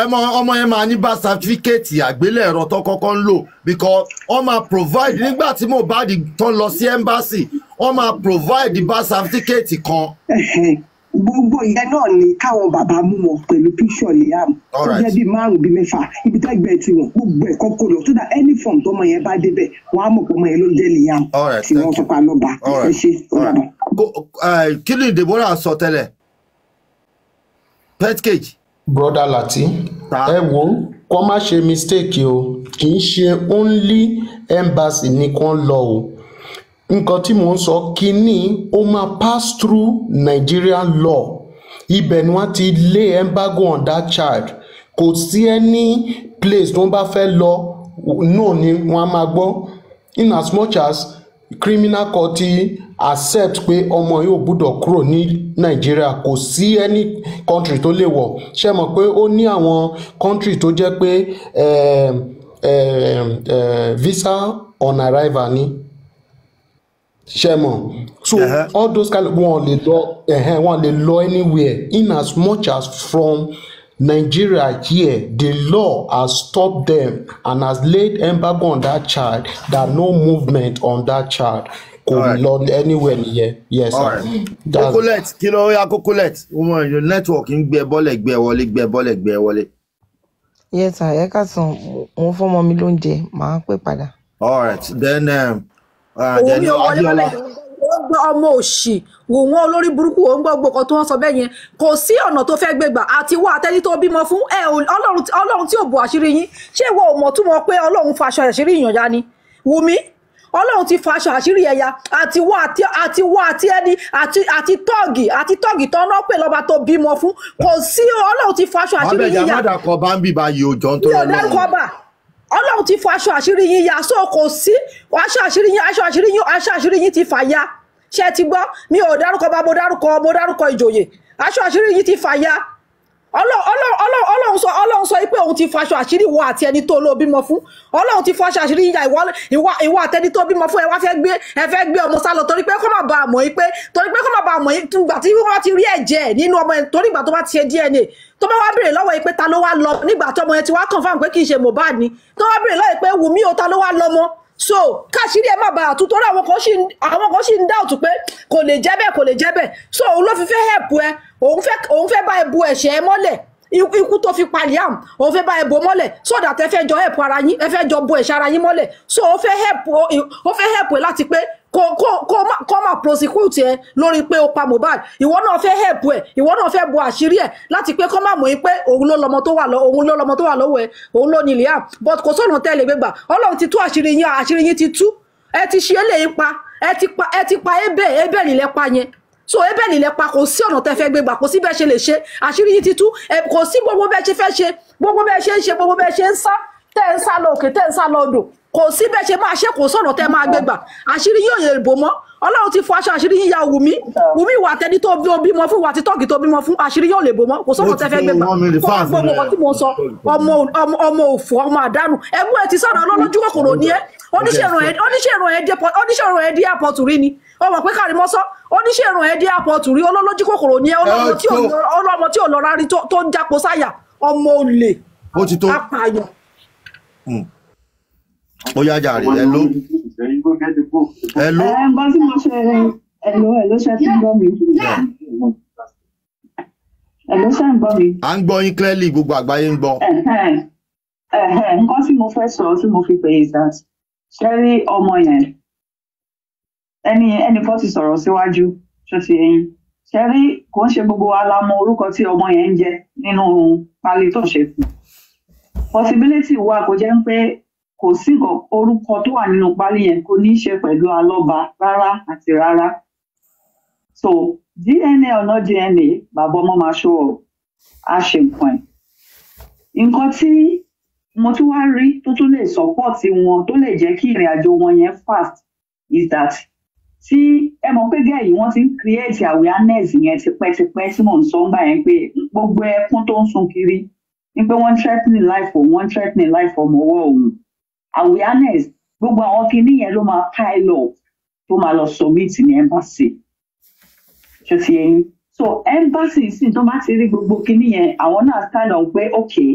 ẹ mọ ọmọ yẹn máa ní bá sátífíkẹ́ẹ̀tì àgbélẹ̀rọ tó kọ́kọ́ ń lò because wọ́n máa provide nígbà tí Mohbad ń lọ sí embassy wọ́n máa provide bá sátífíkẹ́ẹ̀tì kan. Gbogbo ìyẹn náà ni káwọn bàbá mú wọn pẹ̀lú píṣọ̀ liam tó Alright. jẹ́ bíi márùn-ún bíi mẹ́fà. Ibi tẹ́gbẹ́ tí wọn gbogbo ẹ̀ kọ́kọ́ lọ. Tó dà any form tọmọ yẹn bá débẹ̀ wọn á mọ̀ pé ọmọ yẹn ló jẹ́ liam Alright, tí wọ́n fipá lọ́ba ẹ Alright. ṣe ó dàbọ̀. Eh, kí ni Deborah sọ tẹ́lẹ̀? Pet cage. broda lati ẹ wo kọ́ má ṣe mistake o. Kì í ṣe only embassy ni kàn lọ o nǹkan tí mò ń sọ kínní ó máa pass through Nigerian law. Ibẹ̀ ni wọ́n ti lé embargo on that child. Kò sí any place tó ń bá fẹ́ lọ náà ni wọ́n á máa gbọ́. In as much as criminal court ti accept pé ọmọ yóò gbúdọ̀ kúrò ní nàìjíríà kò sí any country tó lè wọ̀. Ṣe mọ̀ pé ó ní àwọn country tó jẹ́ pé um, um, um, visa on arrival ni ṣe mọ̀? So all those kind of wọn lè lọ uh, wọn lè lọ anywhere. In as much as from Nigeria here the law has stopped them and has laid embargo on that child that no movement on that child kò lọ anywhere nìyẹn. Yes sir. Kokolet kí ló yá kokolet ọmọ ìlú network ń gbẹ bọ́lẹ̀ gbẹ wọlé gbẹ bọ́lẹ̀ gbẹ wọlé. yes sir. Ẹ ká sàn mo fọmọ mi lóúnjẹ màá pè padà. all right. Then um, uh, òun ni owó wọlé ó gbọ́ ọmọ òṣì wò wọ́n olórí burúkú òun gbọ́ kan tó wọ́n sọ bẹ́ẹ̀ yẹn. Kò sí ọ̀nà tó fẹ́ gbégbà àti wá àtẹ́lí tó bímọ fún ẹ ọlọ́run tí- ò bò àṣírí yín. Ṣé ìwọ ò mọ̀ túmọ̀ pé ọlọ́run fa aṣọ àṣírí yàn ya ni? Wùmí ọlọ́run ti fa aṣọ àṣírí ẹ̀yà àti wá àti àti wá àti ẹni àti àti tọ́ọ̀gì àti tọ́ọ̀gì tán náà pè lọ́ba tó bímọ fún. Kò sí ọlọ́run ti fa aṣọ àṣírí abẹ́jà yín yà ọlọ́run ti fọ aṣọ àṣírí yín ya so kò sí. Aṣọ àṣírí yín aṣọ àṣírí yín aṣọ àṣírí yín ti fà ya. Ṣé ti gbọ́? Mi ò dárúkọ bá mo dárúkọ mo dárúkọ ìjòyè. Aṣọ àṣírí yín ti fà ya ọlọ́run sọ ọlọ́run sọ pé òun ti faṣọ àṣírí ìwọ àti ẹni tó ló bímọ fún. Ọlọ́run ti faṣọ àṣírí yíya ìwọ àtẹni tó bímọ fún. Ẹ wá fẹ́ gbé ẹ fẹ́ gbé ọmọ sálọ torí pé kó má bàa mọ̀ yín pé torí pé kó má bàa mọ̀ yín tùgbà tí wọ́n ti rí ẹ̀jẹ̀ nínú ọmọ yẹn torí ìgbà tó bá ti ṣe DNA tó bá wá béèrè lọ́wọ́ yìí pé ta ló wá lọ nígbà tí ọmọ yẹn ni tó wá béèrè lọ́wọ́ yìí pé Wùmí o ta ló wá lọ́mọ? So káṣírí ẹ má bàa tún torí àwọn kan ṣì ń dáòtù pé kò lè jẹ́ bẹ́ẹ̀ kò lè jẹ́ bẹ́ẹ̀. So ló fi fẹ́ help ẹ òun fẹ́ òun fẹ́ bá ẹ bu ẹ̀ṣẹ̀ ẹ mọ́lẹ̀. Ikú tó fi pa Liam òun fẹ́ bá ẹ bò mọ́lẹ̀. So that ẹ fẹ́ jọ help ara yín ẹ fẹ́ jọ bo ẹ̀ṣẹ̀ ara yín mọ́lẹ̀. So ó fẹ́ help ó fẹ́ help ẹ láti pé kó kó kó má kó má prosecute ẹ lórí pé ó pa Mohbad. Ìwọ náà fẹ́ help ẹ ìwọ náà fẹ́ bo àṣírí ẹ láti pé kó má mọ̀ pé òun ló lọmọ tó wà lọ òun ló lọmọ tó wà lọ́wọ́ ẹ òun ló ní Liam but kò sọ̀nà tẹ́lẹ̀ gbégbà. Ọlọ́run ti tú àṣírí yín àṣírí yín ti tú. Ẹ ti ṣe eléyìí pa ẹ ti pa ẹ ti pa ébè ébè nílẹ̀ pa yẹn so ebe nílẹ̀ pa kò sí ọ̀nà tẹ́ fẹ́ gbé gbà kò sí bẹ́ẹ̀ ṣe lè ṣe. Àṣírí yìí ti tú. Kò sí gbogbo bẹ́ẹ̀ ṣe fẹ́ ṣe gbogbo bẹ́ẹ̀ ṣe ń ṣe gbogbo bẹ́ẹ̀ ṣe ń sá. Tẹ́ ń sá lọ òkè tẹ́ ń sá lọ odò. Kò sí bẹ́ẹ̀ ṣe máa ṣe kò sọ̀nà tẹ́ máa gbé gbà. Àṣírí yóò yẹ ìbò mọ́. Ọlọ́run ti fọ aṣọ àṣírí yín ya wùmí. Wùmí ìwà tẹni tó bí- bímọ fún ìwà títọ́gì tó bímọ fún àṣírí yóò lè bò mọ́. Kò sọ̀nà tẹ́ fẹ́ gbé gbà. Five gbogbo nǹkan tí mo sọ ọmọ ọmọ ọmọ òfò ọmọ àdánù. Ẹgbẹ́ ẹ ti sọ̀rọ̀ ọlọ́lójú kòkòrò ní ẹ. Oníṣẹ́rùn ẹ oníṣẹ́rùn ẹ dé port- oníṣẹ́rùn ẹ dé airport rí ni ọmọ pé kàrímọ́ sọ oníṣẹ́rùn ẹ dé airport rí? Olólójú kòkòrò ní ọlọ́mọ tí ò lọ rárí tó ń jápo sáyà ọmọ olè. Apààyàn. ó yá jàre. Ẹ ló ẹ ló ẹ nǹkan tí mo ṣe ẹ ló ẹ ló ṣe ti gbọ́ mi? Ẹ ló ṣe ń gbọ́ mi. à ń gbọ́ yín clearly gbogbo àgbáyé ń gbọ́. Nǹkan tí mo fẹ́ sọ tí mo fi pè é is that ṣe rí ọmọ yẹn ẹni ẹnì kan ti sọ̀rọ̀ síwájú ṣó ti ẹyin ṣe rí kò ń ṣe gbogbo wa la mọ orúkọ tí ọmọ yẹn ń jẹ nínú pálí tó ṣe fún possibility wà kó jẹ́ pé kò sí nǹkan orúkọ tó wà nínú pálí yẹn kò ní ṣe pẹ̀lú alọ́ba rárá àti rárá. So dna not dna bàbá ọmọ máa ṣó ọ á ṣe nǹkan ẹ̀. Nǹkan tí mo tún wá rí tó tún lè support wọn tó lè jẹ́ kí ìrìn àjò wọn yẹn fast is that tí ẹ mọ̀ pé gẹ́yìn wọ́n ti ń create awareness yẹn tipẹ́tipẹ́ tí mò ń sọ ńgbà yẹn pé gbogbo ẹkún tó ń sun kiri ni pé wọ́n ń threatening life òun wọ́n ń threatening life ọmọ ọwọ́ òun. Awareness gbogbo àwọn kinní yẹn ló máa pile up tó máa lọ submit ní embassy. Ṣó ti yẹ yín? So embassy sì tó bá ti rí gbogbo kinní yẹn àwọn náà stand on pé okay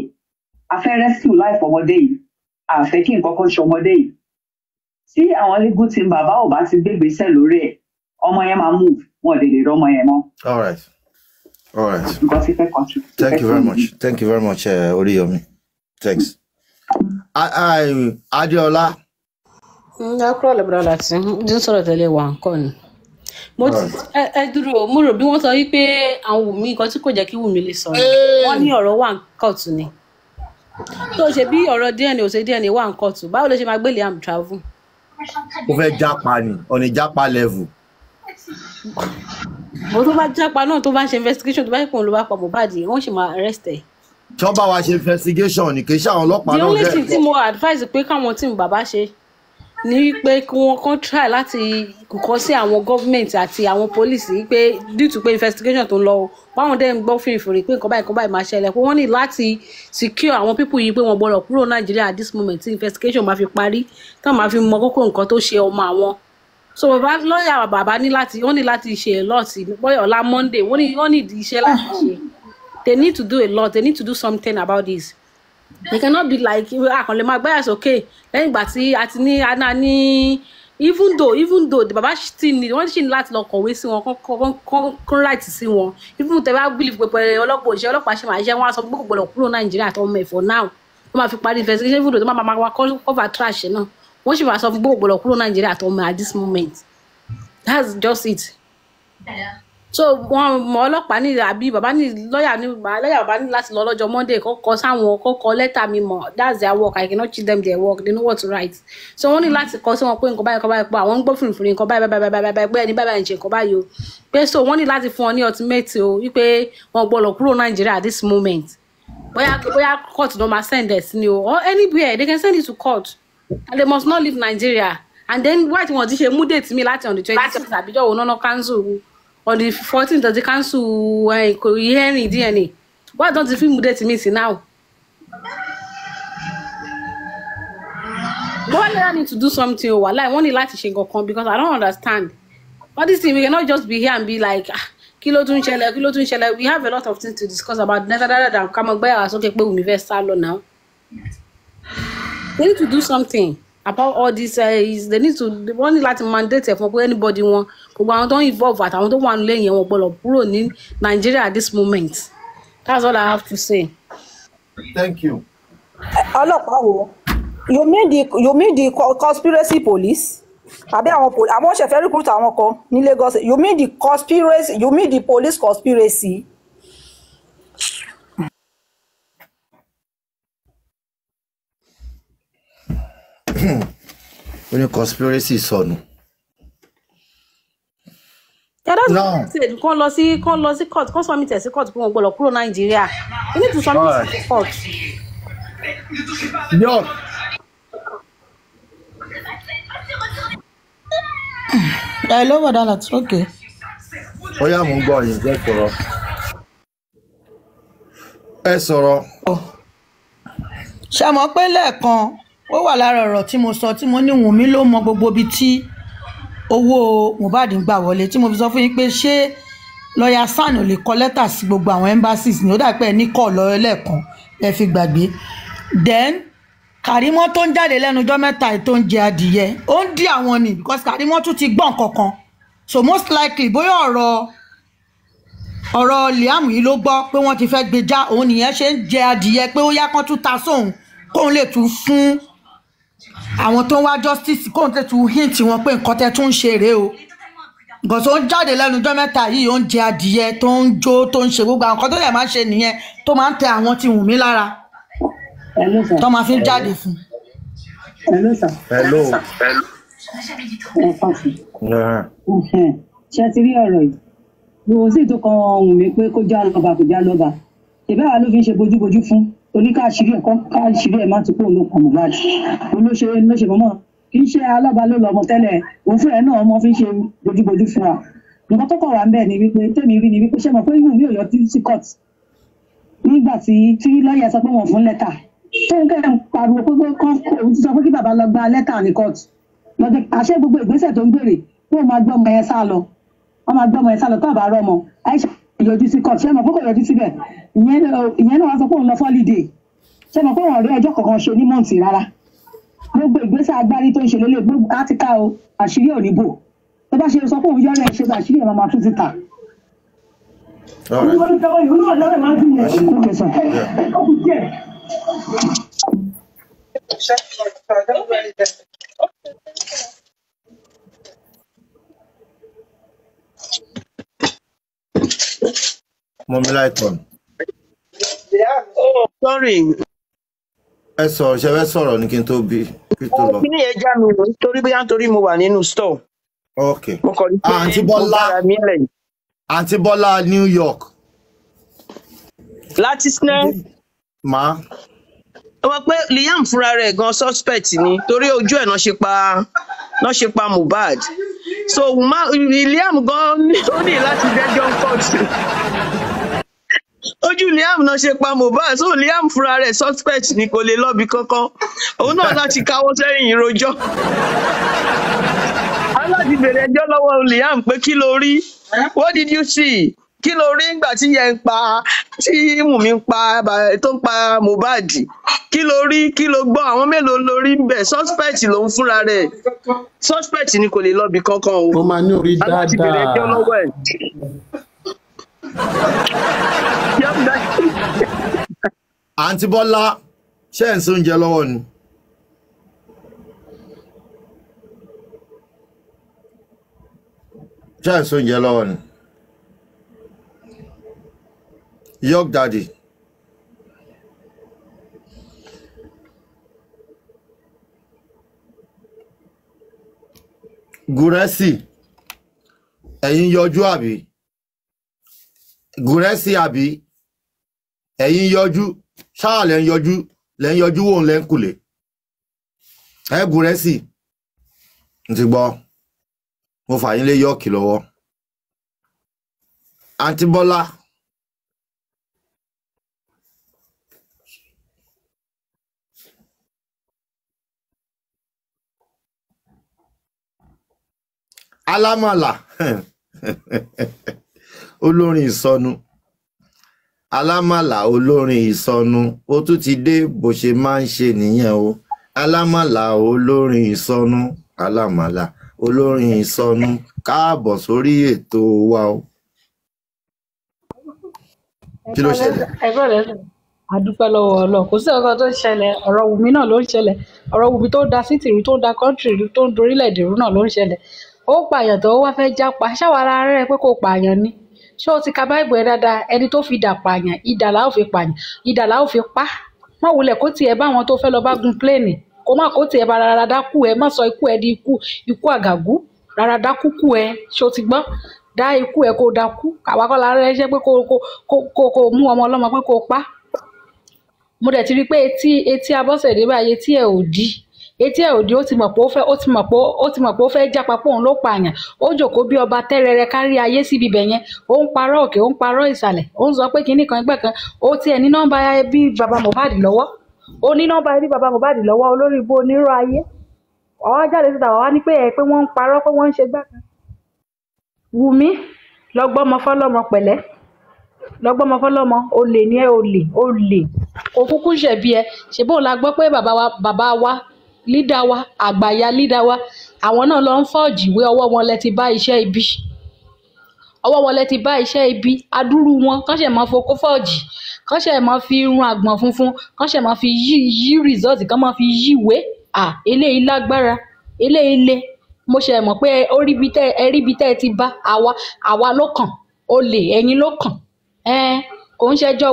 a fẹ́ rescue life ọmọdé yìí. A fẹ́ kí nǹkan kan ṣe ọmọdé yìí tí àwọn legal team bàbá ò bá ti gbégbèsè lórí ẹ̀ ọmọ yẹn máa move wọn ò lè lè rọmọ yẹn mọ́. All right. All right. Thank you very much. Thank you very much uh, Oríyọmí. Thanks. Adéọlá. Ǹjẹ́ kúrò lẹ́bùrọ̀ láti dín sọ̀rọ̀ tẹ́lẹ̀ wà ń kọ́ ni. mo ti ẹ ẹ dúró mo rò bí wọ́n sọ wípé àwọn Wùmí nǹkan tí kò jẹ́ kí Wùmí lè sọ̀rọ̀ wọ́n ní ọ̀rọ̀ wà ń kọ̀tù ni. tó ṣe bí ọ̀rọ̀ DNA ò ṣe DNA wà ń kọ̀tù báwo ló ṣe máa gbé Liam travel. Ó fẹ́ jápa ni ọ̀nì jápa level mo tó bá jápa náà tó bá ṣe investigation tó bá òun ló bá pa Mohbad wọ́n sì máa arrest ẹ̀. tí wọ́n bá wa ṣe investigation ní kì í ṣe àwọn ọlọ́pàá the náà only thing tí jẹ́ mo advise pé káwọn tí mo bàbá ṣe ni wípé kí wọ́n kàn try láti kọ́ sí àwọn government àti àwọn police wípé due to pé investigation tó ń lọ o báwọn dẹ́ ń gbọ́ fìrìfìrì pé nǹkan báyìí nǹkan báyìí máa ṣẹlẹ̀. Pé wọ́n ní láti secure àwọn people yìí pé wọ́n gbọ́dọ̀ kúrò nàìjíríà at this moment tí investigation máa fi parí wọ́n máa fi mọ kókó nǹkan tó ṣe ọmọ àwọn. So bàbá lọ́ọ̀yà bàbá ní láti wọ́n ní láti ṣe a lot. Bóyá ọ̀la monday wọ́n ní wọ́n ní ìdí iṣẹ́ láti ṣe. They need to do a lot. They need to do something about this they cannot be like àkànlè máa gbáyà sókè. Lẹ́yìn ìgbà tí a ti ní aná ní even though even though the baba still need wọ́n sì ní láti lọ kọ̀wé sí wọn kán right sí wọn. Even tẹ bá believe pé pé ọlọ́pàá òṣìṣẹ́ ọlọ́pàá ṣe máa ṣe wọ́n á sọ pé kò gbọdọ̀ kúrò nàìjíríà tó ọmọ ẹ̀ for now. Wọ́n máa fi parí investigation even though tó máa máa wá cover trash náà. Wọ́n sì máa sọ fún pé kò gbọdọ̀ kúrò nàìjíríà tó ọmọ ẹ̀ at this moment. That's just it so wọn mọ ọlọ́pàá ní àbí bàbá ní lọ́ọ̀yà ní lọ́ọ̀yà bàbá ní láti lọ lọ́jọ́ monday kó kọ sáwọn kó kọ lẹ́tà mi mọ̀. That's their work. I cannot cheat them their work. They know what to write. So wọ́n ní láti kọ sí wọn pé nǹkan báyìí nǹkan báyìí pé àwọn ń gbọ́ fìrìfìrì nǹkan báyìí báyìí báyìí báyìí pé ẹni báyìí ń ṣe nǹkan báyìí o. Pé so wọ́n ní láti fún ọ ní ultimate o wípé wọn gbọ́dọ̀ kúrò nàìjíríà at this moment. Bóyá bóyá court ló máa send ẹ̀ sí ni o or anywhere they can send it to court. And they must not leave nigeria. And then why tí wọ́n ti ṣe mú date mi láti on the twenty six àbíjọ́ òun náà cancel on the fourteen of the council uh, hearing dna why don't the film date me till now but why need to do something o wahala wọ́n ní láti ṣe nǹkan kan because i don't understand. All this thing we cannot just be here and be like ah kí ló tún ṣẹlẹ̀ kí ló tún we have a lot of things to discuss about netherlands than ká mọ gbẹ́yàwó sókè pé wùmí fẹ́ sá lọ now they need to do something about all this uh, is they need to wọ́n ní láti mandate fún pé anybody wọn gbogbo àwọn tó ń involve àtàwọn tó wà nílé yẹn wọn gbọ́dọ̀ kúrò ní Nigeria at this moment that's all I have to say. thank you. ọlọ́pàá wo you mean the you mean the co- conspiracy police àbí àwọn poli àwọn ṣẹ̀fẹ̀ recruit àwọn kan ní Lagos you mean the conspiracy you mean the police conspiracy. ó ní conspiracy sọnù. yeah that's No. what I said kán lọ sí kán lọ sí court kán submit ẹ̀ sí court pé wọ́n gbọ́dọ̀ kúrò Nàìjíríà you need to submit it sí court. yọ ẹ ló dára tí ókè. ó yá mò ń gbọ́ yín jẹ́ sọ̀rọ̀. ẹ sọ̀rọ̀. ṣe mọ̀ pé lẹ́ẹ̀kan ó wà lára ọ̀rọ̀ tí mo sọ tí mo ní Wùnmí ló mọ gbogbo ibi tí owó Mohbad ń gbà wọlé tí mo fi sọ fún yín pé ṣé lọ́ọ̀yà san ò lè kọ lẹ́tà sí gbogbo àwọn embassies ní ó dà pé ní kọ́ lọ́ọ́ lẹ́ẹ̀kan ẹ fi gbàgbé. Then Kàrímọ́ tó ń jáde lẹ́nu ọjọ́ mẹ́ta tó ń jẹ adìyẹ ó ń dí àwọn ni because Kàrímọ́ tún ti gbọ́n kankan so most likely bóyá ọ̀rọ̀ ọ̀rọ̀ Liam yìí ló gbọ́ pé wọ́n ti fẹ́ gbé já òun nìyẹn ṣe ń jẹ adìyẹ pé ó yá kán tún ta sóun kóun lè tún fún àwọn tó ń wá justice kóun lè tún hint wọn pé nǹkan tẹ́ tún ń ṣe rèé o. Ó ń jáde lẹ́nu ọjọ́ mẹ́ta yìí ó ń jẹ adìyẹ tó ń jó tó ń ṣe gbogbo àwọn nǹkan tó yẹ máa ń ṣe nìyẹn tó máa ń tẹ àwọn tí Wùnmí lára. Tó máa fi ń jáde fún. Hello, sir. ti rí ọ̀rọ̀ yìí? Gbogbo sí ìtò kan ohun mi pé kó já lọ́ba kó já lọ́ba. Ìbẹ́ wa ló fi ń ṣe bójúbójú fún torí káàṣírí ẹ̀ kọ́ káàṣírí ẹ̀ má ti kó olóko Mohbad. Ló ṣe ló ṣe mọ́mọ́. Kì í ṣe alába ló lọ ọmọ tẹ́lẹ̀. Òun fúnra náà ọmọ fi ń ṣe bójúbójú fún wa nǹkan tó kọ̀ wá ń bẹ̀ ni wípé tèmi rí ni wípé ṣé mo pé ìwé mi ò yọ sí court? Nígbà tí tí lọ́ọ̀yà sọ pé wọ́n fún lẹ́tà. Tóun kẹ́ ń pariwo pé òun ti sọ pé kí bàbá lọ gba lẹ́tà ní court. Lọ́jọ́ àṣẹ gbogbo ìgbésẹ̀ tó ń gbèrè kó o máa gbọ́ ọmọ yẹn sá lọ. Wọ́n máa gbọ́ ọmọ yẹn sá lọ. Tó àbá rọ́mọ àìsàn yọjú sí court. Ṣé mo pé kò yọjú síbẹ̀? Ìyẹn náà wá sọ pé òun lọ fọ́lídé ṣé mo pé wọn ò rí ẹjọ́ kankan ṣe ní mọ́ǹtì rárá? Gbogbo ìgbésẹ̀ agbárí tó ń ṣe lélẹ̀ gbogbo átíkà o àṣírí ò ní bò. Tó bá ṣe sọ pé òun yọrọ ẹ̀ ṣe bá àṣírí ẹ̀ máa tún ti tà. Okay, sir. Mọ́mí láìpọ̀ Oh, sorry. ẹ sọ̀rọ̀ ṣe fẹ́ sọ̀rọ̀ ní kí n tó bí kí n tó lọ. kíní yẹn já mi lò nítorí bóyá nítorí mo wà nínú store. ok àǹtí bọ́lá àǹtí bọ́lá new york láti sinẹ́. máa ẹ wọ́n pé Liam fúnra rẹ̀ gan suspect ni torí ojú ẹ̀ náà ṣe pa náà ṣe pa Mohbad so Liam gan ó ní láti dẹ́jọ́ court ojú Liam náà ṣe pa Mohbad so Liam fúnra rẹ̀ suspect ni kò lè lọ́bi kankan. Òun náà láti káwọ́ sẹ́yìn ìrojọ́ aláàdì bèrè ẹjọ́ lọ́wọ́ Liam pé kí ló rí? What did you see kí ló rí ńgbà tí yẹn ń pa tí wùnmí ń pa tó ń pa mohbad kí ló rí kí ló gbọ́ àwọn mélòó ló rí ń bẹ̀ suspect lòun fúnra rẹ̀ suspect ni kò lè lọ bí kankan o ó máa ní orí aláti bèrè ẹjọ́ dáadáa lọ́wọ́ ẹ̀. àǹtí bọ́lá ṣé ẹ̀ ń sún oúnjẹ lọ́wọ́ ni. ṣé ẹ̀ ń sún oúnjẹ lọ́wọ́ ni. York daddy. Gúrẹ́sì. Ẹ̀yin yọjú àbí? Gúrẹ́sì àbí? Ẹ̀yin yọjú. Ṣáà lẹ́ ń yọjú? Lẹ́ ń yọjú wò ń lẹ́ ń kùlé ẹ gúrẹ́sì. Ti gbọ́. Mo fà lé yọ́ọ̀kì lọ́wọ́. Àǹtí bọ́lá alámàlà olórin ìsọnù alámàlà olórin ìsọnù ó tún ti dé bó ṣe máa ń ṣe nìyẹn o. Alámàlà olórin ìsọnù alámàlà olórin ìsọnù káàbọ̀ sórí ètò wa o. Kí ló ṣẹlẹ̀? Ẹgbẹ́ lọ́wọ́ ọlọ́run. Kò sí ọkọ tó ń ṣẹlẹ̀. Ọ̀rọ̀ wùmí náà ló ń ṣẹlẹ̀. Ọ̀rọ̀ wùmí tó ń da sítì rú tó ń da kọ́ńtì rú tó ń dorílẹ̀-èdè rú náà ló ń ṣẹlẹ̀ ó pààyàn tó wá fẹ́ jápa. Ṣáwa ara rẹ̀ pé kò pààyàn ni? Ṣé o ti ka báìbù ẹ dáadáa? Ẹni tó fi dà pààyàn idà làá fi pààyàn idà làá fi pa má wulẹ̀ kó tiẹ̀ bá àwọn tó fẹ́ lọ bá gun pléènì. Kó má kó tiẹ̀ bá rárá dákú ẹ. Má sọ ikú ẹ di ikú ikú àgàgú. Rárá dákú kú ẹ. Ṣé o ti gbọ́? Dá ikú ẹ kó dákú àwa kọ́ la rẹ́ ṣẹ́ pé kó mú ọmọ ọlọ́mọ pé kó pa mo dẹ̀ ti rí i pé etí etí abọ́sẹ̀dé báyìí etí ẹ̀ ò di etí ẹ̀ ò di ó ti mọ̀ pé ó fẹ́ ó ti mọ̀ pé ó ti mọ̀ pé ó fẹ́ jápa pé òun ló pààyàn ó jòkó bí ọba tẹ́rẹrẹ kárí ayé síbi ibẹ̀ yẹn. Ó ń parọ́ òkè ó ń parọ́ ìsàlẹ̀. Ó ń sọ pé kinní kan ẹgbẹ́ kan. Ó tiẹ̀ ní nọ́mbà ẹbí baba Mohbad lọ́wọ́. Ó ní nọ́mbà ẹbí baba Mohbad lọ́wọ́ olórí ibo onírọ̀ ayé. Ọwọ́ jáde síta wá ní pé ẹ pé wọ́n ń parọ́ pé wọ́n ń ṣe gbá kan. Wùmí lọ́gbọ́mọ fọlọ́mọ pẹ̀lẹ́. Lọ́gbọ́mọ fọlọ́mọ. Olè ní ẹ kò kúkú ṣẹ̀bi ẹ. Ṣèbó la gbọ́ pé bàbá wa bàbá wa lídà wa àgbàyà lídà wa àwọn náà lọ ń fọ́ọ̀jì ìwé ọwọ́ wọn lẹ ti bá iṣẹ́ ibi. Ọwọ́ wọn lẹ ti bá iṣẹ́ ibi adúrú wọn kán ṣẹ̀ máa fokó fọ́ọ̀jì kán ṣẹ̀ máa fi irun àgbọ̀n funfun kán ṣẹ̀ máa fi yí yí rìsọ́ọ̀tì kán máa fi yí ìwé. À eléyìí lágbára eléyìí le. Mo ṣe mọ̀ pé ó rí ibi tẹ́ ẹ ti bá àwa àwa ló kàn olè ẹ̀yin ló kàn. Kò ń ṣẹjọ́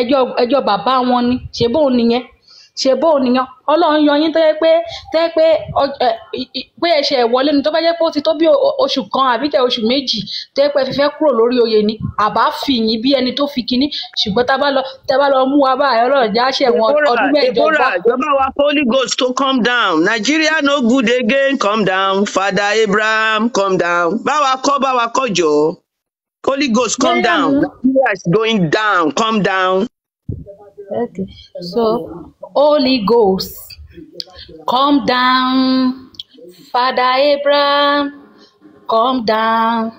ẹjọ́ ẹjọ́ bàbá wọn ni. Ṣe bóun nìyẹn ṣe bóun nìyẹn Ọlọ́run yọ yín tó yẹ pé tó yẹ pé pé ẹ ṣe wọlé ni tó bá jẹ́ pé ó ti tó bí oṣù kan àbí tẹ oṣù méjì tó yẹ pé ẹ fi fẹ́ kúrò lórí oyè ni àbá fi yín bí ẹni tó fi kinní ṣùgbọ́n tá a bá lọ mú wa báyìí Ọlọ́run já ṣẹ̀wọ̀n ọdún Deborah, mẹ́jọ Deborah, gbáko. Jọba wa Holy Ghost to come down. Nigeria no good again, come down. Father Abraham, come down. Báwa kọ́, báwa kọ́ jọ. Holy Ghost, come down. Nigeria is going down, come down. Okay. So, Holy Ghost, come down. Father Abraham, come down.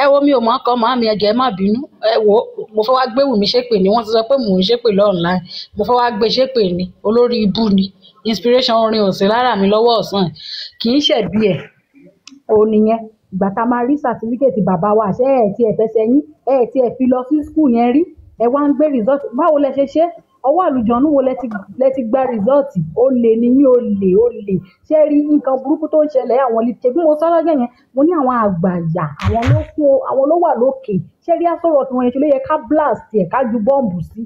Ẹ wo mi ò mọ̀ ọkọ màmí ẹ̀jẹ̀ má bínú. Ẹ wo mo fẹ́ wá gbé Wùmí ṣépè ni wọ́n ti sọ pé mò ń ṣépè lọ́ọ̀nláì. Mo fẹ́ wá gbé ṣépè ni olórí ibú ni inspiration orin òsè lára mi lọ́wọ́ ọ̀sán. Kì í ṣẹ̀bi ẹ̀ òun nìyẹn ìgbà tá a máa rí sàtífíkẹ̀tì bàbá wa àṣẹ ẹ̀ tí ẹ fẹsẹ̀ yín ẹ̀ tí ẹ fi lọ sí skul yẹn rí ẹ wá ń gbé rìsọ́ọ̀tì báwo lẹ ṣe ṣe ọwọ́ àlùjọ̀nú wo lẹ ti gba rìsọ́ọ̀tì ó lè ní yín ó lè ó lè ṣé rí nǹkan burúkú tó ń ṣẹlẹ̀? Àwọn lè ṣe bí mo sọ́lá yẹn mo ní àwọn àgbàyà àwọn ló kó àwọn ló wà lókè. Ṣé rí àsọ̀rọ̀ tí wọ́n yẹn? Ṣe ló yẹ ká blast ẹ̀ ká ju bọ́ǹbù sí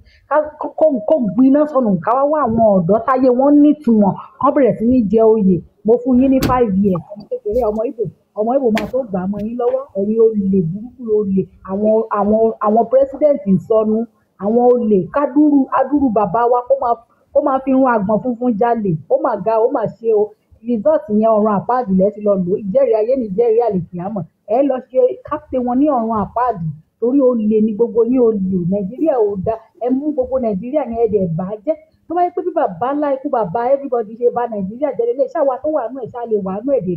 kó gbiná sọnù ká wá wá àwọn ọ̀dọ́ táyé wọn nítumọ̀ kán bẹ̀rẹ̀ sí ní jẹ oyè. Mo fún yín ní five years. Ọmọ kékeré ọmọ Ìgbò ọmọ Ìgbò máa tó gbà mọ́ yín lọ́wọ́. Ẹ̀yin olè burúkú olè. Àwọn àwọn àwọn president ìsọnù àwọn olè kádúrú adúrú bàbá wa kó máa kó máa fi irun àgbọ̀n funfun jalè. Ó mà ga ó mà ṣe o. Result yẹn ọ̀run àpáàdì lẹ́ ti lọ lò. Ìjẹ́rìí ayé ní ìjẹ́rìí àlèkìámọ̀ ẹ lọ ṣe kápẹ́ wọn ní ọ̀run àpáàdì torí olè ní gbogbo yín olè. Nàìjíríà ò da. Ẹ mú gbogbo nàìjíríà yẹn ẹ dẹ̀ bà á jẹ́. Tó bá yẹ pé bí bàbá ńlá ikú bàbá everybody ṣe bà nàìjíríà jẹ́ lélẹ̀ ṣáwa tó wà nù ẹ̀ ṣá lè wà nù ẹ̀ dè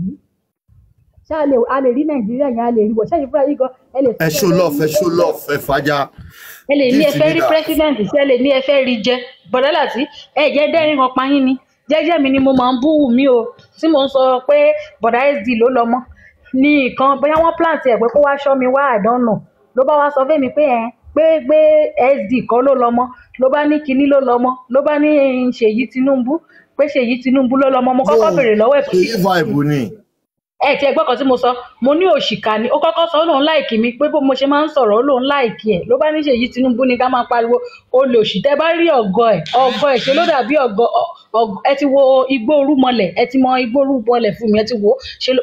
lè a lè rí nàìjíríà yẹn a lè rí wọ̀ ṣẹ́yìn fúnra yìí gan ẹ lè ẹ ṣó lọ́ọ̀fù ẹ ṣó lọ́ọ̀fù ẹ fàájà. ẹ lè ní ẹ fẹ́ rí leader. president ṣe lè ní ẹ fẹ́ rí jẹ. Bọ̀dálà tí ẹ jẹ́ dẹ́rìn ọpa yín ni. Jẹ́jẹ́ mi ni mo máa ń bú mí o tí mo ń sọ pé bọ̀dá sd ló lọ mọ́. Ní nǹkan bóyá wọ́n plant ẹ̀ pé kó wá ṣọ́ mi wá àdánù ló bá wá sọ fẹ́mi pé ẹ pé pé sd kọ́ ló lọ mọ́. Ló bá ní kinní ló lọ mọ́. Ló bá ní ṣèyí tinubu pé ṣèyí tinubu ló lọ mọ́. Mo kọ́kọ́ béèrè lọ́wọ́ ẹ̀ pé ṣèyí vibe ni. Ẹ ti ẹgbẹ́ kan tí mo sọ. Mo ní òṣìkà ni. Ó kọ́kọ́ sọ ó lòun láìkì mi pé bó mo ṣe máa ń sọ̀rọ̀ ó lòun láìkì ẹ̀. Ló bá ní ṣèyí tinubu ni ká máa pariwo. Ó lè òṣì tẹ́ bá rí ọ̀gọ́ ẹ̀ ọ̀gọ́ ẹ̀ ṣe ló dàbí ọ̀gọ́ ẹ ti wo igbó orúmọlẹ̀ ẹ ti mọ igbó orúmọlẹ̀ fún mi ẹ ti wo.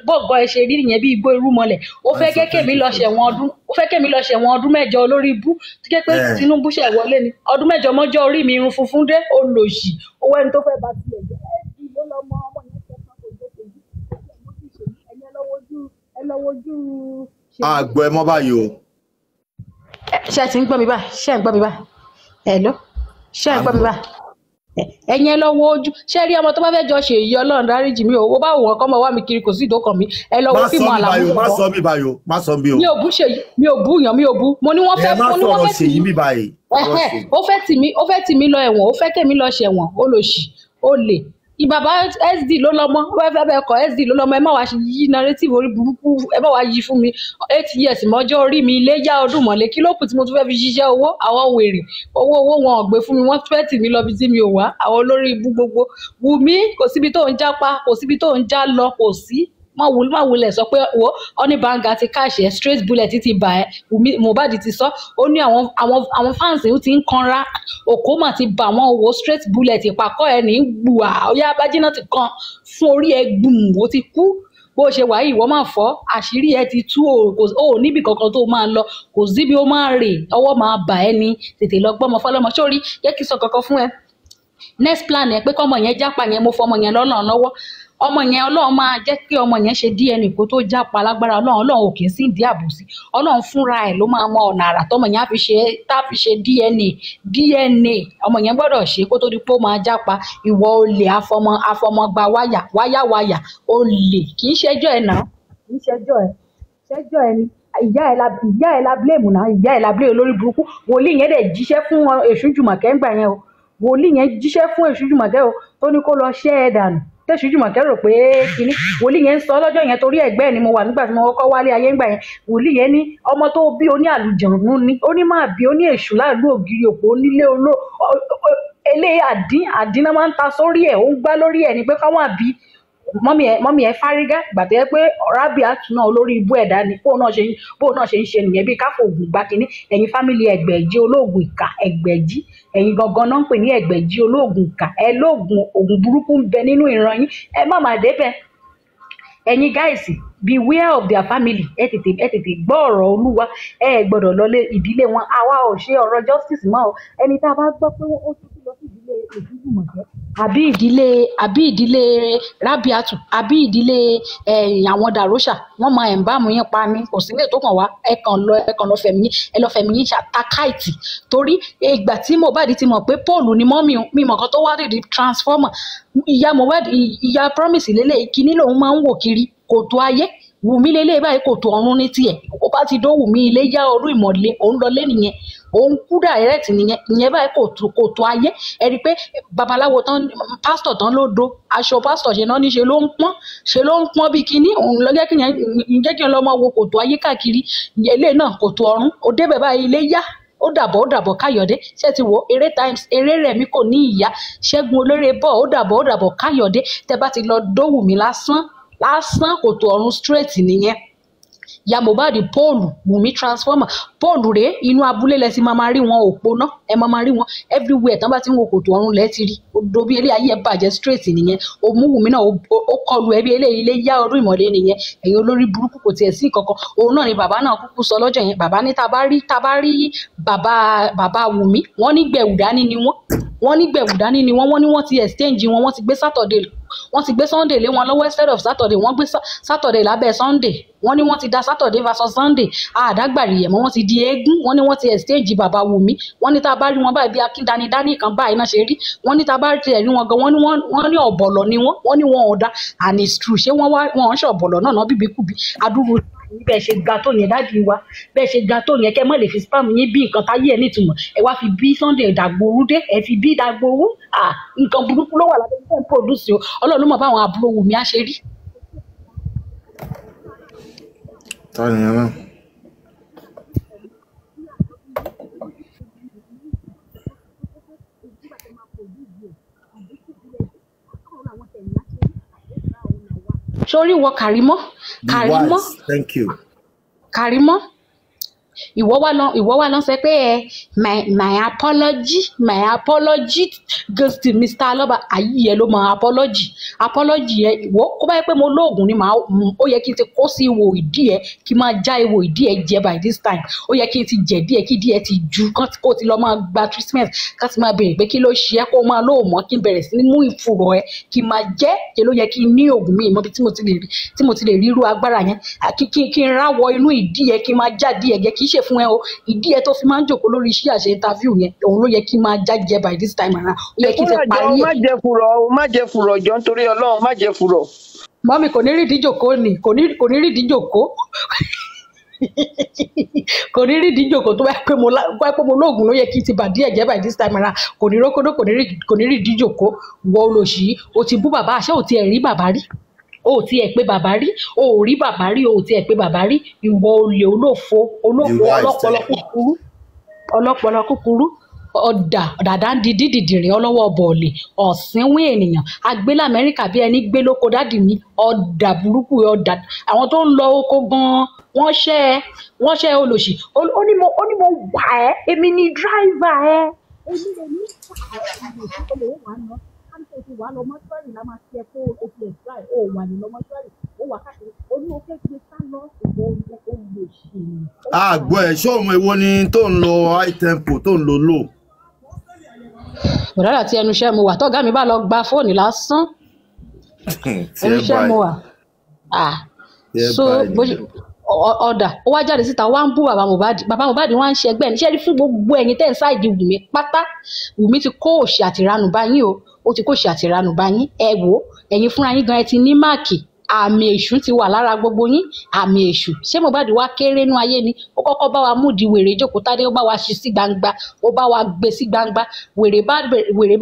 Bọ́ọ̀gọ́ ẹ ṣe rí nìyẹn bí igbó orúmọlẹ̀ ó fẹ́ kẹ́kẹ́ mi lọ ṣẹ̀wọ̀n ọdún ó fẹ́ kẹ́mi lọ ṣẹ̀wọ̀n ọdún mẹ́jọ lórí ibú. Tó jẹ́ pé tinubu ṣẹ̀ wọlé ni. Ọdún mẹ́jọ mọ́jọ́ orí mi irun funfun dé ó lòṣì owó ẹni tó fẹ́ bá tilẹ̀ jẹ́ ẹ̀ ló lọ mọ ọmọ yẹn kẹsàn-án kò jẹ́ tèmi ẹ̀yẹ lọ́wọ́ ojú ẹ lọ́wọ́ ojú àgbọ̀ ẹ mọ́ báyìí o. ṣé ẹ ti ń gbọ́ mi báyìí ṣé ẹ ń gbọ́ mi báyìí ẹ lọ ṣé ẹ ń gbọ́ mi báyìí ẹ̀yin ẹ lọ́wọ́ ojú. Ṣé rí ọmọ tó bá fẹ́ jọ ṣe èyí ọlọ́run dáríjì mi o. Ó bá wọ́n kọ́ mọ wá mi kiri kò sí ìdókàn mi. Ẹ lọ wo fíìmù mi báyìí o má àlàmú sọ mi báyìí o má sọ mi o. mi ò bú ṣe mi ò bú yàn mi ò bú. Mo ní wọ́n fẹ́ mo ní wọ́n fẹ́ tì ṣèyí mí ṣèyí. ó fẹ́ tì mí ó fẹ́ tì mí lọ ẹ̀wọ̀n ó fẹ́ kẹ́mi lọ ṣẹ̀wọ̀n ó lò ṣì ó lè ìbàbá sd ló lọmọ wọ́n fẹ́ bẹ́ẹ̀ kọ́ sd ló lọmọ ẹ má wàá yí narrative orí burúkú ẹ má wàá yí fún mi. Eight years mọ́jọ́ orí mi ilé yá ọdún mọ̀lẹ́ kí ló kù tí mo tún fẹ́ fi ṣiṣẹ́ owó? Àwọn wèrè owó owó wọn ò gbé fún mi wọ́n fẹ́ tì mí lọ bí tí mi ò wá. Àwọn olórí ibú gbogbo wù mí kò síbi tó ń jápa kò síbi tó ń já lọ kò sí má wul má wulẹ̀ sọ pé wo ọ́ní banga ti káàṣì ẹ̀ straight bullet ti bà ẹ́. Mohbad ti sọ ó ní àwọn àwọn àwọn fans ti ń kanra. Òkómà ti bà wọ́n wo straight bullet ìpàkọ́ ẹ̀ ní gbùà ọ̀yá abájínà ti kan fún orí ẹ̀ gbùm ó ti kú. Bó ṣe wà yìí ìwọ máa fọ. Àṣírí ẹ ti tú ó níbi kankan tó máa lọ. Kò síbi ó máa rè ọwọ́ máa bà ẹ́ ni. Tètè lọ gbọ́mọ fọlọ́mọ. Sórí jẹ́ kí n sọ kankan fún ẹ. Next plan ẹ pé kọ́mọ yẹn jápa yẹn mo fọmọ yẹn lọ́nà lọ́wọ́ ọmọ yẹn ọlọ́run máa jẹ́ kí ọmọ yẹn ṣe dna kó tó jápa lágbára. Ọlọ́run ọlọ́run ò kì í sí ìdí àbòsí. Ọlọ́run fúnra ẹ̀ ló máa mọ ọ̀nà àrà tọmọ yẹn fi ṣe tá fi ṣe dna dna ọmọ yẹn gbọ́dọ̀ ṣe kó tó di pé ó máa jápa. Ìwọ olè afọmọ afọmọgba wáyà wáyà wáyà olè. Kì í ṣẹjọ́ ẹ̀ náà. Kì í ṣẹjọ́ ẹ̀. Ṣẹjọ́ ẹ̀ ni. Ìyá ẹ̀ la ìyá ẹ̀ la blame náà. Ìyá ẹ̀ la blame olórí burúkú. Wòlíì yẹn dẹ̀ jíṣẹ́ fún èṣù ń gbà yẹn o. Wòlíì yẹn jíṣẹ́ fún èṣù o tó ní kó lọ ṣẹ́ ẹ̀ dànù tẹ̀sù jùmọ̀kẹ́ rò pé kínní wòlíì yẹn ń sọ lọ́jọ́ yẹn torí ẹ̀gbẹ́ ni mo wà nígbà tí mo kọ́kọ́ wálé ayé ńgbà yẹn. Wòlíì yẹn ní ọmọ tó bí oní àlùjọ̀nù ni ó ní máa bí oní èṣù láàlú ògiri òpó onílé oló eléyìí àdín àdín náà máa ń ta sórí ẹ̀ ó ń gbá lórí ẹ̀ ni pé káwọn àbí mọ́mí ẹ̀ mọ́mí ẹ̀ fárígá yẹ pé Rabiat náà olórí ibú ẹ̀dá ni bóun náà ṣe ń bóun náà ṣe ń ṣe nìyẹn bíi káfọ ògùn gbá kínní ẹ̀yin fámìlì ẹgbẹ̀jì olóògùn ìkà ẹgbẹ̀jì. Ẹ̀yin gangan náà ń pè ní ẹgbẹ̀jì olóògùn ìkà. Ẹ lóògùn ògùn burúkú ń bẹ nínú ìran yín. Ẹ má má débẹ̀ ẹ̀yin gáìsì beware of their family. Ẹ tètè ẹ tètè gbọ́ ọ̀rọ̀ olúwa. Ẹ gbọ́dọ̀ lọlé ìdílé wọn. Àwa ò ṣe ọ̀rọ̀ justice mọ́ ẹni tá a bá gbọ́ pé ó tún lọ sí ìdílé èdúgbùmọ̀jẹ́ àbí ìdílé àbí ìdílé rabiatu àbí ìdílé àwọn dàrósà wọ́n máa ẹ̀ ń bá mu yín pa ni kò sí lè tó kàn wá ẹ kàn lọ ẹ kàn lọ fẹ̀mí yín ẹ lọ fẹ̀mí yín ṣàtàkàìtì torí ìgbà tí mohbad ti mọ̀ pé paul ni mọ́mí mi mọ̀ kan tó wá dìde transformer. Ìyá mohbad ìyá promise lélẹ̀ ìkíní lòun máa ń wò kiri kòtò ayé. Wùmí lélẹ̀ báyìí kòtò ọ̀run ní tiẹ̀. Ó bá ti dó wùmí ilé yá ọdún ìmọ̀lé òun lọ lé òun kú direct nìyẹn. Ìyẹn báyìí kòtò kòtò ayé. Ẹ rí i pé babaláwo tán pásítọ̀ tán ló do. Aṣọ pásítọ̀ ṣe náà níṣe ló ń pọ́n ṣe ló ń pọ́n bíi kinní òun lọ jẹ́ kí yẹn jẹ́ kí n lọ́ máa wo kòtò ayé káàkiri? Ilé náà kòtò ọ̀run ó débẹ̀ báyìí ilé yá. Ó dàbọ̀ ó dàbọ̀ káyọ̀dé. Ṣé ti wo? Eré times eré rẹ̀ mi kò ní ìyá. Ṣẹ́gun olóore bọ̀ ó dàbọ̀ ó dàbọ̀ káyọ̀dé. Tẹ bá ti lọ dówù lásán lásán kòtò ọ̀run straight nìyẹn ya mohbad paul wùmí transformer. Paul rèé inú abúlé lẹ ti máa ma rí wọn òpó náà ẹ máa ma rí wọn. Everywhere tán bá ti ń wo kòtò ọ̀run lẹ ti rí. Odò bí ilé ayé ẹ bàjẹ́ straight nìyẹn. Òmù wùmí náà ó- kọlu ẹbí ilé ilé yá ọdún ìmọ̀lẹ́ nìyẹn. Ẹ̀yin olórí burúkú kò tiẹ̀ sí kankan òun náà ni bàbá náà kúkú sọ lọ́jọ́ yẹn. Bàbá ní bá rí bàbá bàbá wùmí wọ́n ní gbẹ̀wù wọ́n ní gbẹ̀wù dání ni wọ́n wọ́n ní wọ́n ti exchange wọn wọ́n ti gbé Saturday wọ́n ti gbé sunday lé wọn lọ́wọ́ instead of saturday wọ́n gbé Sa- saturday lábẹ́ sunday. Wọ́n ní wọ́n ti da saturday versus sunday. Àdágbàrí yẹ̀mọ́ wọ́n ti di eégún. Wọ́n ní wọ́n ti exchange bàbá wùmí. Wọ́n ní tá a bá rí wọn báyìí bí akíndani dání kan báyìí náà ṣe rí. Wọ́n ní tá a bá tiẹ̀ rí wọn gan wọ́n ní wọ́n ní ọ̀bọ̀lọ̀ ni wọ́n. Wọ́n ní wọn ò da and it's true. Ṣé wọ́n wá wọn ń ṣọ̀bọ̀lọ̀ náà náà bíbí kùbí adúrú bẹ́ẹ̀ ṣe ga tó yẹn dájú wa bẹ́ẹ̀ ṣe ga tó yẹn kẹ́ mọ́ lè fi spam yín bí nǹkan táyé ẹ̀ nítumọ̀ ẹ wá fi bí sunday dàgbòrú dé ẹ fi bí dàgbòrú à nǹkan burúkú ló wà lábẹ́ ẹ̀ ń produce o ọlọ́run ló mọ̀ báwọn àbúrò wù mí á ṣe rí. ta ni náà. Sórí wọ kàrímọ́ kàrímọ́ kàrímọ́ ìwọ wá lọ ìwọ wá lọ sọ pé ẹ my my apology my apology goes to mr aloba. Ayé yẹn ló mọ apology. Apology yẹn ìwọ kó bá yẹ pé mo lóògùn ni màá ó yẹ kí n ti kó sí ìwò ìdí ẹ kí n máa já ìwò ìdí ẹ jẹ by this time. Ó yẹ kí n ti jẹ díẹ̀ kí díẹ̀ ti ju kán kó ti lọ máa gba treatment ká ti máa béèrè pé kí ló ṣe é kó máa lóòmọ kí n bẹ̀rẹ̀ sí ní mú ìfurọ̀ ẹ kí n máa jẹ́ kí ló yẹ kí n ní oògùn mi ìmọ̀ bí tí mo ti lè rí irú agbára yẹn. Kí kí kí n ráwọ inú ìdí ẹ kí n máa já díẹ̀ jẹ kì í ṣe fún ẹ o. Ìdí ẹ tó fi máa ń jòkó lórí iṣẹ́ àṣẹ interview yẹn òun ló yẹ kí máa já jẹ by this time around. Ó yẹ kí n ti jọ parí má ẹ̀. jẹ fùrọ̀ o má jẹ fùrọ̀ jọ nítorí ọlọ́run má jẹ fùrọ̀. mọ́mí kò ní rí ìdíjòkó ni kò ní rí ìdíjòkó kò ní rí ìdíjòkó tó bá pé mo lóògùn ló yẹ kí n ti bà díẹ̀ jẹ́ by this time around. Kò ní rókódó kò ní rí ìdíjòkó wọ olóṣì o ti bú bàbá àṣẹ ò tiẹ̀ rí bàbá rí o ò tiẹ̀ pé bàbá rí o ò rí bàbá rí o ò tiẹ̀ pé bàbá rí. Ìwọ olè olófo olófo ọlọ́pọlọ kúkúrú ọlọ́pọlọ kúkúrú. Ọ̀dà dàdá ń di dídìdìrín ọlọ́wọ́ bọ̀ọ̀lì ọ̀sìnwín ènìyàn. Agbélé amẹ́ríkà bí ẹni gbé lóko dádì mi. Ọ̀dà burúkú ọ̀dà. Àwọn tó ń lọ oko gan-an wọ́n ṣẹ́ ẹ wọ́n ṣẹ́ ẹ olòṣì. Ó ní mo wà ẹ́ èmi ni dráìvà ẹ. èmi lè ní olè wà káńtó ti wà lọ mọ́ṣúárì la máa ṣe kó o ti ẹ̀ dráì ó wà ní lọ mọ́ṣúárì ó wà káàkiri. Ó ní o fẹ́ gbé sá lọ ìwọ olòṣì àgbọ̀ ẹ̀ ṣé òun èwo ni tó ń lo high tempo tó ń lo low. bọ̀dá àti ẹnu iṣẹ́ mo wà. Tọ́gá mi bá lọ gba fóònù lásán. Tí ẹnu ẹ iṣẹ́ mo báyìí wà tí ẹ so báyìí. ṣe ọ̀dà ó wá jáde síta wá ń bú bàbá mohbad. Bàbá mohbad wá ń ṣe ẹgbẹ́ ní. Ṣẹ́rí fún gbogbo ẹ̀yin tẹ́ ń ṣáìdì wùmí pátá? Wùmí ti kó òṣì àtìranù bá yín o ó ti kó òṣì àtìranù bá yín. Ẹ wò ẹ̀yin fúnra yín gan ẹ ti ní máàkì. Àmì èṣù ti wà lára gbogbo yín. Àmì èṣù. Ṣé mohbad wá kéré nú ayé ni? Ó kọ́kọ́ bá wa múdi wèrè jókòó tádé ó bá wa ṣí sí gbangba ó bá wa gbé sí gbangba. Wèrè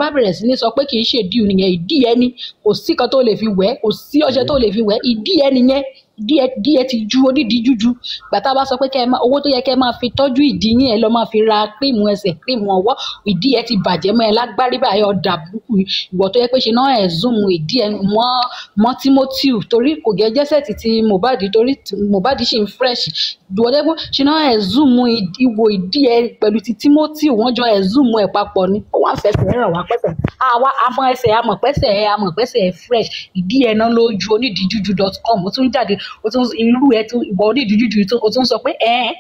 bá bẹ̀rẹ̀ sí ní sọ pé kì í ṣe ìdí nìyẹn ìdí ẹ ni. Kò sí kan tó lè fi wẹ̀ kò sí ọṣẹ tó lè fi wẹ̀ ìdí ẹ nìyẹn díẹ̀ ti ju onídìí jújú gbàtà bá sọ pé kẹ́ máa owó tó yẹ kẹ́ máa fi tọ́jú ìdí yín ẹ lọ máa fi ra kírìmù ẹsẹ̀ kírìmù ọwọ́ ìdí ẹ ti bàjẹ́ mọ́ ẹ lágbárí báyìí ọ̀dà burúkú ìwọ tó yẹ pé ṣe náà ẹ̀ zoom ìdí ẹ mọ́ mọ́ timothy torí kò gẹ́ jẹ́sẹ̀ ti mohbad torí mohbad ṣì ń fresh. Ìwọ tó yẹ pé ṣe náà ẹ̀ zoom ìwò ìdí ẹ pẹ̀lú ti timothy wọ́n jọ ẹ̀ zoom ẹ̀ papọ̀ ni. Ó wà fẹsẹ̀ ràn wá pẹ́sẹ̀. Àwa àmọ́ ẹsẹ̀ àmọ̀ pẹ́sẹ̀ ẹ̀ àmọ̀ fresh. Ìdí ẹ̀ náà lójú onídìíjújú dot com ó tún jáde ó tún irú ẹ̀ tún ìwọ onídìíjújú ó tún sọ pé ẹ̀ẹ́n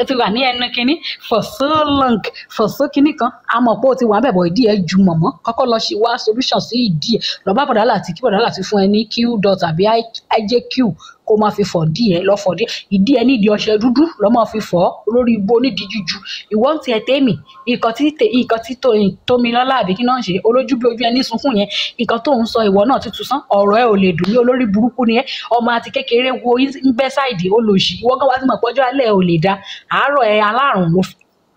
ó ti wà ní ẹnu kínní for so long for so kínní kan. A mọ̀ pé ó ti wà bẹ̀bọ̀ ìdí ẹ̀ ju mọ̀mọ́. Kọ́kọ́ lọ ṣe wá solution sí ìdí ẹ̀. Lọ bá bọ̀dá láti kí bọ̀dá láti fún ẹ ní q dot àbí ijq kó máa fi fọ̀ dí ẹ lọ fọ̀ dí ìdí ẹ nídìí ọṣẹ dúdú lọ máa fi fọ̀ lórí ibo nídìí jújú ìwọ ń tiẹ̀ tẹ́mì nǹkan tí nǹkan tí tó tómi lọ́lá àbí kí náà ṣe? Olójú bí ojú ẹni sunkún yẹn nǹkan tó ń sọ ìwọ náà ti tún sán ọ̀rọ̀ ẹ ò lè dùn ní olórí burúkú ni ẹ. Ọmọ àti kékeré wo ń bẹ́ sáìdì olóṣì ìwọ gan wá sí mọ̀ pọ́jọ́ alẹ́ ò lè da àárọ̀ ẹ alárùn ló fi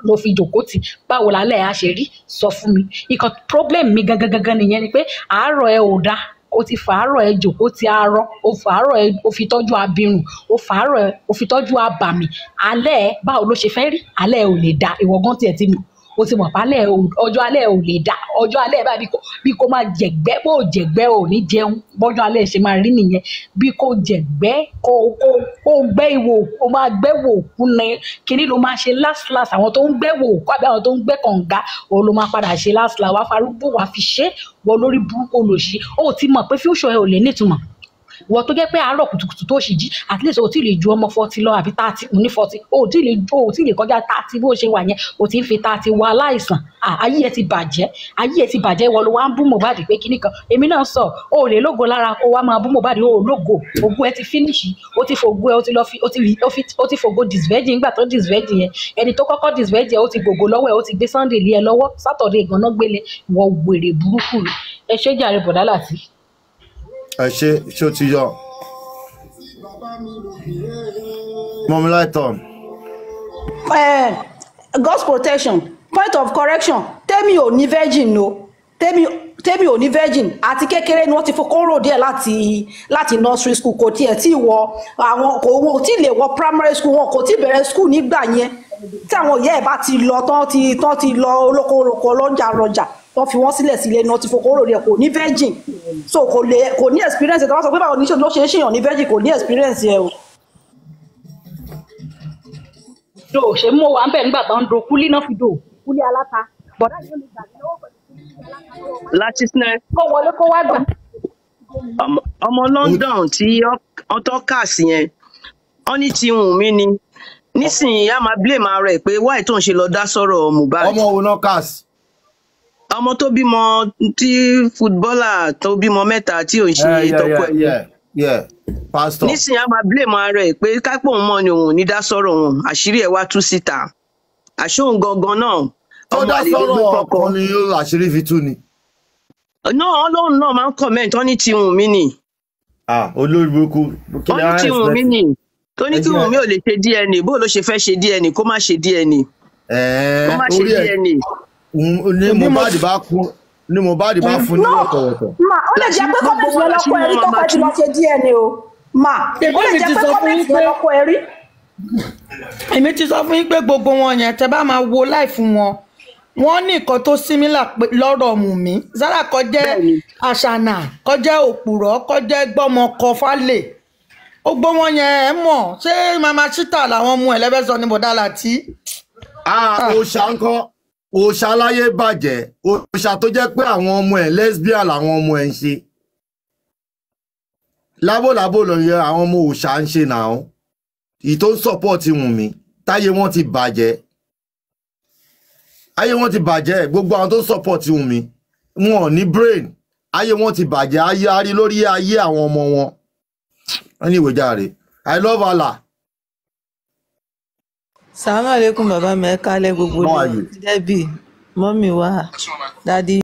ló fi jòkó tì. Báwo lálẹ́ á ṣe rí? Sọ fún mi. Nǹkan problem mi gangan gangan nìyẹn ni pé àárọ̀ ẹ ò da o ti fàárọ̀ ẹ jòkó ti arọ o fàárọ̀ ẹ o fi tọ́jú abirùn o fàárọ̀ ẹ o fi tọ́jú abàmì. Alẹ́ ẹ báwo ló ṣe fẹ́ rí? Alẹ́ ò lè da ìwọ gan tiẹ̀ ti o ti mọ̀ pé alẹ́ ẹ ò- ọjọ́ alẹ́ ò lè da ọjọ́ alẹ́ báyìí bí kò kò máa jẹ̀gbẹ́ bó jẹ̀gbẹ́ ò ní jẹun. Bọ́jọ́ alẹ́ ṣe máa rí nìyẹn. Bí kò jẹ̀gbẹ́ kò kò kò gbẹ́ ìwò o máa gbẹ́ wò òkú ni. Kíní ló máa ṣe last last? Àwọn tó ń gbẹ́ wò òkú àbí àwọn tó ń gbẹ́ kànga òun ló máa padà ṣe last last. Wàá farúgbó wàá fi ṣe wọ lórí burúkú olòṣì ó ti mọ̀ pé future ẹ ò lè nítumọ̀ wọ́n tó jẹ́ pé àárọ̀ kùtùkùtù tó ṣì jí at least o ti lè ju ọmọ forty lọ àbí thirty ní forty. O ti lè o ti lè kọjá thirty bó ṣe wà yẹn o ti ń fi thirty wọ aláìsàn. Ayé ẹ ti bàjẹ́ ayé ẹ ti bàjẹ́. Ìwọ ló wá ń bú Mohbad pé kíní kan. Èmi náà sọ o ò lè lógo lára kó wá máa bú Mohbad o ò lógo. Ògùn ẹ ti finish. O ti fògo ẹ o ti lọ fi o ti o o fògo disvirgin nígbà tó disvirgin yẹn. Ẹni tó kọ́kọ́ disvirgin ẹ o ti gbògo lọ́wọ́ ẹ o ti gbé Sunday lé ẹ lọ́wọ́. Saturday ganan gbélé wọ wèrè burúkú. Ẹ ṣé jàre bọ̀dá láti. Ẹ ṣe ṣó ti yọ? Mọmi láìtọ Eh, God's protection point of correction. Tẹ́mi ò ní virgin o. Tẹ́mi tẹ́mi ò ní virgin. Àti kékeré ni wọ́n ti fokó rò díẹ̀ láti láti nursery school. Kò tiẹ̀ tí wọ àwọn kò wọn ò tí lè wọ primary school. Wọn kò tí bẹ̀rẹ̀ school nígbà yẹn. Tí àwọn ìyá ẹ̀ bá ti lọ tán ti tán ti lọ olóko olóko ọlọ́jà rọjà tán fi wọ́n sílẹ̀ sílẹ̀ wọ́n ti fokó rò díẹ̀ kò ní virgin so kò lè kò ní experience tí wọ́n sọ pé báwo ní ṣe ló ṣe é ṣèyàn ní virgin kò ní experience ẹ̀ o. do ṣe mú wa ń bẹ̀ nígbà tó ń do kúlí náà fi do kúlí aláta bọ̀dá yìí ó lè gbàgbé lọ́wọ́ pẹ̀lú láti sinẹ́ kó wọlé kó wá gbà. ọmọ London tí ọtọ cast yẹn wọn ní ti hùn mí ni nísìnyí a máa blame ara ẹ pé wáì tó ń ṣe lọ dá sọ̀rọ̀ Mohbad. ọmọ wo náà cast. Ọmọ tó bímọ tí footballer tó bímọ mẹ́ta tí ò ń ṣe tọkọ ẹ. yeah, yeah. pastor. Nísìnyí a máa blame ara ẹ pé kápò òun mọ ni òun ò ní dá sọ̀rọ̀ wọn àṣírí ẹ wá tú síta. Àṣóhun gangan náà? Ọmọ àlè ló gbé kọkọ kan ni àṣírí fi tú ni. náà ọlọ́run náà máa ń comment. Wọn ní ti hùn mí ah olórí burúkú kí ni ní àwọn ti hùn mí ni. Tó ní kí Ẹ hùn mí ò lè ṣe DNA bó ló ṣe fẹ́ ṣe DNA kó má ṣe DNA kó má ṣe ẹ̀. DNA. Ní Mohbad bá kún ní Mohbad bá fún ní ọ̀tọ̀ọ̀tọ̀. ma ó lè jẹ́ pé kọ́mẹ̀tì yẹn lọ́kọ ẹ̀rí tọ́kọ ẹ̀ ti lọ ṣe DNA o. Ma ó lè jẹ́ pé kọ́mẹ̀tì yín pé- yẹn lọ́kọ ẹ̀rí. èmi ti sọ fún yín pé gbogbo wọn yẹn tẹ bá máa wo láì fún wọn wọn ní nǹkan tó símílà lọ́rọ̀ Wùnmí Zara kó jẹ́ àṣànà kó jẹ́ òpùrọ́ kó jẹ́ gbọ́mọkọ fálè. Gbogbo wọn yẹn ẹ mọ̀ ṣé mama chita làwọn ọmọ ẹ lẹ́fẹ̀ẹ́ sọ ní bọ̀dá láti. Ah, òòṣà ń kọ́ òòṣà aláyé bàjẹ́. Òòṣà tó jẹ́ pé àwọn ọmọ ẹ̀ lesbian làwọn ọmọ ẹ̀ ń ṣe. lábòlábò ló yẹ àwọn ọmọ òòṣà ń ṣe náà. Ìyí tó ń sọ́pọ̀tì Wùnmí táyé wọn ti bàjẹ́. Ayé wọn ti bàjẹ́. Gbogbo àwọn tó ń sọ́pọ̀tì Wùnmí wọn ò ní brain. Ayé wọn ti bàjẹ́. Ayé arí lórí ayé àwọn ọmọ wọn. wọ́n ní ìwé járe. I love Allah. Sàmú àlékún bàbá mi ẹ kálẹ̀ gbogbo you? débì mọ́mì wá dádì